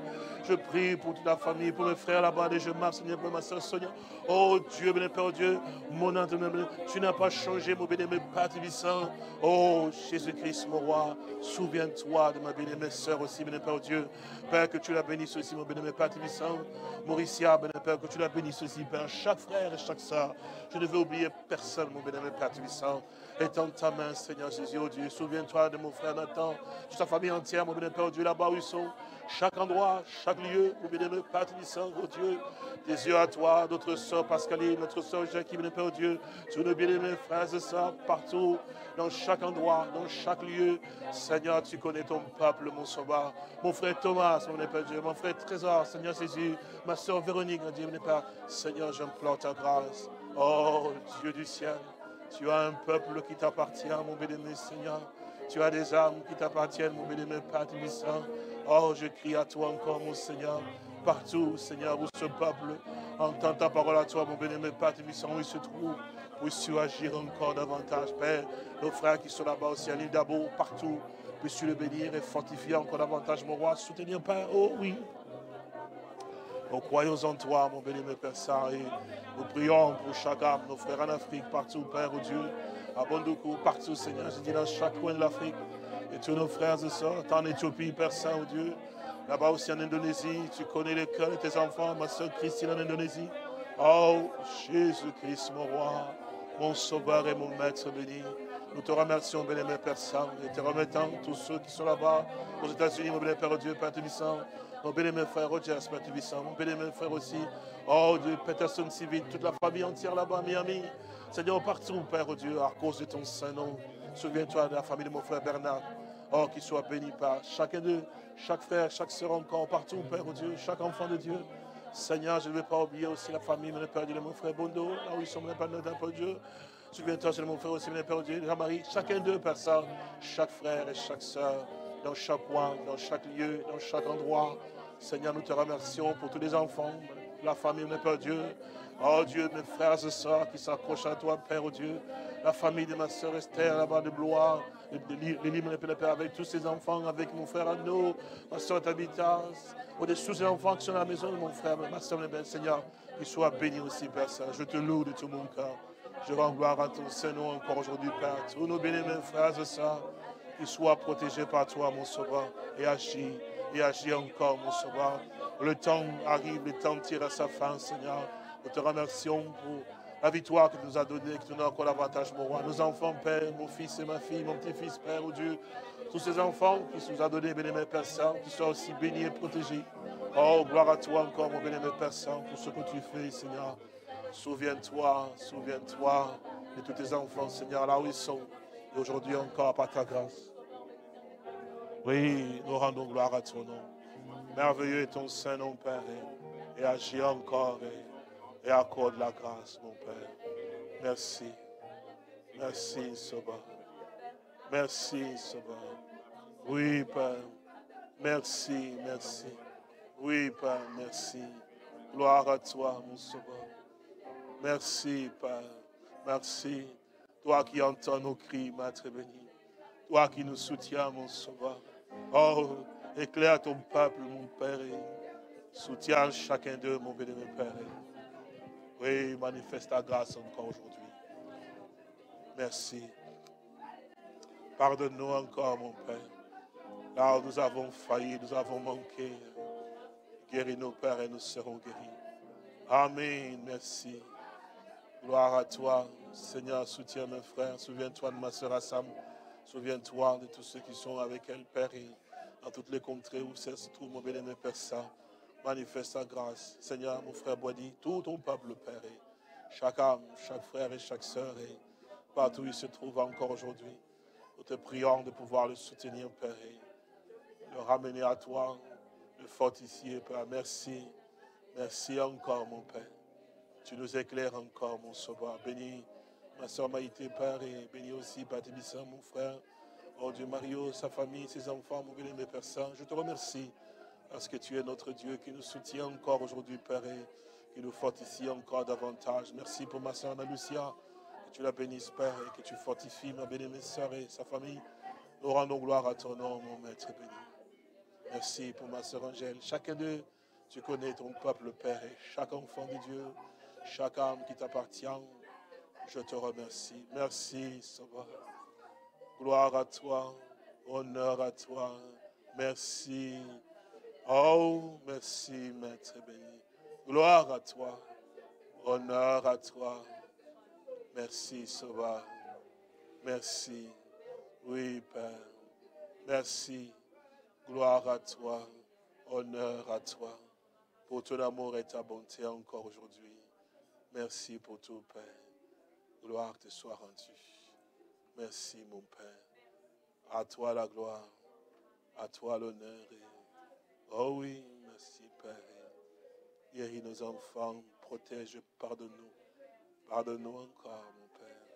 Je prie pour toute la famille, pour mes frères là-bas, et je marche, Seigneur, pour ma soeur Sonia. Oh Dieu, béni Père Dieu, mon âme, tu n'as pas changé, mon béni, Père Tibissant. Oh Jésus-Christ, mon roi, souviens-toi de ma mes soeurs aussi, béni Père Dieu. Père, que tu la bénisses aussi, mon béni, Père Tibissant. Mauricia, béni Père, que tu la bénisses aussi, Père, chaque frère et chaque soeur. Je ne veux oublier personne, mon béni, Père Tibissant. Étends ta main, Seigneur Jésus, oh Dieu. Souviens-toi de mon frère Nathan, de sa famille entière, mon béni, Père Dieu, là-bas où ils sont chaque endroit, chaque lieu, vous bénissez, Père oh Dieu, des yeux à toi, notre soeur Pascaline, notre soeur Jacques, Père Dieu, tous nos bien-aimés frères et sœurs, partout, dans chaque endroit, dans chaque lieu. Seigneur, tu connais ton peuple, mon sauveur. Mon frère Thomas, mon Père Dieu, mon frère Trésor, Seigneur Jésus, ma soeur Véronique, mon Dieu, mon Père. Seigneur, j'implore ta grâce. Oh, Dieu du ciel, tu as un peuple qui t'appartient, mon bien-aimé Seigneur. Tu as des âmes qui t'appartiennent, mon bien-aimé Père Saint. Oh, je crie à toi encore, mon Seigneur. Partout, Seigneur, où ce peuple entend ta parole à toi, mon bénémoine Père où il se trouve. Puisses-tu agir encore davantage, Père. Nos frères qui sont là-bas aussi à l'île d'Abo, partout. Puisses-tu le bénir et fortifier encore davantage, mon roi. Soutenir, Père. Oh oui. Nous croyons en toi, mon bénémoine Père Saint, nous prions pour chaque âme, nos frères en Afrique, partout, Père, oh Dieu, à Bondoukou, partout, Seigneur, je dis dans chaque coin de l'Afrique. Et tous nos frères et sœurs, en Éthiopie, Père Saint, oh Dieu, là-bas aussi en Indonésie, tu connais les cœurs de tes enfants, ma soeur Christine en Indonésie. Oh, Jésus-Christ, mon roi, mon sauveur et mon maître béni. Nous te remercions, bénémoine Père Saint, et te remettons tous ceux qui sont là-bas, aux États-Unis, mon bénémoine Père Dieu, Père Tubissant, mon bénémoine Frère Roger, Père Tubissant, mon bénémoine Frère aussi, oh Dieu, Peterson Civil, toute la famille entière là-bas, Miami. Seigneur, partout, Père Dieu, à cause de ton Saint-Nom. Souviens-toi de la famille de mon frère Bernard. Oh, qu'il soit béni par chacun d'eux, chaque frère, chaque sœur encore, partout, Père Dieu, chaque enfant de Dieu. Seigneur, je ne veux pas oublier aussi la famille, mon Père Dieu, de mon frère Bondo, là où ils sont, mon Père Dieu. Souviens-toi, c'est mon frère aussi, mon Père Dieu, Jean-Marie, chacun d'eux, Père Saint, chaque frère et chaque sœur, dans chaque coin, dans chaque lieu, dans chaque endroit. Seigneur, nous te remercions pour tous les enfants, la famille, mon Père Dieu. Oh Dieu, mes frères et sœurs qui s'accrochent à toi, Père oh Dieu. La famille de ma sœur Esther, là-bas de Blois, Lily, mon Père, avec tous ses enfants, avec mon frère Arnaud, ma sœur Tabitha, ou des enfants qui sont à la maison de mon frère, ma sœur, mon Seigneur, qu'ils soient bénis aussi, Père Saint. Je te loue de tout mon cœur. Je rends gloire à ton Saint-Nom encore aujourd'hui, Père. Tous nos bénis, mes frères et sœurs, qu'ils soient protégés par toi, mon sauveur, et agis, et agis encore, mon sauveur. Le temps arrive, le temps tire à sa fin, Seigneur. Nous te remercions pour la victoire que tu nous as donnée, que tu nous as encore davantage, mon roi. Nos enfants, Père, mon fils et ma fille, mon petit-fils, Père, oh Dieu. Tous ces enfants qui nous a donné, béni, mes Père Saint, qui soient aussi bénis et protégés. Oh, gloire à toi encore, mon béni, Père Saint, pour ce que tu fais, Seigneur. Souviens-toi, souviens-toi de tous tes enfants, Seigneur, là où ils sont. Et aujourd'hui encore, par ta grâce. Oui, nous rendons gloire à ton nom. Merveilleux est ton Saint-Nom, Père, et, agis encore et, accorde la grâce, mon Père. Merci. Merci, Sauveur. Merci, Sauveur. Oui, Père. Merci, merci. Oui, Père, merci. Gloire à toi, mon Sauveur. Merci, Père. Merci. Toi qui entends nos cris, Maître béni. Toi qui nous soutiens, mon Sauveur. Oh, éclaire ton peuple, mon Père. soutiens chacun d'eux, mon béni, mon Père. Oui, manifeste ta grâce encore aujourd'hui. Merci. Pardonne-nous encore, mon Père. Là nous avons failli, nous avons manqué. Guéris nos pères et nous serons guéris. Amen. Merci. Gloire à toi. Seigneur, soutiens mes frères. Souviens-toi de ma soeur Assam. Souviens-toi de tous ceux qui sont avec elle, Père, et dans toutes les contrées où ça se trouve, mon bien-aimé Père Saint. Manifeste ta grâce. Seigneur, mon frère Boidi, tout ton peuple, Père, et chaque âme, chaque frère et chaque sœur, et partout où il se trouve encore aujourd'hui. Nous te prions de pouvoir le soutenir, Père, et le ramener à toi, le fortifier, Père. Merci. Merci encore, mon Père. Tu nous éclaires encore, mon sauveur. Bénis ma soeur Maïté, Père, et bénis aussi Batibissa, mon frère. Oh Dieu, Mario, sa famille, ses enfants, mon bien-aimé Père Saint. Je te remercie parce que tu es notre Dieu qui nous soutient encore aujourd'hui, Père, et qui nous fortifie encore davantage. Merci pour ma soeur Anna Lucia. Que tu la bénisses, Père, et que tu fortifies ma bien-aimée soeur et sa famille. Nous rendons gloire à ton nom, mon Maître béni. Merci pour ma soeur Angèle. Chacun d'eux, tu connais ton peuple, Père, et chaque enfant de Dieu chaque âme qui t'appartient, je te remercie. Merci, Sauveur. Gloire à toi, honneur à toi. Merci. Oh, merci, Maître béni. Gloire à toi, honneur à toi. Merci, Sauveur. Merci. Oui, Père. Merci. Gloire à toi, honneur à toi, pour ton amour et ta bonté encore aujourd'hui. Merci pour tout, Père. Gloire te soit rendue. Merci, mon Père. À toi la gloire. À toi l'honneur. Oh oui, merci, Père. Guéris nos enfants. Protège, pardonne-nous. Pardonne-nous encore, mon Père.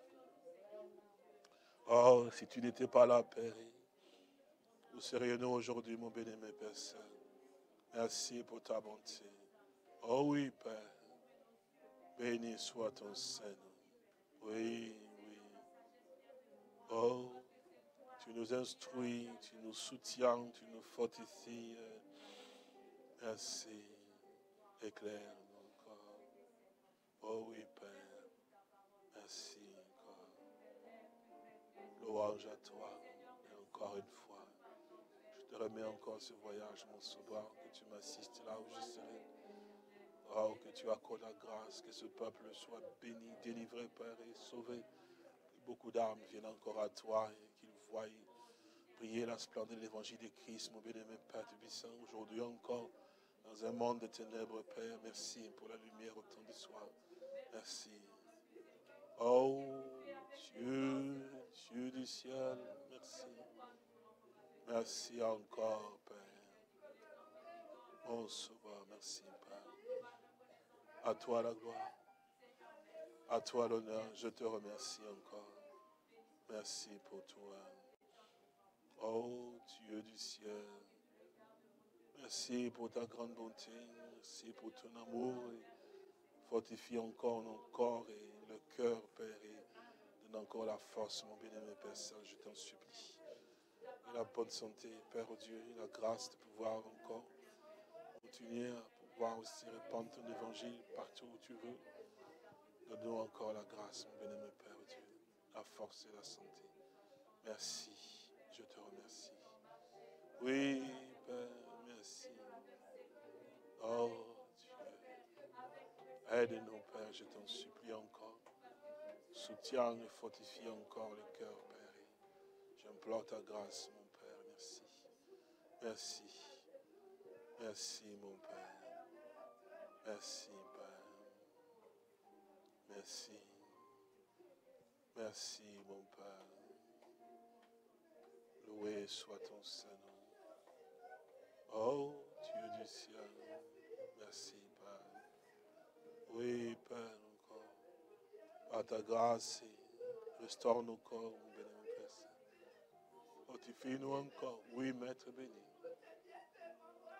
Oh, si tu n'étais pas là, Père, où serions-nous aujourd'hui, mon béni-aimé Père Saint? Merci pour ta bonté. Oh oui, Père. Béni soit ton Saint-Nom. Oui, oui. Oh, tu nous instruis, tu nous soutiens, tu nous fortifies. Merci. Éclaire encore. Oh oui, Père. Merci encore. Louange à toi. Et encore une fois, je te remets encore ce voyage, mon sauveur, que tu m'assistes là où je serai. Oh, que tu accordes la grâce, que ce peuple soit béni, délivré, Père, et sauvé. Que beaucoup d'âmes viennent encore à toi et qu'ils voient prier la splendeur de l'évangile de Christ, mon bien-aimé Père Tubissant, aujourd'hui encore, dans un monde de ténèbres, Père. Merci pour la lumière au temps du soir. Merci. Oh, Dieu, Dieu du ciel, merci. Merci encore, Père. Mon sauveur, merci, à toi la gloire. À toi l'honneur. Je te remercie encore. Merci pour toi. Oh Dieu du ciel. Merci pour ta grande bonté. Merci pour ton amour. fortifie encore nos corps et le cœur, Père. Et donne encore la force, mon bien-aimé Père je t'en supplie. Et la bonne santé, Père Dieu, et la grâce de pouvoir encore continuer à pouvoir aussi répandre ton évangile partout où tu veux. Donne-nous encore la grâce, mon bien-aimé Père Dieu, la force et la santé. Merci, je te remercie. Oui, Père, merci. Oh Dieu, aide-nous, Père, je t'en supplie encore. Soutiens et fortifie encore le cœur, Père. J'implore ta grâce, mon Père. Merci. Merci. Merci, mon Père. Merci, Père. Merci. Merci, mon Père. Loué soit ton Saint-Nom. Oh, Dieu du ciel. Merci, Père. Oui, Père, encore. Par ta grâce, restaure nos corps, mon béni, Père. Fortifie-nous encore. Oui, Maître béni.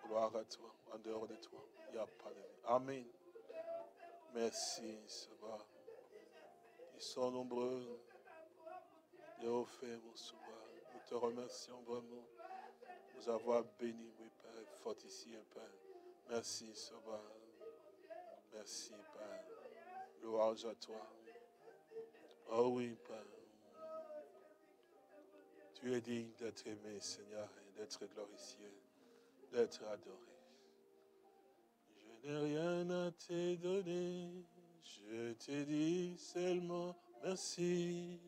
Gloire à toi. En dehors de toi, il n'y a pas de vie. Amen. Merci, Seigneur. Ils sont nombreux. Au fait, mon Sauveur, nous te remercions vraiment nous avoir bénis, oui, Père, fortifié, Père. Merci, Sauveur. Merci, Père. Louange à toi. Oh oui, Père. Tu es digne d'être aimé, Seigneur, et d'être glorifié d'être adoré. Je n'ai rien à te donner, je te dis seulement merci.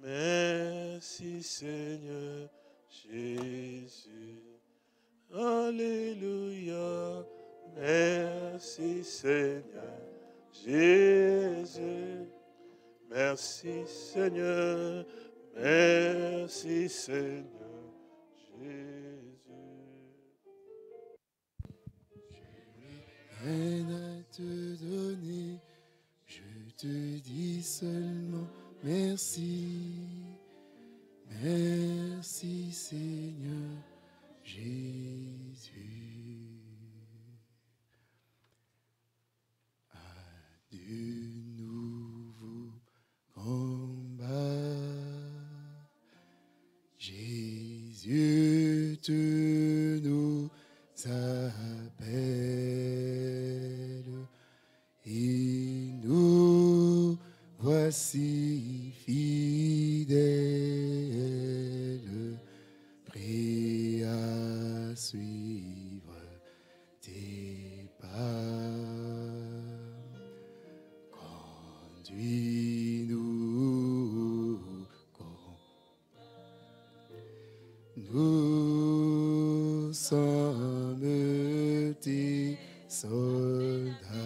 Merci Seigneur Jésus. Alléluia. Merci Seigneur Jésus. Merci Seigneur. Merci Seigneur rien à te donner. Je te dis seulement merci. Merci Seigneur Jésus. À du nouveau combat. Jésus te nous appelle. Si fidèle, prêt à suivre tes pas. Conduis-nous, nous sommes tes soldats.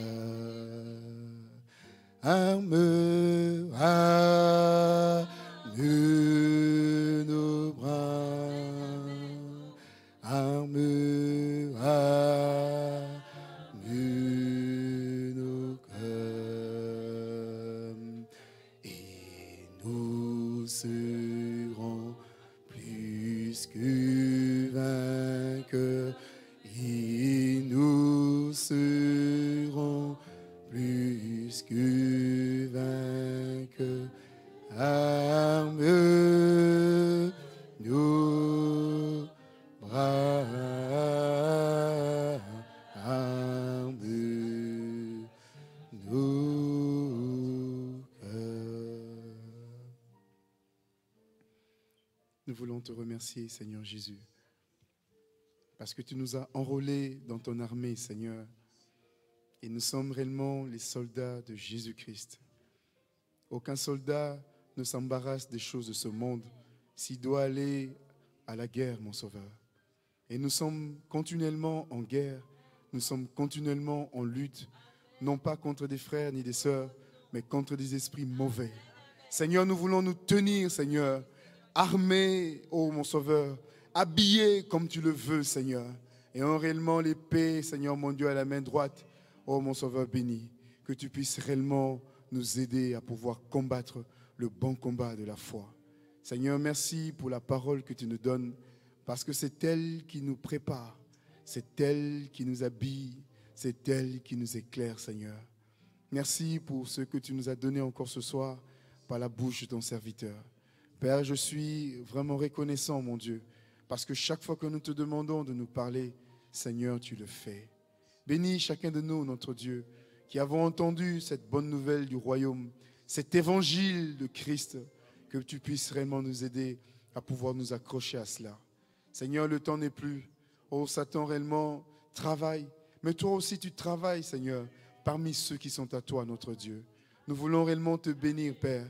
Remercier, Seigneur Jésus, parce que tu nous as enrôlés dans ton armée, Seigneur, et nous sommes réellement les soldats de Jésus-Christ. Aucun soldat ne s'embarrasse des choses de ce monde s'il doit aller à la guerre, mon Sauveur. Et nous sommes continuellement en guerre, nous sommes continuellement en lutte, non pas contre des frères ni des sœurs, mais contre des esprits mauvais. Seigneur, nous voulons nous tenir, Seigneur, armé, ô mon Sauveur, habillé comme tu le veux, Seigneur, et en réellement l'épée, Seigneur mon Dieu, à la main droite, ô mon Sauveur béni, que tu puisses réellement nous aider à pouvoir combattre le bon combat de la foi. Seigneur, merci pour la parole que tu nous donnes, parce que c'est elle qui nous prépare, C'est elle qui nous habille, c'est elle qui nous éclaire, Seigneur. Merci pour ce que tu nous as donné encore ce soir par la bouche de ton serviteur. Père, je suis vraiment reconnaissant, mon Dieu, parce que chaque fois que nous te demandons de nous parler, Seigneur, tu le fais. Bénis chacun de nous, notre Dieu, qui avons entendu cette bonne nouvelle du royaume, cet évangile de Christ, que tu puisses réellement nous aider à pouvoir nous accrocher à cela. Seigneur, le temps n'est plus. Oh, Satan réellement travaille. Mais toi aussi, tu travailles, Seigneur, parmi ceux qui sont à toi, notre Dieu. Nous voulons réellement te bénir, Père,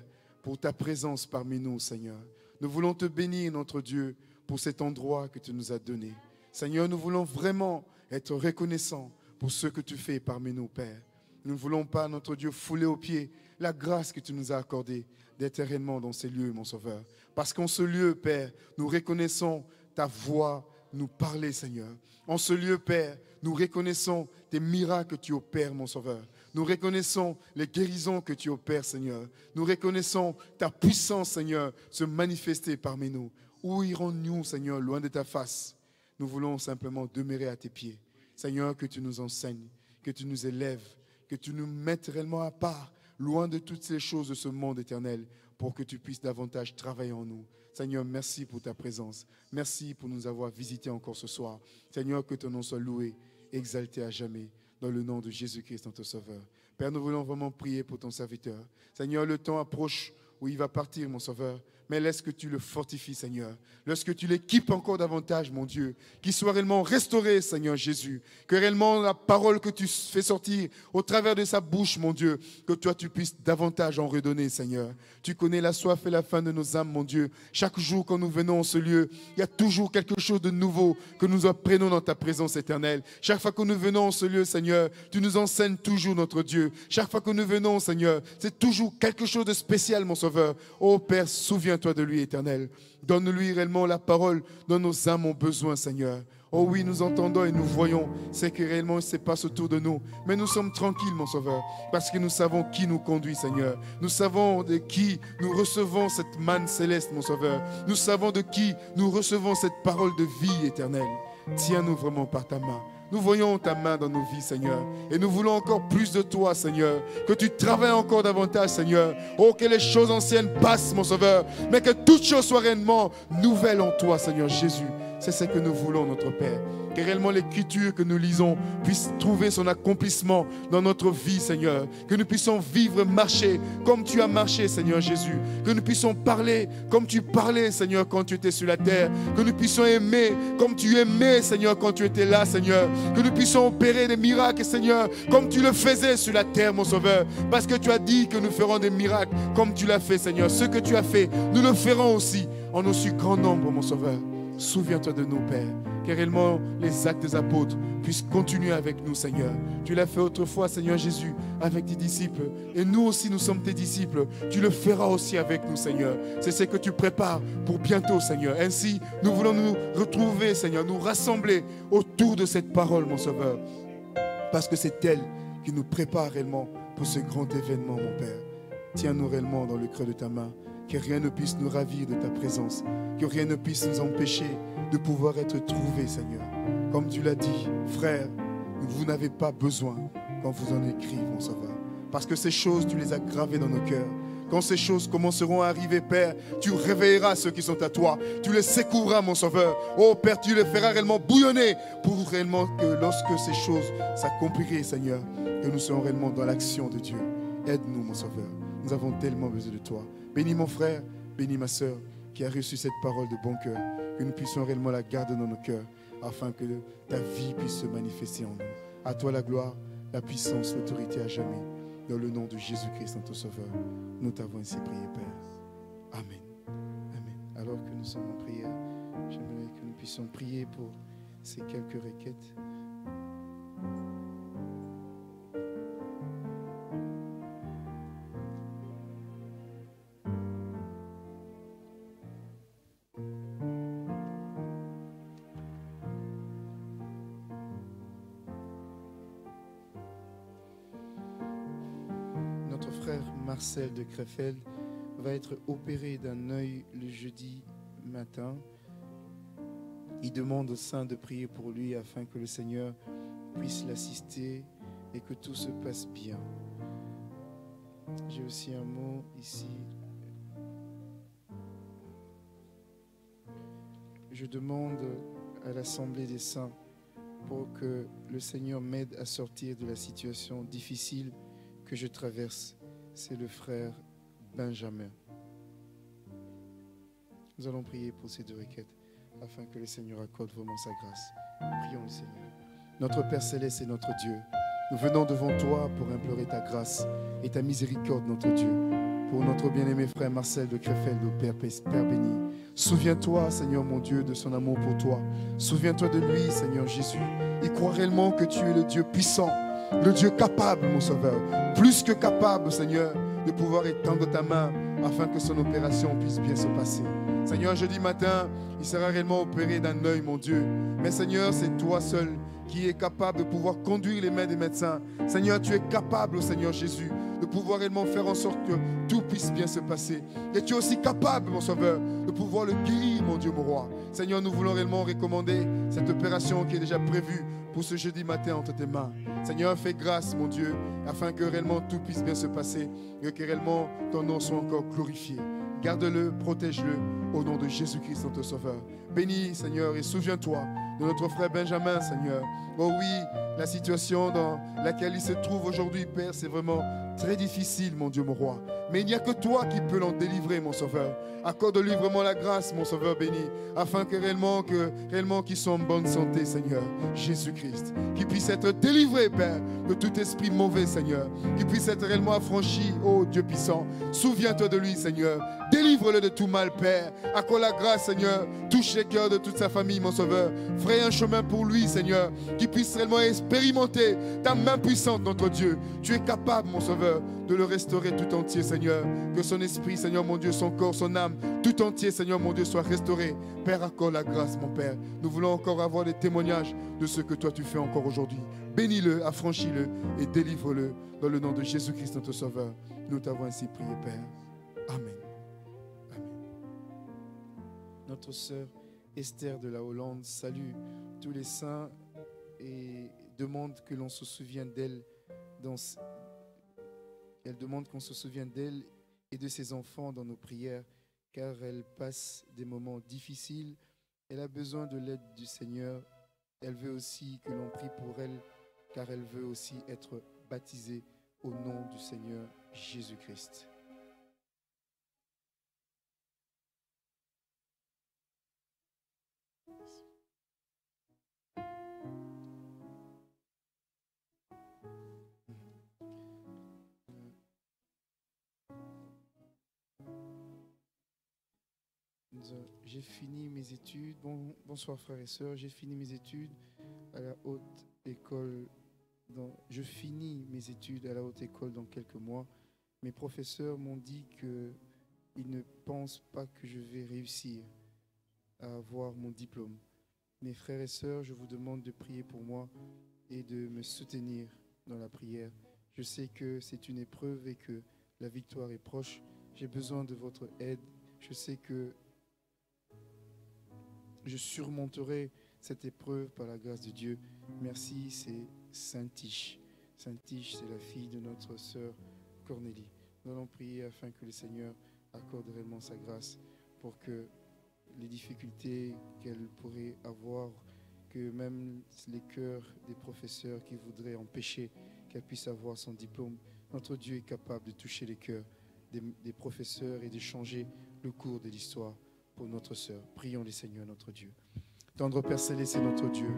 pour ta présence parmi nous, Seigneur. Nous voulons te bénir, notre Dieu, pour cet endroit que tu nous as donné. Seigneur, nous voulons vraiment être reconnaissants pour ce que tu fais parmi nous, Père. Nous ne voulons pas, notre Dieu, fouler aux pieds la grâce que tu nous as accordée d'être réellement dans ces lieux, mon Sauveur. Parce qu'en ce lieu, Père, nous reconnaissons ta voix nous parler, Seigneur. En ce lieu, Père, nous reconnaissons tes miracles que tu opères, mon Sauveur. Nous reconnaissons les guérisons que tu opères, Seigneur. Nous reconnaissons ta puissance, Seigneur, se manifester parmi nous. Où irons-nous, Seigneur, loin de ta face? Nous voulons simplement demeurer à tes pieds. Seigneur, que tu nous enseignes, que tu nous élèves, que tu nous mettes réellement à part, loin de toutes ces choses de ce monde éternel, pour que tu puisses davantage travailler en nous. Seigneur, merci pour ta présence. Merci pour nous avoir visités encore ce soir. Seigneur, que ton nom soit loué, exalté à jamais, dans le nom de Jésus-Christ, notre Sauveur. Père, nous voulons vraiment prier pour ton serviteur. Seigneur, le temps approche où il va partir, mon Sauveur mais laisse que tu le fortifies, Seigneur. Lorsque tu l'équipes encore davantage, mon Dieu, qu'il soit réellement restauré, Seigneur Jésus. Que réellement la parole que tu fais sortir au travers de sa bouche, mon Dieu, que toi tu puisses davantage en redonner, Seigneur. Tu connais la soif et la faim de nos âmes, mon Dieu. Chaque jour quand nous venons en ce lieu, il y a toujours quelque chose de nouveau que nous apprenons dans ta présence éternelle. Chaque fois que nous venons en ce lieu, Seigneur, tu nous enseignes toujours, notre Dieu. Chaque fois que nous venons, Seigneur, c'est toujours quelque chose de spécial, mon Sauveur. Oh Père, souviens toi de lui, éternel. Donne-lui réellement la parole dont nos âmes ont besoin, Seigneur. Oh oui, nous entendons et nous voyons ce qui réellement se passe autour de nous. Mais nous sommes tranquilles, mon Sauveur, parce que nous savons qui nous conduit, Seigneur. Nous savons de qui nous recevons cette manne céleste, mon Sauveur. Nous savons de qui nous recevons cette parole de vie éternelle. Tiens-nous vraiment par ta main. Nous voyons ta main dans nos vies, Seigneur. Et nous voulons encore plus de toi, Seigneur. Que tu travailles encore davantage, Seigneur. Oh, que les choses anciennes passent, mon Sauveur. Mais que toutes choses soient réellement nouvelles en toi, Seigneur Jésus. C'est ce que nous voulons, notre Père que réellement l'écriture que nous lisons puisse trouver son accomplissement dans notre vie, Seigneur. Que nous puissions vivre, marcher comme tu as marché, Seigneur Jésus. Que nous puissions parler comme tu parlais, Seigneur, quand tu étais sur la terre. Que nous puissions aimer comme tu aimais, Seigneur, quand tu étais là, Seigneur. Que nous puissions opérer des miracles, Seigneur, comme tu le faisais sur la terre, mon Sauveur. Parce que tu as dit que nous ferons des miracles comme tu l'as fait, Seigneur. Ce que tu as fait, nous le ferons aussi en aussi grand nombre, mon Sauveur. Souviens-toi de nous, Père que réellement les actes des apôtres puissent continuer avec nous, Seigneur. Tu l'as fait autrefois, Seigneur Jésus, avec tes disciples. Et nous aussi, nous sommes tes disciples. Tu le feras aussi avec nous, Seigneur. C'est ce que tu prépares pour bientôt, Seigneur. Ainsi, nous voulons nous retrouver, Seigneur, nous rassembler autour de cette parole, mon Sauveur. Parce que c'est elle qui nous prépare réellement pour ce grand événement, mon Père. Tiens-nous réellement dans le creux de ta main. Que rien ne puisse nous ravir de ta présence. Que rien ne puisse nous empêcher de pouvoir être trouvé, Seigneur. Comme tu l'as dit, frère, vous n'avez pas besoin quand vous en écrivez, mon Sauveur. Parce que ces choses, tu les as gravées dans nos cœurs. Quand ces choses commenceront à arriver, Père, tu réveilleras ceux qui sont à toi. Tu les secoueras, mon Sauveur. Oh Père, tu les feras réellement bouillonner pour réellement que lorsque ces choses s'accompliraient, Seigneur, que nous serons réellement dans l'action de Dieu. Aide-nous, mon Sauveur. Nous avons tellement besoin de toi. Bénis mon frère, bénis ma soeur qui a reçu cette parole de bon cœur que nous puissions réellement la garder dans nos cœurs, afin que ta vie puisse se manifester en nous. À toi la gloire, la puissance, l'autorité à jamais. Dans le nom de Jésus-Christ, notre Sauveur, nous t'avons ainsi prié, Père. Amen. Amen. Alors que nous sommes en prière, j'aimerais que nous puissions prier pour ces quelques requêtes. Marcel de Krefeld va être opéré d'un œil le jeudi matin. Il demande au Saint de prier pour lui afin que le Seigneur puisse l'assister et que tout se passe bien. J'ai aussi un mot ici. Je demande à l'Assemblée des saints pour que le Seigneur m'aide à sortir de la situation difficile que je traverse. C'est le frère Benjamin. Nous allons prier pour ces deux requêtes afin que le Seigneur accorde vraiment sa grâce. Prions le Seigneur. Notre Père céleste et notre Dieu, nous venons devant toi pour implorer ta grâce et ta miséricorde, notre Dieu, pour notre bien-aimé frère Marcel de Crefeld, au Père, Père béni. Souviens-toi, Seigneur mon Dieu, de son amour pour toi. Souviens-toi de lui, Seigneur Jésus. Il croit réellement que tu es le Dieu puissant, le Dieu capable, mon Sauveur, plus que capable, Seigneur, de pouvoir étendre ta main afin que son opération puisse bien se passer. Seigneur, jeudi matin, il sera réellement opéré d'un œil, mon Dieu. Mais Seigneur, c'est toi seul qui es capable de pouvoir conduire les mains des médecins. Seigneur, tu es capable, Seigneur Jésus, de pouvoir réellement faire en sorte que tout puisse bien se passer. Et tu es aussi capable, mon Sauveur, de pouvoir le guérir, mon Dieu, mon roi. Seigneur, nous voulons réellement recommander cette opération qui est déjà prévue pour ce jeudi matin entre tes mains. Seigneur, fais grâce, mon Dieu, afin que réellement tout puisse bien se passer et que réellement ton nom soit encore glorifié. Garde-le, protège-le au nom de Jésus-Christ, notre Sauveur. Bénis, Seigneur, et souviens-toi de notre frère Benjamin, Seigneur. Oh oui, la situation dans laquelle il se trouve aujourd'hui, Père, c'est vraiment très difficile, mon Dieu, mon roi. Mais il n'y a que toi qui peux l'en délivrer, mon Sauveur. Accorde-lui vraiment la grâce, mon Sauveur béni, afin que réellement, que réellement qu'il soit en bonne santé, Seigneur, Jésus-Christ. Qu'il puisse être délivré, Père, de tout esprit mauvais, Seigneur. Qu'il puisse être réellement affranchi, ô Dieu puissant. Souviens-toi de lui, Seigneur. Délivre-le de tout mal, Père. Accorde la grâce, Seigneur. Touche les cœurs de toute sa famille, mon Sauveur. Ferai un chemin pour lui, Seigneur. Qu'il puisse réellement expérimenter ta main puissante, notre Dieu. Tu es capable, mon Sauveur, de le restaurer tout entier, Seigneur. Que son esprit, Seigneur, mon Dieu, son corps, son âme, tout entier, Seigneur, mon Dieu, soit restauré. Père, accorde la grâce, mon Père. Nous voulons encore avoir des témoignages de ce que toi tu fais encore aujourd'hui. Bénis-le, affranchis-le et délivre-le dans le nom de Jésus-Christ, notre Sauveur. Nous t'avons ainsi prié, Père. Amen. Notre sœur Esther de la Hollande salue tous les saints et demande que l'on se souvienne d'elle dans elle demande qu'on se souvienne d'elle et de ses enfants dans nos prières, car elle passe des moments difficiles. Elle a besoin de l'aide du Seigneur. Elle veut aussi que l'on prie pour elle, car elle veut aussi être baptisée au nom du Seigneur Jésus-Christ. J'ai fini mes études. Bon, bonsoir frères et sœurs. J'ai fini mes études à la haute école. Dans, je finis mes études à la haute école dans quelques mois. Mes professeurs m'ont dit qu'ils ne pensent pas que je vais réussir à avoir mon diplôme. Mes frères et sœurs, je vous demande de prier pour moi et de me soutenir dans la prière. Je sais que c'est une épreuve et que la victoire est proche. J'ai besoin de votre aide. Je sais que je surmonterai cette épreuve par la grâce de Dieu. Merci, c'est Saint-Tiche. Saint-Tiche, c'est la fille de notre sœur Cornélie. Nous allons prier afin que le Seigneur accorde réellement sa grâce pour que les difficultés qu'elle pourrait avoir, que même les cœurs des professeurs qui voudraient empêcher qu'elle puisse avoir son diplôme, notre Dieu est capable de toucher les cœurs des, des professeurs et de changer le cours de l'histoire pour notre sœur. Prions les Seigneur notre Dieu. Tendre Père Céleste, notre Dieu.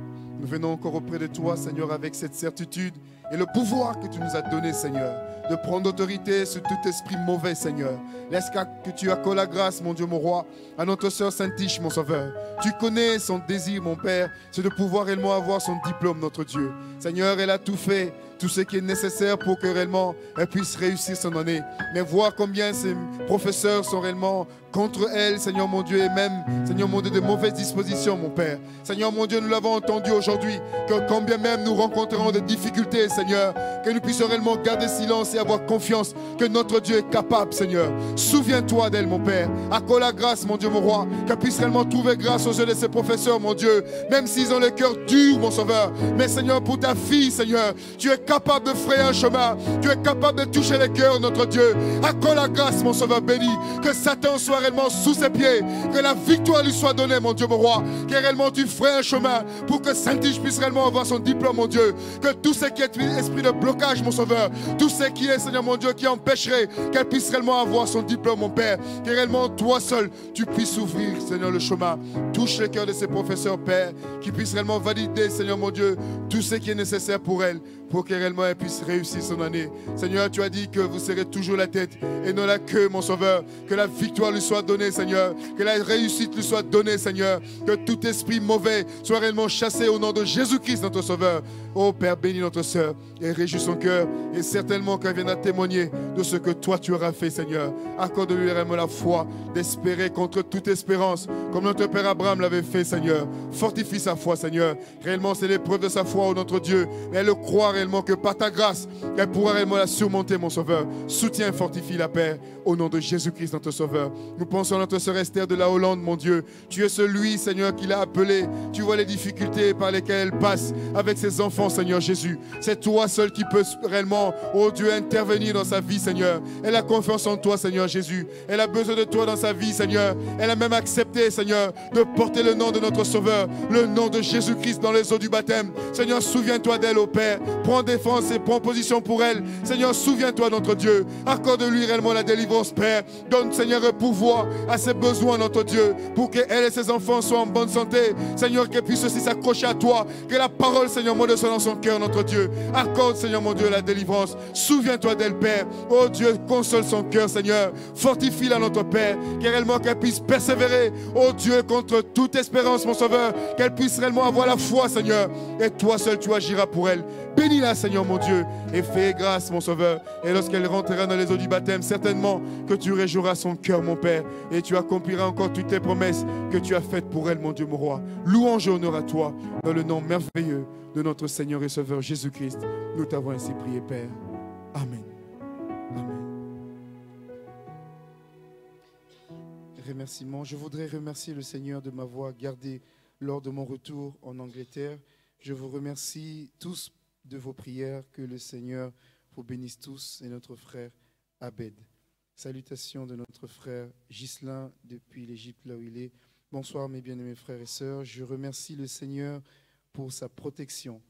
Nous venons encore auprès de toi, Seigneur, avec cette certitude et le pouvoir que tu nous as donné, Seigneur, de prendre autorité sur tout esprit mauvais, Seigneur. Laisse que tu accordes la grâce, mon Dieu, mon roi, à notre sœur Saint-Tiche, mon sauveur. Tu connais son désir, mon Père, c'est de pouvoir réellement avoir son diplôme, notre Dieu. Seigneur, elle a tout fait tout ce qui est nécessaire pour que réellement elle puisse réussir son année. Mais voir combien ces professeurs sont réellement contre elle, Seigneur mon Dieu, et même, Seigneur mon Dieu, de mauvaises dispositions, mon Père. Seigneur mon Dieu, nous l'avons entendu aujourd'hui, que quand bien même nous rencontrerons des difficultés, Seigneur, que nous puissions réellement garder silence et avoir confiance que notre Dieu est capable, Seigneur. Souviens-toi d'elle, mon Père. Accorde la grâce, mon Dieu, mon roi, qu'elle puisse réellement trouver grâce aux yeux de ses professeurs, mon Dieu, même s'ils ont le cœur dur, mon Sauveur. Mais Seigneur, pour ta fille, Seigneur, tu es capable de frayer un chemin. Tu es capable de toucher les cœurs, notre Dieu. Accorde la grâce, mon Sauveur béni, que Satan soit réellement sous ses pieds, que la victoire lui soit donnée, mon Dieu, mon roi, que réellement tu ferais un chemin pour que Saint-Tige puisse réellement avoir son diplôme, mon Dieu, que tout ce qui est esprit de blocage, mon Sauveur, tout ce qui est, Seigneur mon Dieu, qui empêcherait qu'elle puisse réellement avoir son diplôme, mon Père, que réellement toi seul, tu puisses ouvrir, Seigneur, le chemin. Touche le cœur de ses professeurs, Père, qui puissent réellement valider, Seigneur mon Dieu, tout ce qui est nécessaire pour elle, pour que réellement elle puisse réussir son année. Seigneur, tu as dit que vous serez toujours la tête et non la queue, mon Sauveur. Que la victoire lui soit donnée, Seigneur. Que la réussite lui soit donnée, Seigneur. Que tout esprit mauvais soit réellement chassé au nom de Jésus-Christ, notre Sauveur. Oh Père, bénis notre sœur et réjouis son cœur. Et certainement qu'elle viendra témoigner de ce que toi tu auras fait, Seigneur. Accorde-lui réellement la foi d'espérer contre toute espérance, comme notre Père Abraham l'avait fait, Seigneur. Fortifie sa foi, Seigneur. Réellement, c'est l'épreuve de sa foi, oh notre Dieu. Mais elle le croit que par ta grâce, elle pourra réellement la surmonter, mon Sauveur. Soutiens, fortifie la paix au nom de Jésus-Christ, notre Sauveur. Nous pensons à notre sœur Esther de la Hollande, mon Dieu. Tu es celui, Seigneur, qui l'a appelé. Tu vois les difficultés par lesquelles elle passe avec ses enfants, Seigneur Jésus. C'est toi seul qui peux réellement, oh Dieu, intervenir dans sa vie, Seigneur. Elle a confiance en toi, Seigneur Jésus. Elle a besoin de toi dans sa vie, Seigneur. Elle a même accepté, Seigneur, de porter le nom de notre Sauveur, le nom de Jésus-Christ dans les eaux du baptême. Seigneur, souviens-toi d'elle, au Père. Prends défense et prends position pour elle. Seigneur, souviens-toi, notre Dieu. Accorde-lui réellement la délivrance, Père. Donne, Seigneur, un pouvoir à ses besoins, notre Dieu, pour qu'elle et ses enfants soient en bonne santé. Seigneur, qu'elle puisse aussi s'accrocher à toi. Que la parole, Seigneur, mon Dieu, soit dans son cœur, notre Dieu. Accorde, Seigneur, mon Dieu, la délivrance. Souviens-toi d'elle, Père. Oh Dieu, console son cœur, Seigneur. Fortifie-la, notre Père. Qu'elle réellement qu'elle puisse persévérer, oh Dieu, contre toute espérance, mon Sauveur. Qu'elle puisse réellement avoir la foi, Seigneur. Et toi seul, tu agiras pour elle. Bénis-la, Seigneur, mon Dieu. Et fais grâce, mon Sauveur. Et lorsqu'elle rentrera dans les eaux du baptême, certainement que tu réjouiras son cœur, mon Père. Et tu accompliras encore toutes tes promesses que tu as faites pour elle, mon Dieu, mon roi. Louange et honneur à toi, dans le nom merveilleux de notre Seigneur et Sauveur Jésus-Christ. Nous t'avons ainsi prié, Père. Amen. Amen. Je voudrais remercier le Seigneur de m'avoir gardé lors de mon retour en Angleterre. Je vous remercie tous de vos prières. Que le Seigneur vous bénisse tous et notre frère Abed. Salutations de notre frère Ghislain depuis l'Égypte, là où il est. Bonsoir, mes bien-aimés frères et sœurs. Je remercie le Seigneur pour sa protection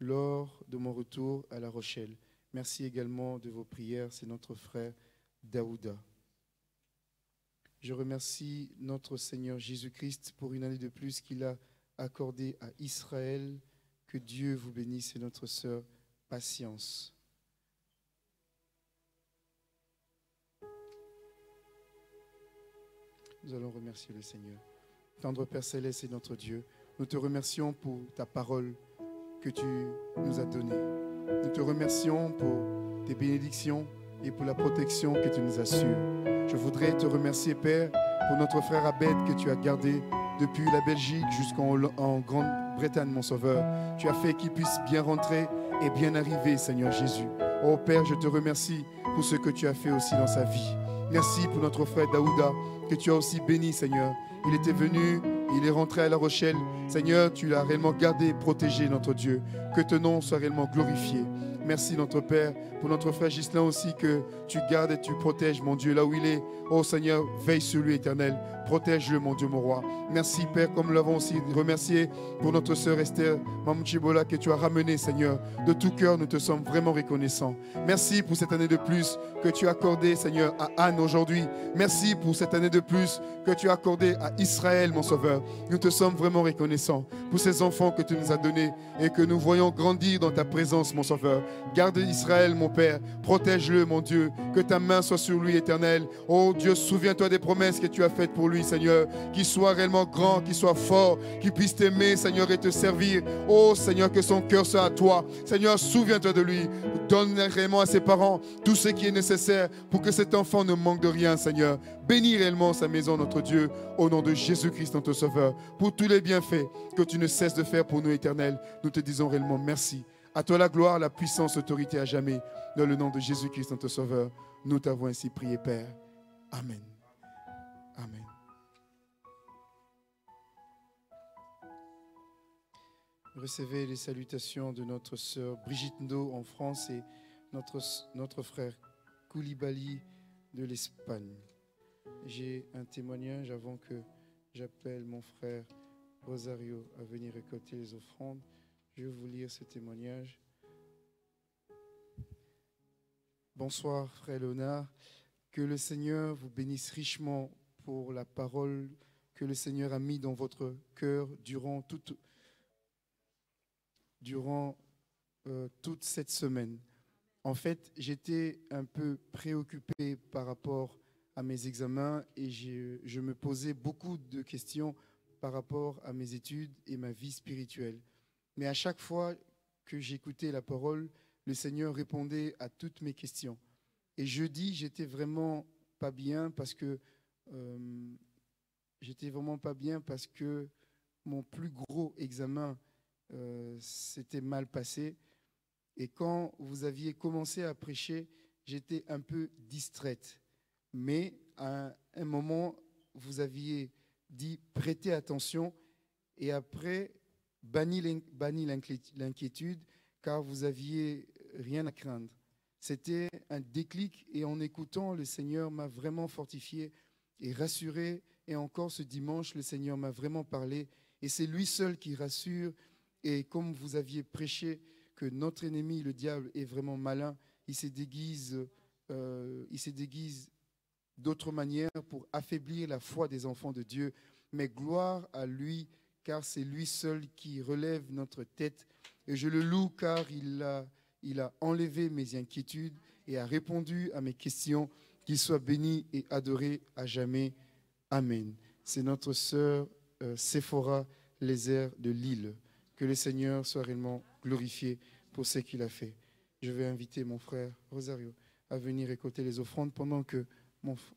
lors de mon retour à La Rochelle. Merci également de vos prières. C'est notre frère Daouda. Je remercie notre Seigneur Jésus-Christ pour une année de plus qu'il a accordée à Israël. Que Dieu vous bénisse et notre sœur Patience. Nous allons remercier le Seigneur. Tendre Père Céleste et notre Dieu, nous te remercions pour ta parole que tu nous as donnée. Nous te remercions pour tes bénédictions et pour la protection que tu nous assures. Je voudrais te remercier, Père, pour notre frère Abed que tu as gardé depuis la Belgique jusqu'en en Grande-Bretagne, mon Sauveur. Tu as fait qu'il puisse bien rentrer et bien arriver, Seigneur Jésus. Oh Père, je te remercie pour ce que tu as fait aussi dans sa vie. Merci pour notre frère Daouda, que tu as aussi béni, Seigneur. Il était venu, il est rentré à La Rochelle. Seigneur, tu l'as réellement gardé, protégé, notre Dieu. Que ton nom soit réellement glorifié. Merci, notre Père, pour notre frère Gislain aussi, que tu gardes et tu protèges, mon Dieu, là où il est. Oh Seigneur, veille sur lui, éternel. Protège-le, mon Dieu, mon roi. Merci, Père, comme nous l'avons aussi remercié pour notre sœur Esther Mamouchibola, que tu as ramené, Seigneur. De tout cœur, nous te sommes vraiment reconnaissants. Merci pour cette année de plus que tu as accordée, Seigneur, à Anne aujourd'hui. Merci pour cette année de plus que tu as accordée à Israël, mon Sauveur. Nous te sommes vraiment reconnaissants pour ces enfants que tu nous as donnés et que nous voyons grandir dans ta présence, mon Sauveur. Garde Israël, mon Père. Protège-le, mon Dieu. Que ta main soit sur lui, éternel. Oh Dieu, souviens-toi des promesses que tu as faites pour lui, Seigneur. Qu'il soit réellement grand, qu'il soit fort, qu'il puisse t'aimer, Seigneur, et te servir. Oh Seigneur, que son cœur soit à toi. Seigneur, souviens-toi de lui. Donne réellement à ses parents tout ce qui est nécessaire pour que cet enfant ne manque de rien, Seigneur. Bénis réellement sa maison, notre Dieu, au nom de Jésus-Christ, notre Sauveur, pour tous les bienfaits que tu ne cesses de faire pour nous, éternel. Nous te disons réellement merci. À toi la gloire, la puissance, l'autorité à jamais. Dans le nom de Jésus-Christ, notre Sauveur, nous t'avons ainsi prié, Père. Amen. Amen. Recevez les salutations de notre sœur Brigitte No en France et notre, notre frère Koulibaly de l'Espagne. J'ai un témoignage avant que j'appelle mon frère Rosario à venir récolter les offrandes. Je vais vous lire ce témoignage. Bonsoir, frère Léonard. Que le Seigneur vous bénisse richement pour la parole que le Seigneur a mis dans votre cœur durant euh, toute cette semaine. En fait, j'étais un peu préoccupé par rapport à mes examens et je me posais beaucoup de questions par rapport à mes études et ma vie spirituelle. Mais à chaque fois que j'écoutais la parole, le Seigneur répondait à toutes mes questions. Et jeudi, j'étais vraiment pas bien parce que euh, j'étais vraiment pas bien parce que mon plus gros examen euh, s'était mal passé. Et quand vous aviez commencé à prêcher, j'étais un peu distraite. Mais à un moment, vous aviez dit prêtez attention et après banni l'inquiétude car vous aviez rien à craindre. C'était un déclic et en écoutant, le Seigneur m'a vraiment fortifié et rassuré. Et encore ce dimanche, le Seigneur m'a vraiment parlé. Et c'est lui seul qui rassure. Et comme vous aviez prêché que notre ennemi, le diable, est vraiment malin, il se déguise, euh, il se déguise d'autres manières pour affaiblir la foi des enfants de Dieu. Mais gloire à lui, car c'est lui seul qui relève notre tête. Et je le loue car il a, il a enlevé mes inquiétudes et a répondu à mes questions. Qu'il soit béni et adoré à jamais. Amen. C'est notre sœur euh, Sephora Lézère de Lille. Que le Seigneur soit réellement glorifié pour ce qu'il a fait. Je vais inviter mon frère Rosario à venir écouter les offrandes pendant que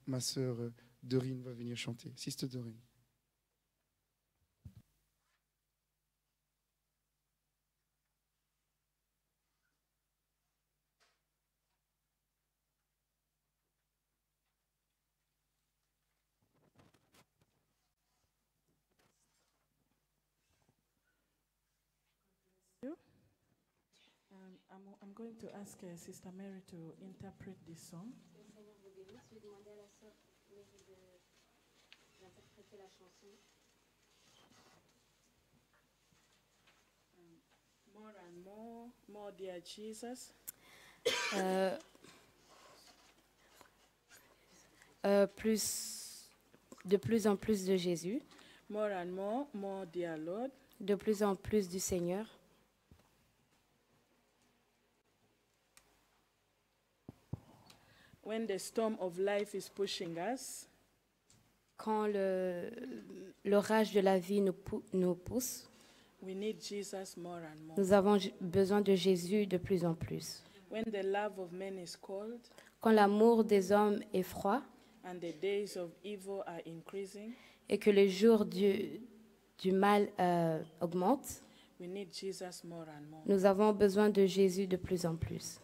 ma sœur euh, Dorine va venir chanter. Siste Dorine. Um, I'm, I'm going to ask uh, Sister Mary to interpret this song. More and more, more dear Jesus. Euh, euh, plus, de plus en plus de Jésus, More and more, more dear Lord. de plus en plus du Seigneur. When the storm of life is pushing us, Quand l'orage de la vie nous, nous pousse, we need Jesus more and more. nous avons besoin de Jésus de plus en plus. When the love of men is cold Quand l'amour des hommes est froid and the days of evil are increasing, et que les jours du, du mal euh, augmentent, we need Jesus more and more. nous avons besoin de Jésus de plus en plus.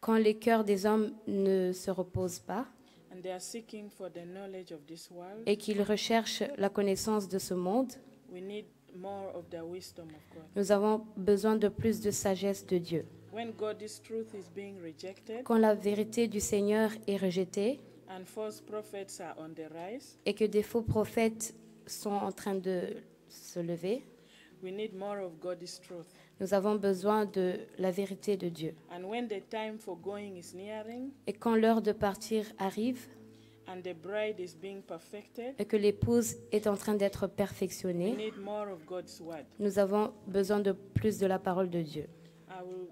Quand les cœurs des hommes ne se reposent pas and they are seeking for the knowledge of this world, et qu'ils recherchent la connaissance de ce monde, we need more of the wisdom of God. nous avons besoin de plus de sagesse de Dieu. Quand la vérité du Seigneur est rejetée et que des faux prophètes sont en train de se lever, we need more of God's truth. nous avons besoin de la vérité de Dieu. And when the time for going is nearing Et quand l'heure de partir arrive and the bride is being perfected, et que l'épouse est en train d'être we perfectionnée, need more of God's word. nous avons besoin de plus de la parole de Dieu. Uh.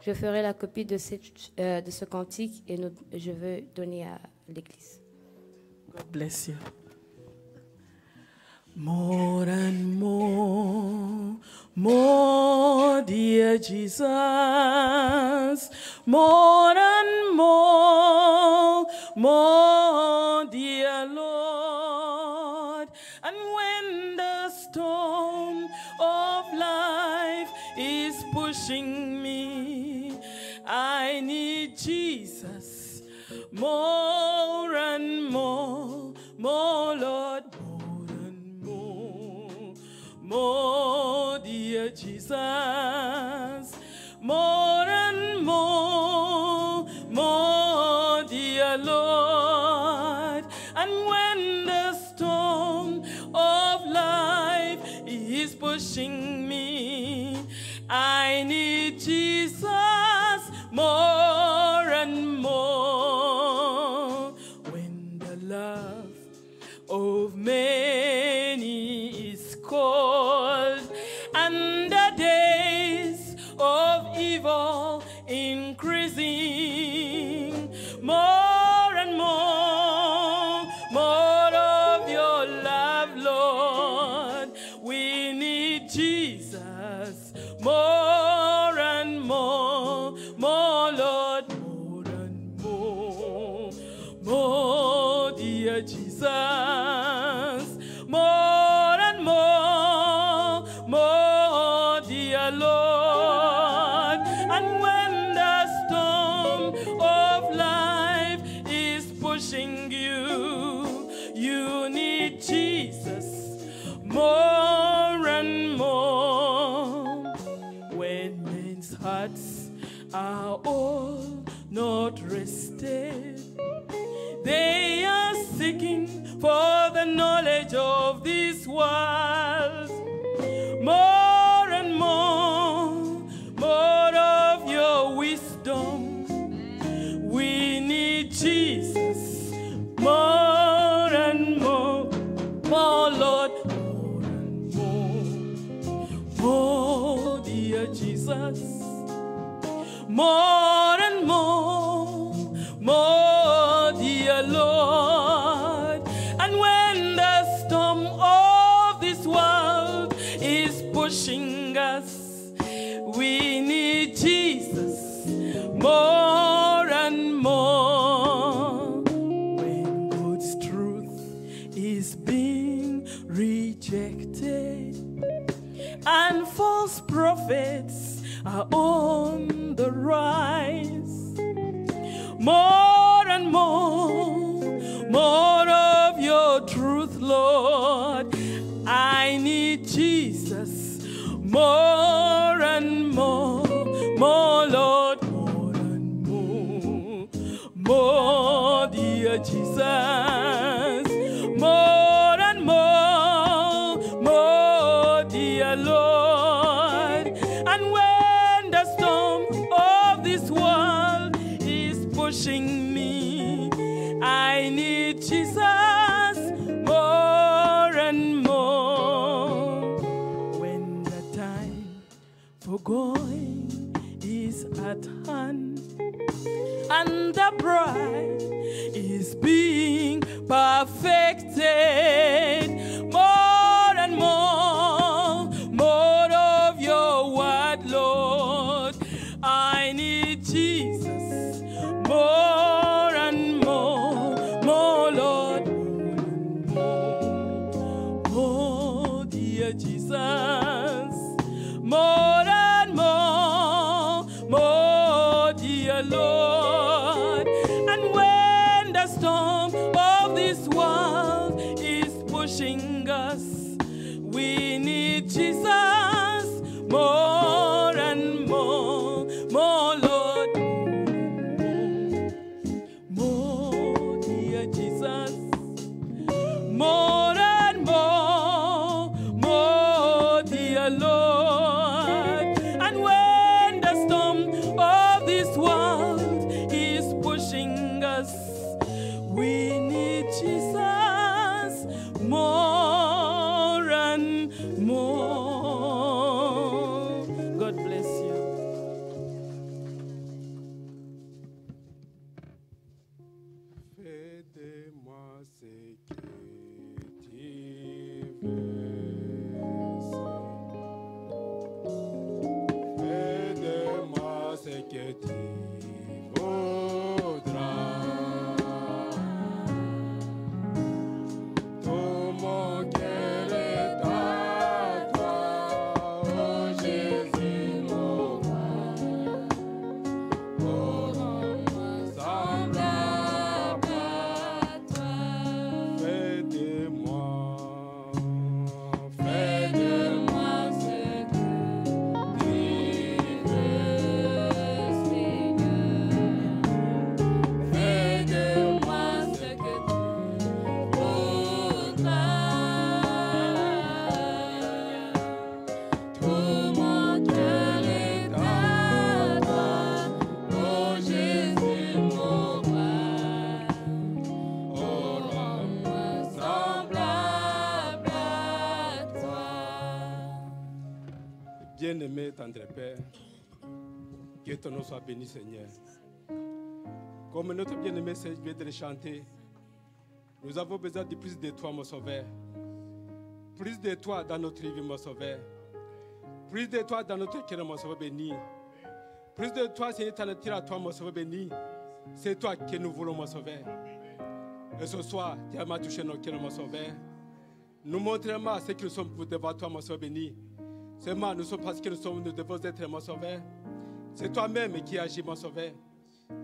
Je ferai la copie de, cette- euh, de ce cantique et nous- je veux donner à l'Église. God bless you. More and more, more, dear Jesus. More and more, more, dear Lord. And when the storm of life is pushing me, I need Jesus more and more, more, Lord, more and more, more, dear Jesus, more Jesus. More and more, more, Lord, more and more, more, dear Jesus, Bien-aimé tendre Père, que ton nom soit béni, Seigneur. Comme notre bien-aimé Seigneur vient de le chanter, nous avons besoin de plus de toi, mon Sauveur. Plus de toi dans notre vie, mon Sauveur. Plus de toi dans notre cœur, mon Sauveur béni. Plus de toi, Seigneur, t'en attire à toi, mon Sauveur béni. C'est toi que nous voulons, mon Sauveur. Et ce soir, tu as touché nos cœurs, mon Sauveur. Nous montrons ce que nous sommes pour devant toi, mon Sauveur béni. Seulement, nous sommes parce que nous sommes, nous devons être, mon Sauveur. C'est toi-même qui agis, mon Sauveur.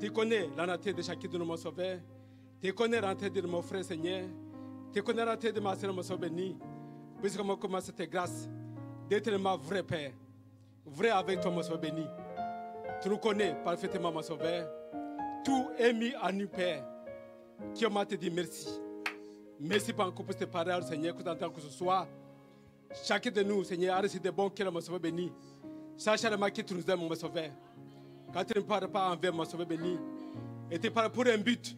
Tu connais la de chacun de nous, mon Sauveur. Tu connais la de mon frère, Seigneur. Tu connais la de ma soeur, mon Sauveur béni. Puisque moi commence cette grâce d'être ma vrai Père. Vrai avec toi, mon Sauveur béni. Tu nous connais parfaitement, mon Sauveur. Tout est mis à nu, Père. Qui m'a te dit merci? Merci pour encore pour cette parole, Seigneur, que tu entends que ce soit. Chacun de nous, Seigneur, a reçu des bons cœurs, mon Sauveur béni. Sache à que tu nous aimes, mon Sauveur. Quand tu ne parles pas envers mon Sauveur béni, et tu parles pour un but.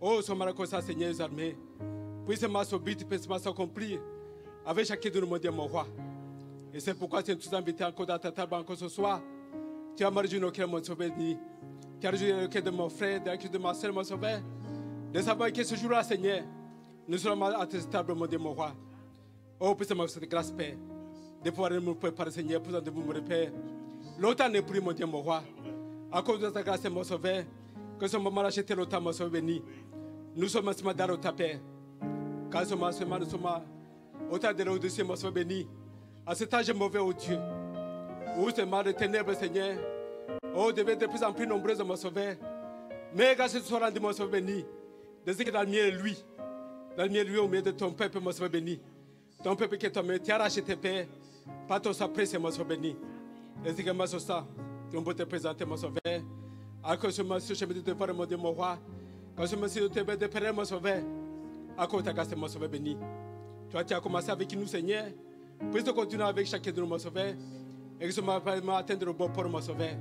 Oh, ce matin, ça, Seigneur, les armées. Puisse ma ce but, puisse ma s'accomplir avec chacun de nous, mon Dieu, mon roi. Et c'est pourquoi tu nous invités encore dans ta table encore ce soir. Tu as marqué nos cœurs, mon Sauveur béni. Tu as rejoint le cœur de mon frère, de cœur de ma soeur, mon Sauveur. De savoir que ce jour-là, Seigneur, nous serons à cette table, mon Dieu, mon roi. Oh, puisse ma cette grâce, Père. De pouvoir nous préparer, Seigneur, pour de vous me Père. Longtemps n'est plus, mon Dieu, mon roi. À cause de ta grâce, mon Sauveur, que ce moment-là, j'étais longtemps, mon Sauveur béni. Nous sommes ce matin au Père. Quand ce matin, nous sommes au tas de l'au-dessus, mon Sauveur béni. À cet âge mauvais, oh Dieu. Où ce mal de ténèbres, Seigneur. Oh, devait de plus en plus nombreuses, mon Sauveur. Mais grâce à ce soir, mon Sauveur béni. De ce que dans le mien, lui. Dans le mien, lui, au milieu de ton peuple, mon Sauveur béni. Ton peuple qui est ton tu as racheté, Père. Par ton sang précieux, mon Sauveur béni. Et c'est que c'est ça. Tu peux te présenter, mon Sauveur. À cause de moi, je me dis de voir mon Dieu, mon roi. Quand je me suis dit de mon Sauveur. À cause de ta mon Sauveur béni. Toi, tu as commencé avec nous, Seigneur. Puis tu continuer avec chacun de nous, mon Sauveur. Et que ce m'a atteindre le bon port, mon Sauveur.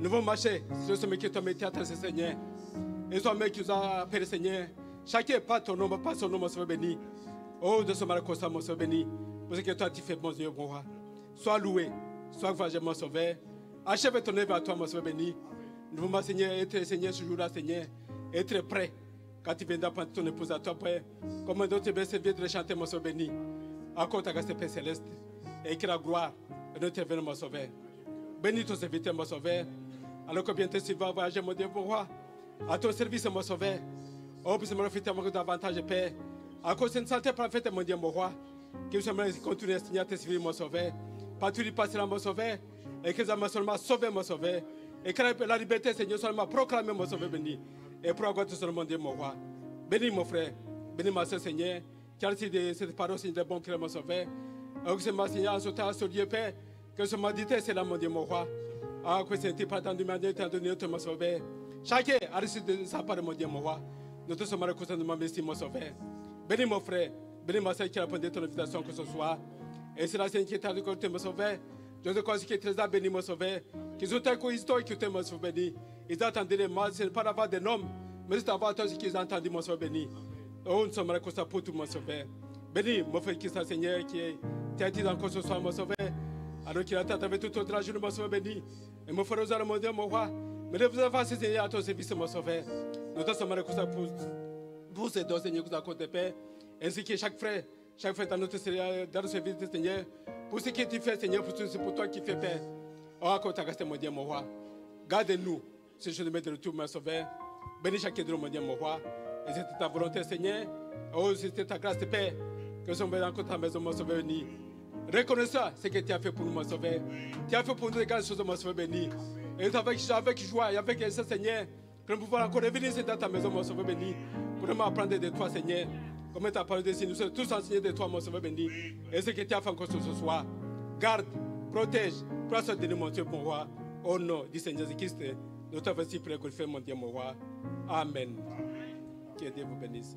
Nous allons marcher sur ce qui est ton métier à Seigneur. Et ce mec qui nous a appelé, Seigneur. Chacun pas ton nom, pas son nom, Sauveur béni. Oh, de ce malcosa, mon Sauveur béni. Parce que toi, tu fais, mon Dieu, mon roi. Sois loué, sois mon Sauveur. Achève ton œuvre à toi, mon Sauveur béni. Nous voulons, Seigneur, être, Seigneur, ce jour-là, Seigneur, être prêt. Quand tu viendras prendre ton épouse à toi, Père, comme d'autres bien servir de chanter, mon Sauveur béni. Encore ta grâce, Père céleste. Et que la gloire de notre événement, mon Sauveur. Bénis ton serviteur, mon Sauveur. Alors que bientôt tu vas voyager, mon Dieu, mon roi. À ton service, mon Sauveur. Oh, puisse me profiter davantage, Père. Cause d'une santé parfaite, mon Dieu, mon roi. Que vous me continuer à signer à te servir, mon Sauveur. Pas tout passera, mon Sauveur? Et que m'a seulement sauvé, mon Sauveur. Et que la liberté, Seigneur, seulement proclamer, mon Sauveur béni. Et pour tout ce mon Dieu, mon roi. Bénis mon frère. Bénis ma soeur, Seigneur. A reçu de cette parole, Seigneur, de bon cœur, mon Sauveur. Oh, que ma Seigneur, temps, ce Dieu, Père. Que ce m'a dit, c'est là, mon Dieu, mon roi. Ah, que c'était pas dans du monde, étant donné notre mon Sauveur. Chacun a reçu de sa part, mon Dieu, mon roi. Nous tous sommes reconnaissants de mon Sauveur. Bénis mon frère. Bénis ma soeur qui a répondu à ton invitation, que ce soit. Et c'est la Seigneur qui est à côté, mon Sauveur. Je te conseille qui est très béni, mon Sauveur. Qu'ils ont un histoire qui est mon Sauveur béni. Ils entendent les mal, ce n'est pas d'avoir des noms, mais c'est d'avoir tous qu'ils entendent, mon Sauveur béni. Oh, nous sommes reconnaissants pour tout, mon Sauveur. Bénis mon frère qui est Seigneur, qui est Tu as dit encore ce soir, mon sauveur, alors qu'il attend avec tout autre journée, mon sauveur béni. Et mon frère, nous allons demander, mon roi, mais de vous avoir Seigneur, à ton service, mon sauveur. Nous te sommes reconnaissants pour, pour ces dons, Seigneur, que nous accordons, Père, ainsi que chaque frère, chaque frère dans notre, Seigneur, dans service, Seigneur, pour ce que tu fais, Seigneur, pour c'est pour toi qui fais, Père. Oh, accorde ta grâce, mon Dieu, mon roi. Garde-nous, ce jour de mettre de retour, mon sauveur. Bénis chacun de nous, mon Dieu, mon roi. Et c'était ta volonté, Seigneur. Oh, c'était ta grâce, Père. Que nous sommes encore ta maison, mon sauveur béni. Reconnaissons ce que tu as fait pour nous, mon sauveur. Tu as fait pour nous de grandes choses, mon sauveur béni. Et avec, avec joie et avec ce Seigneur que nous pouvons encore revenir dans ta maison, mon sauveur béni. Pour nous apprendre de toi, Seigneur. Comme as parlé de nous sommes tous enseignés de toi, mon sauveur béni. Et ce que tu as fait encore ce soir. Garde, protège, soin de nous, mon Dieu, mon roi. Au nom du Seigneur Jésus-Christ, nous t'avons ainsi prié, fait, mon Dieu, mon roi. Amen. Que Dieu vous bénisse.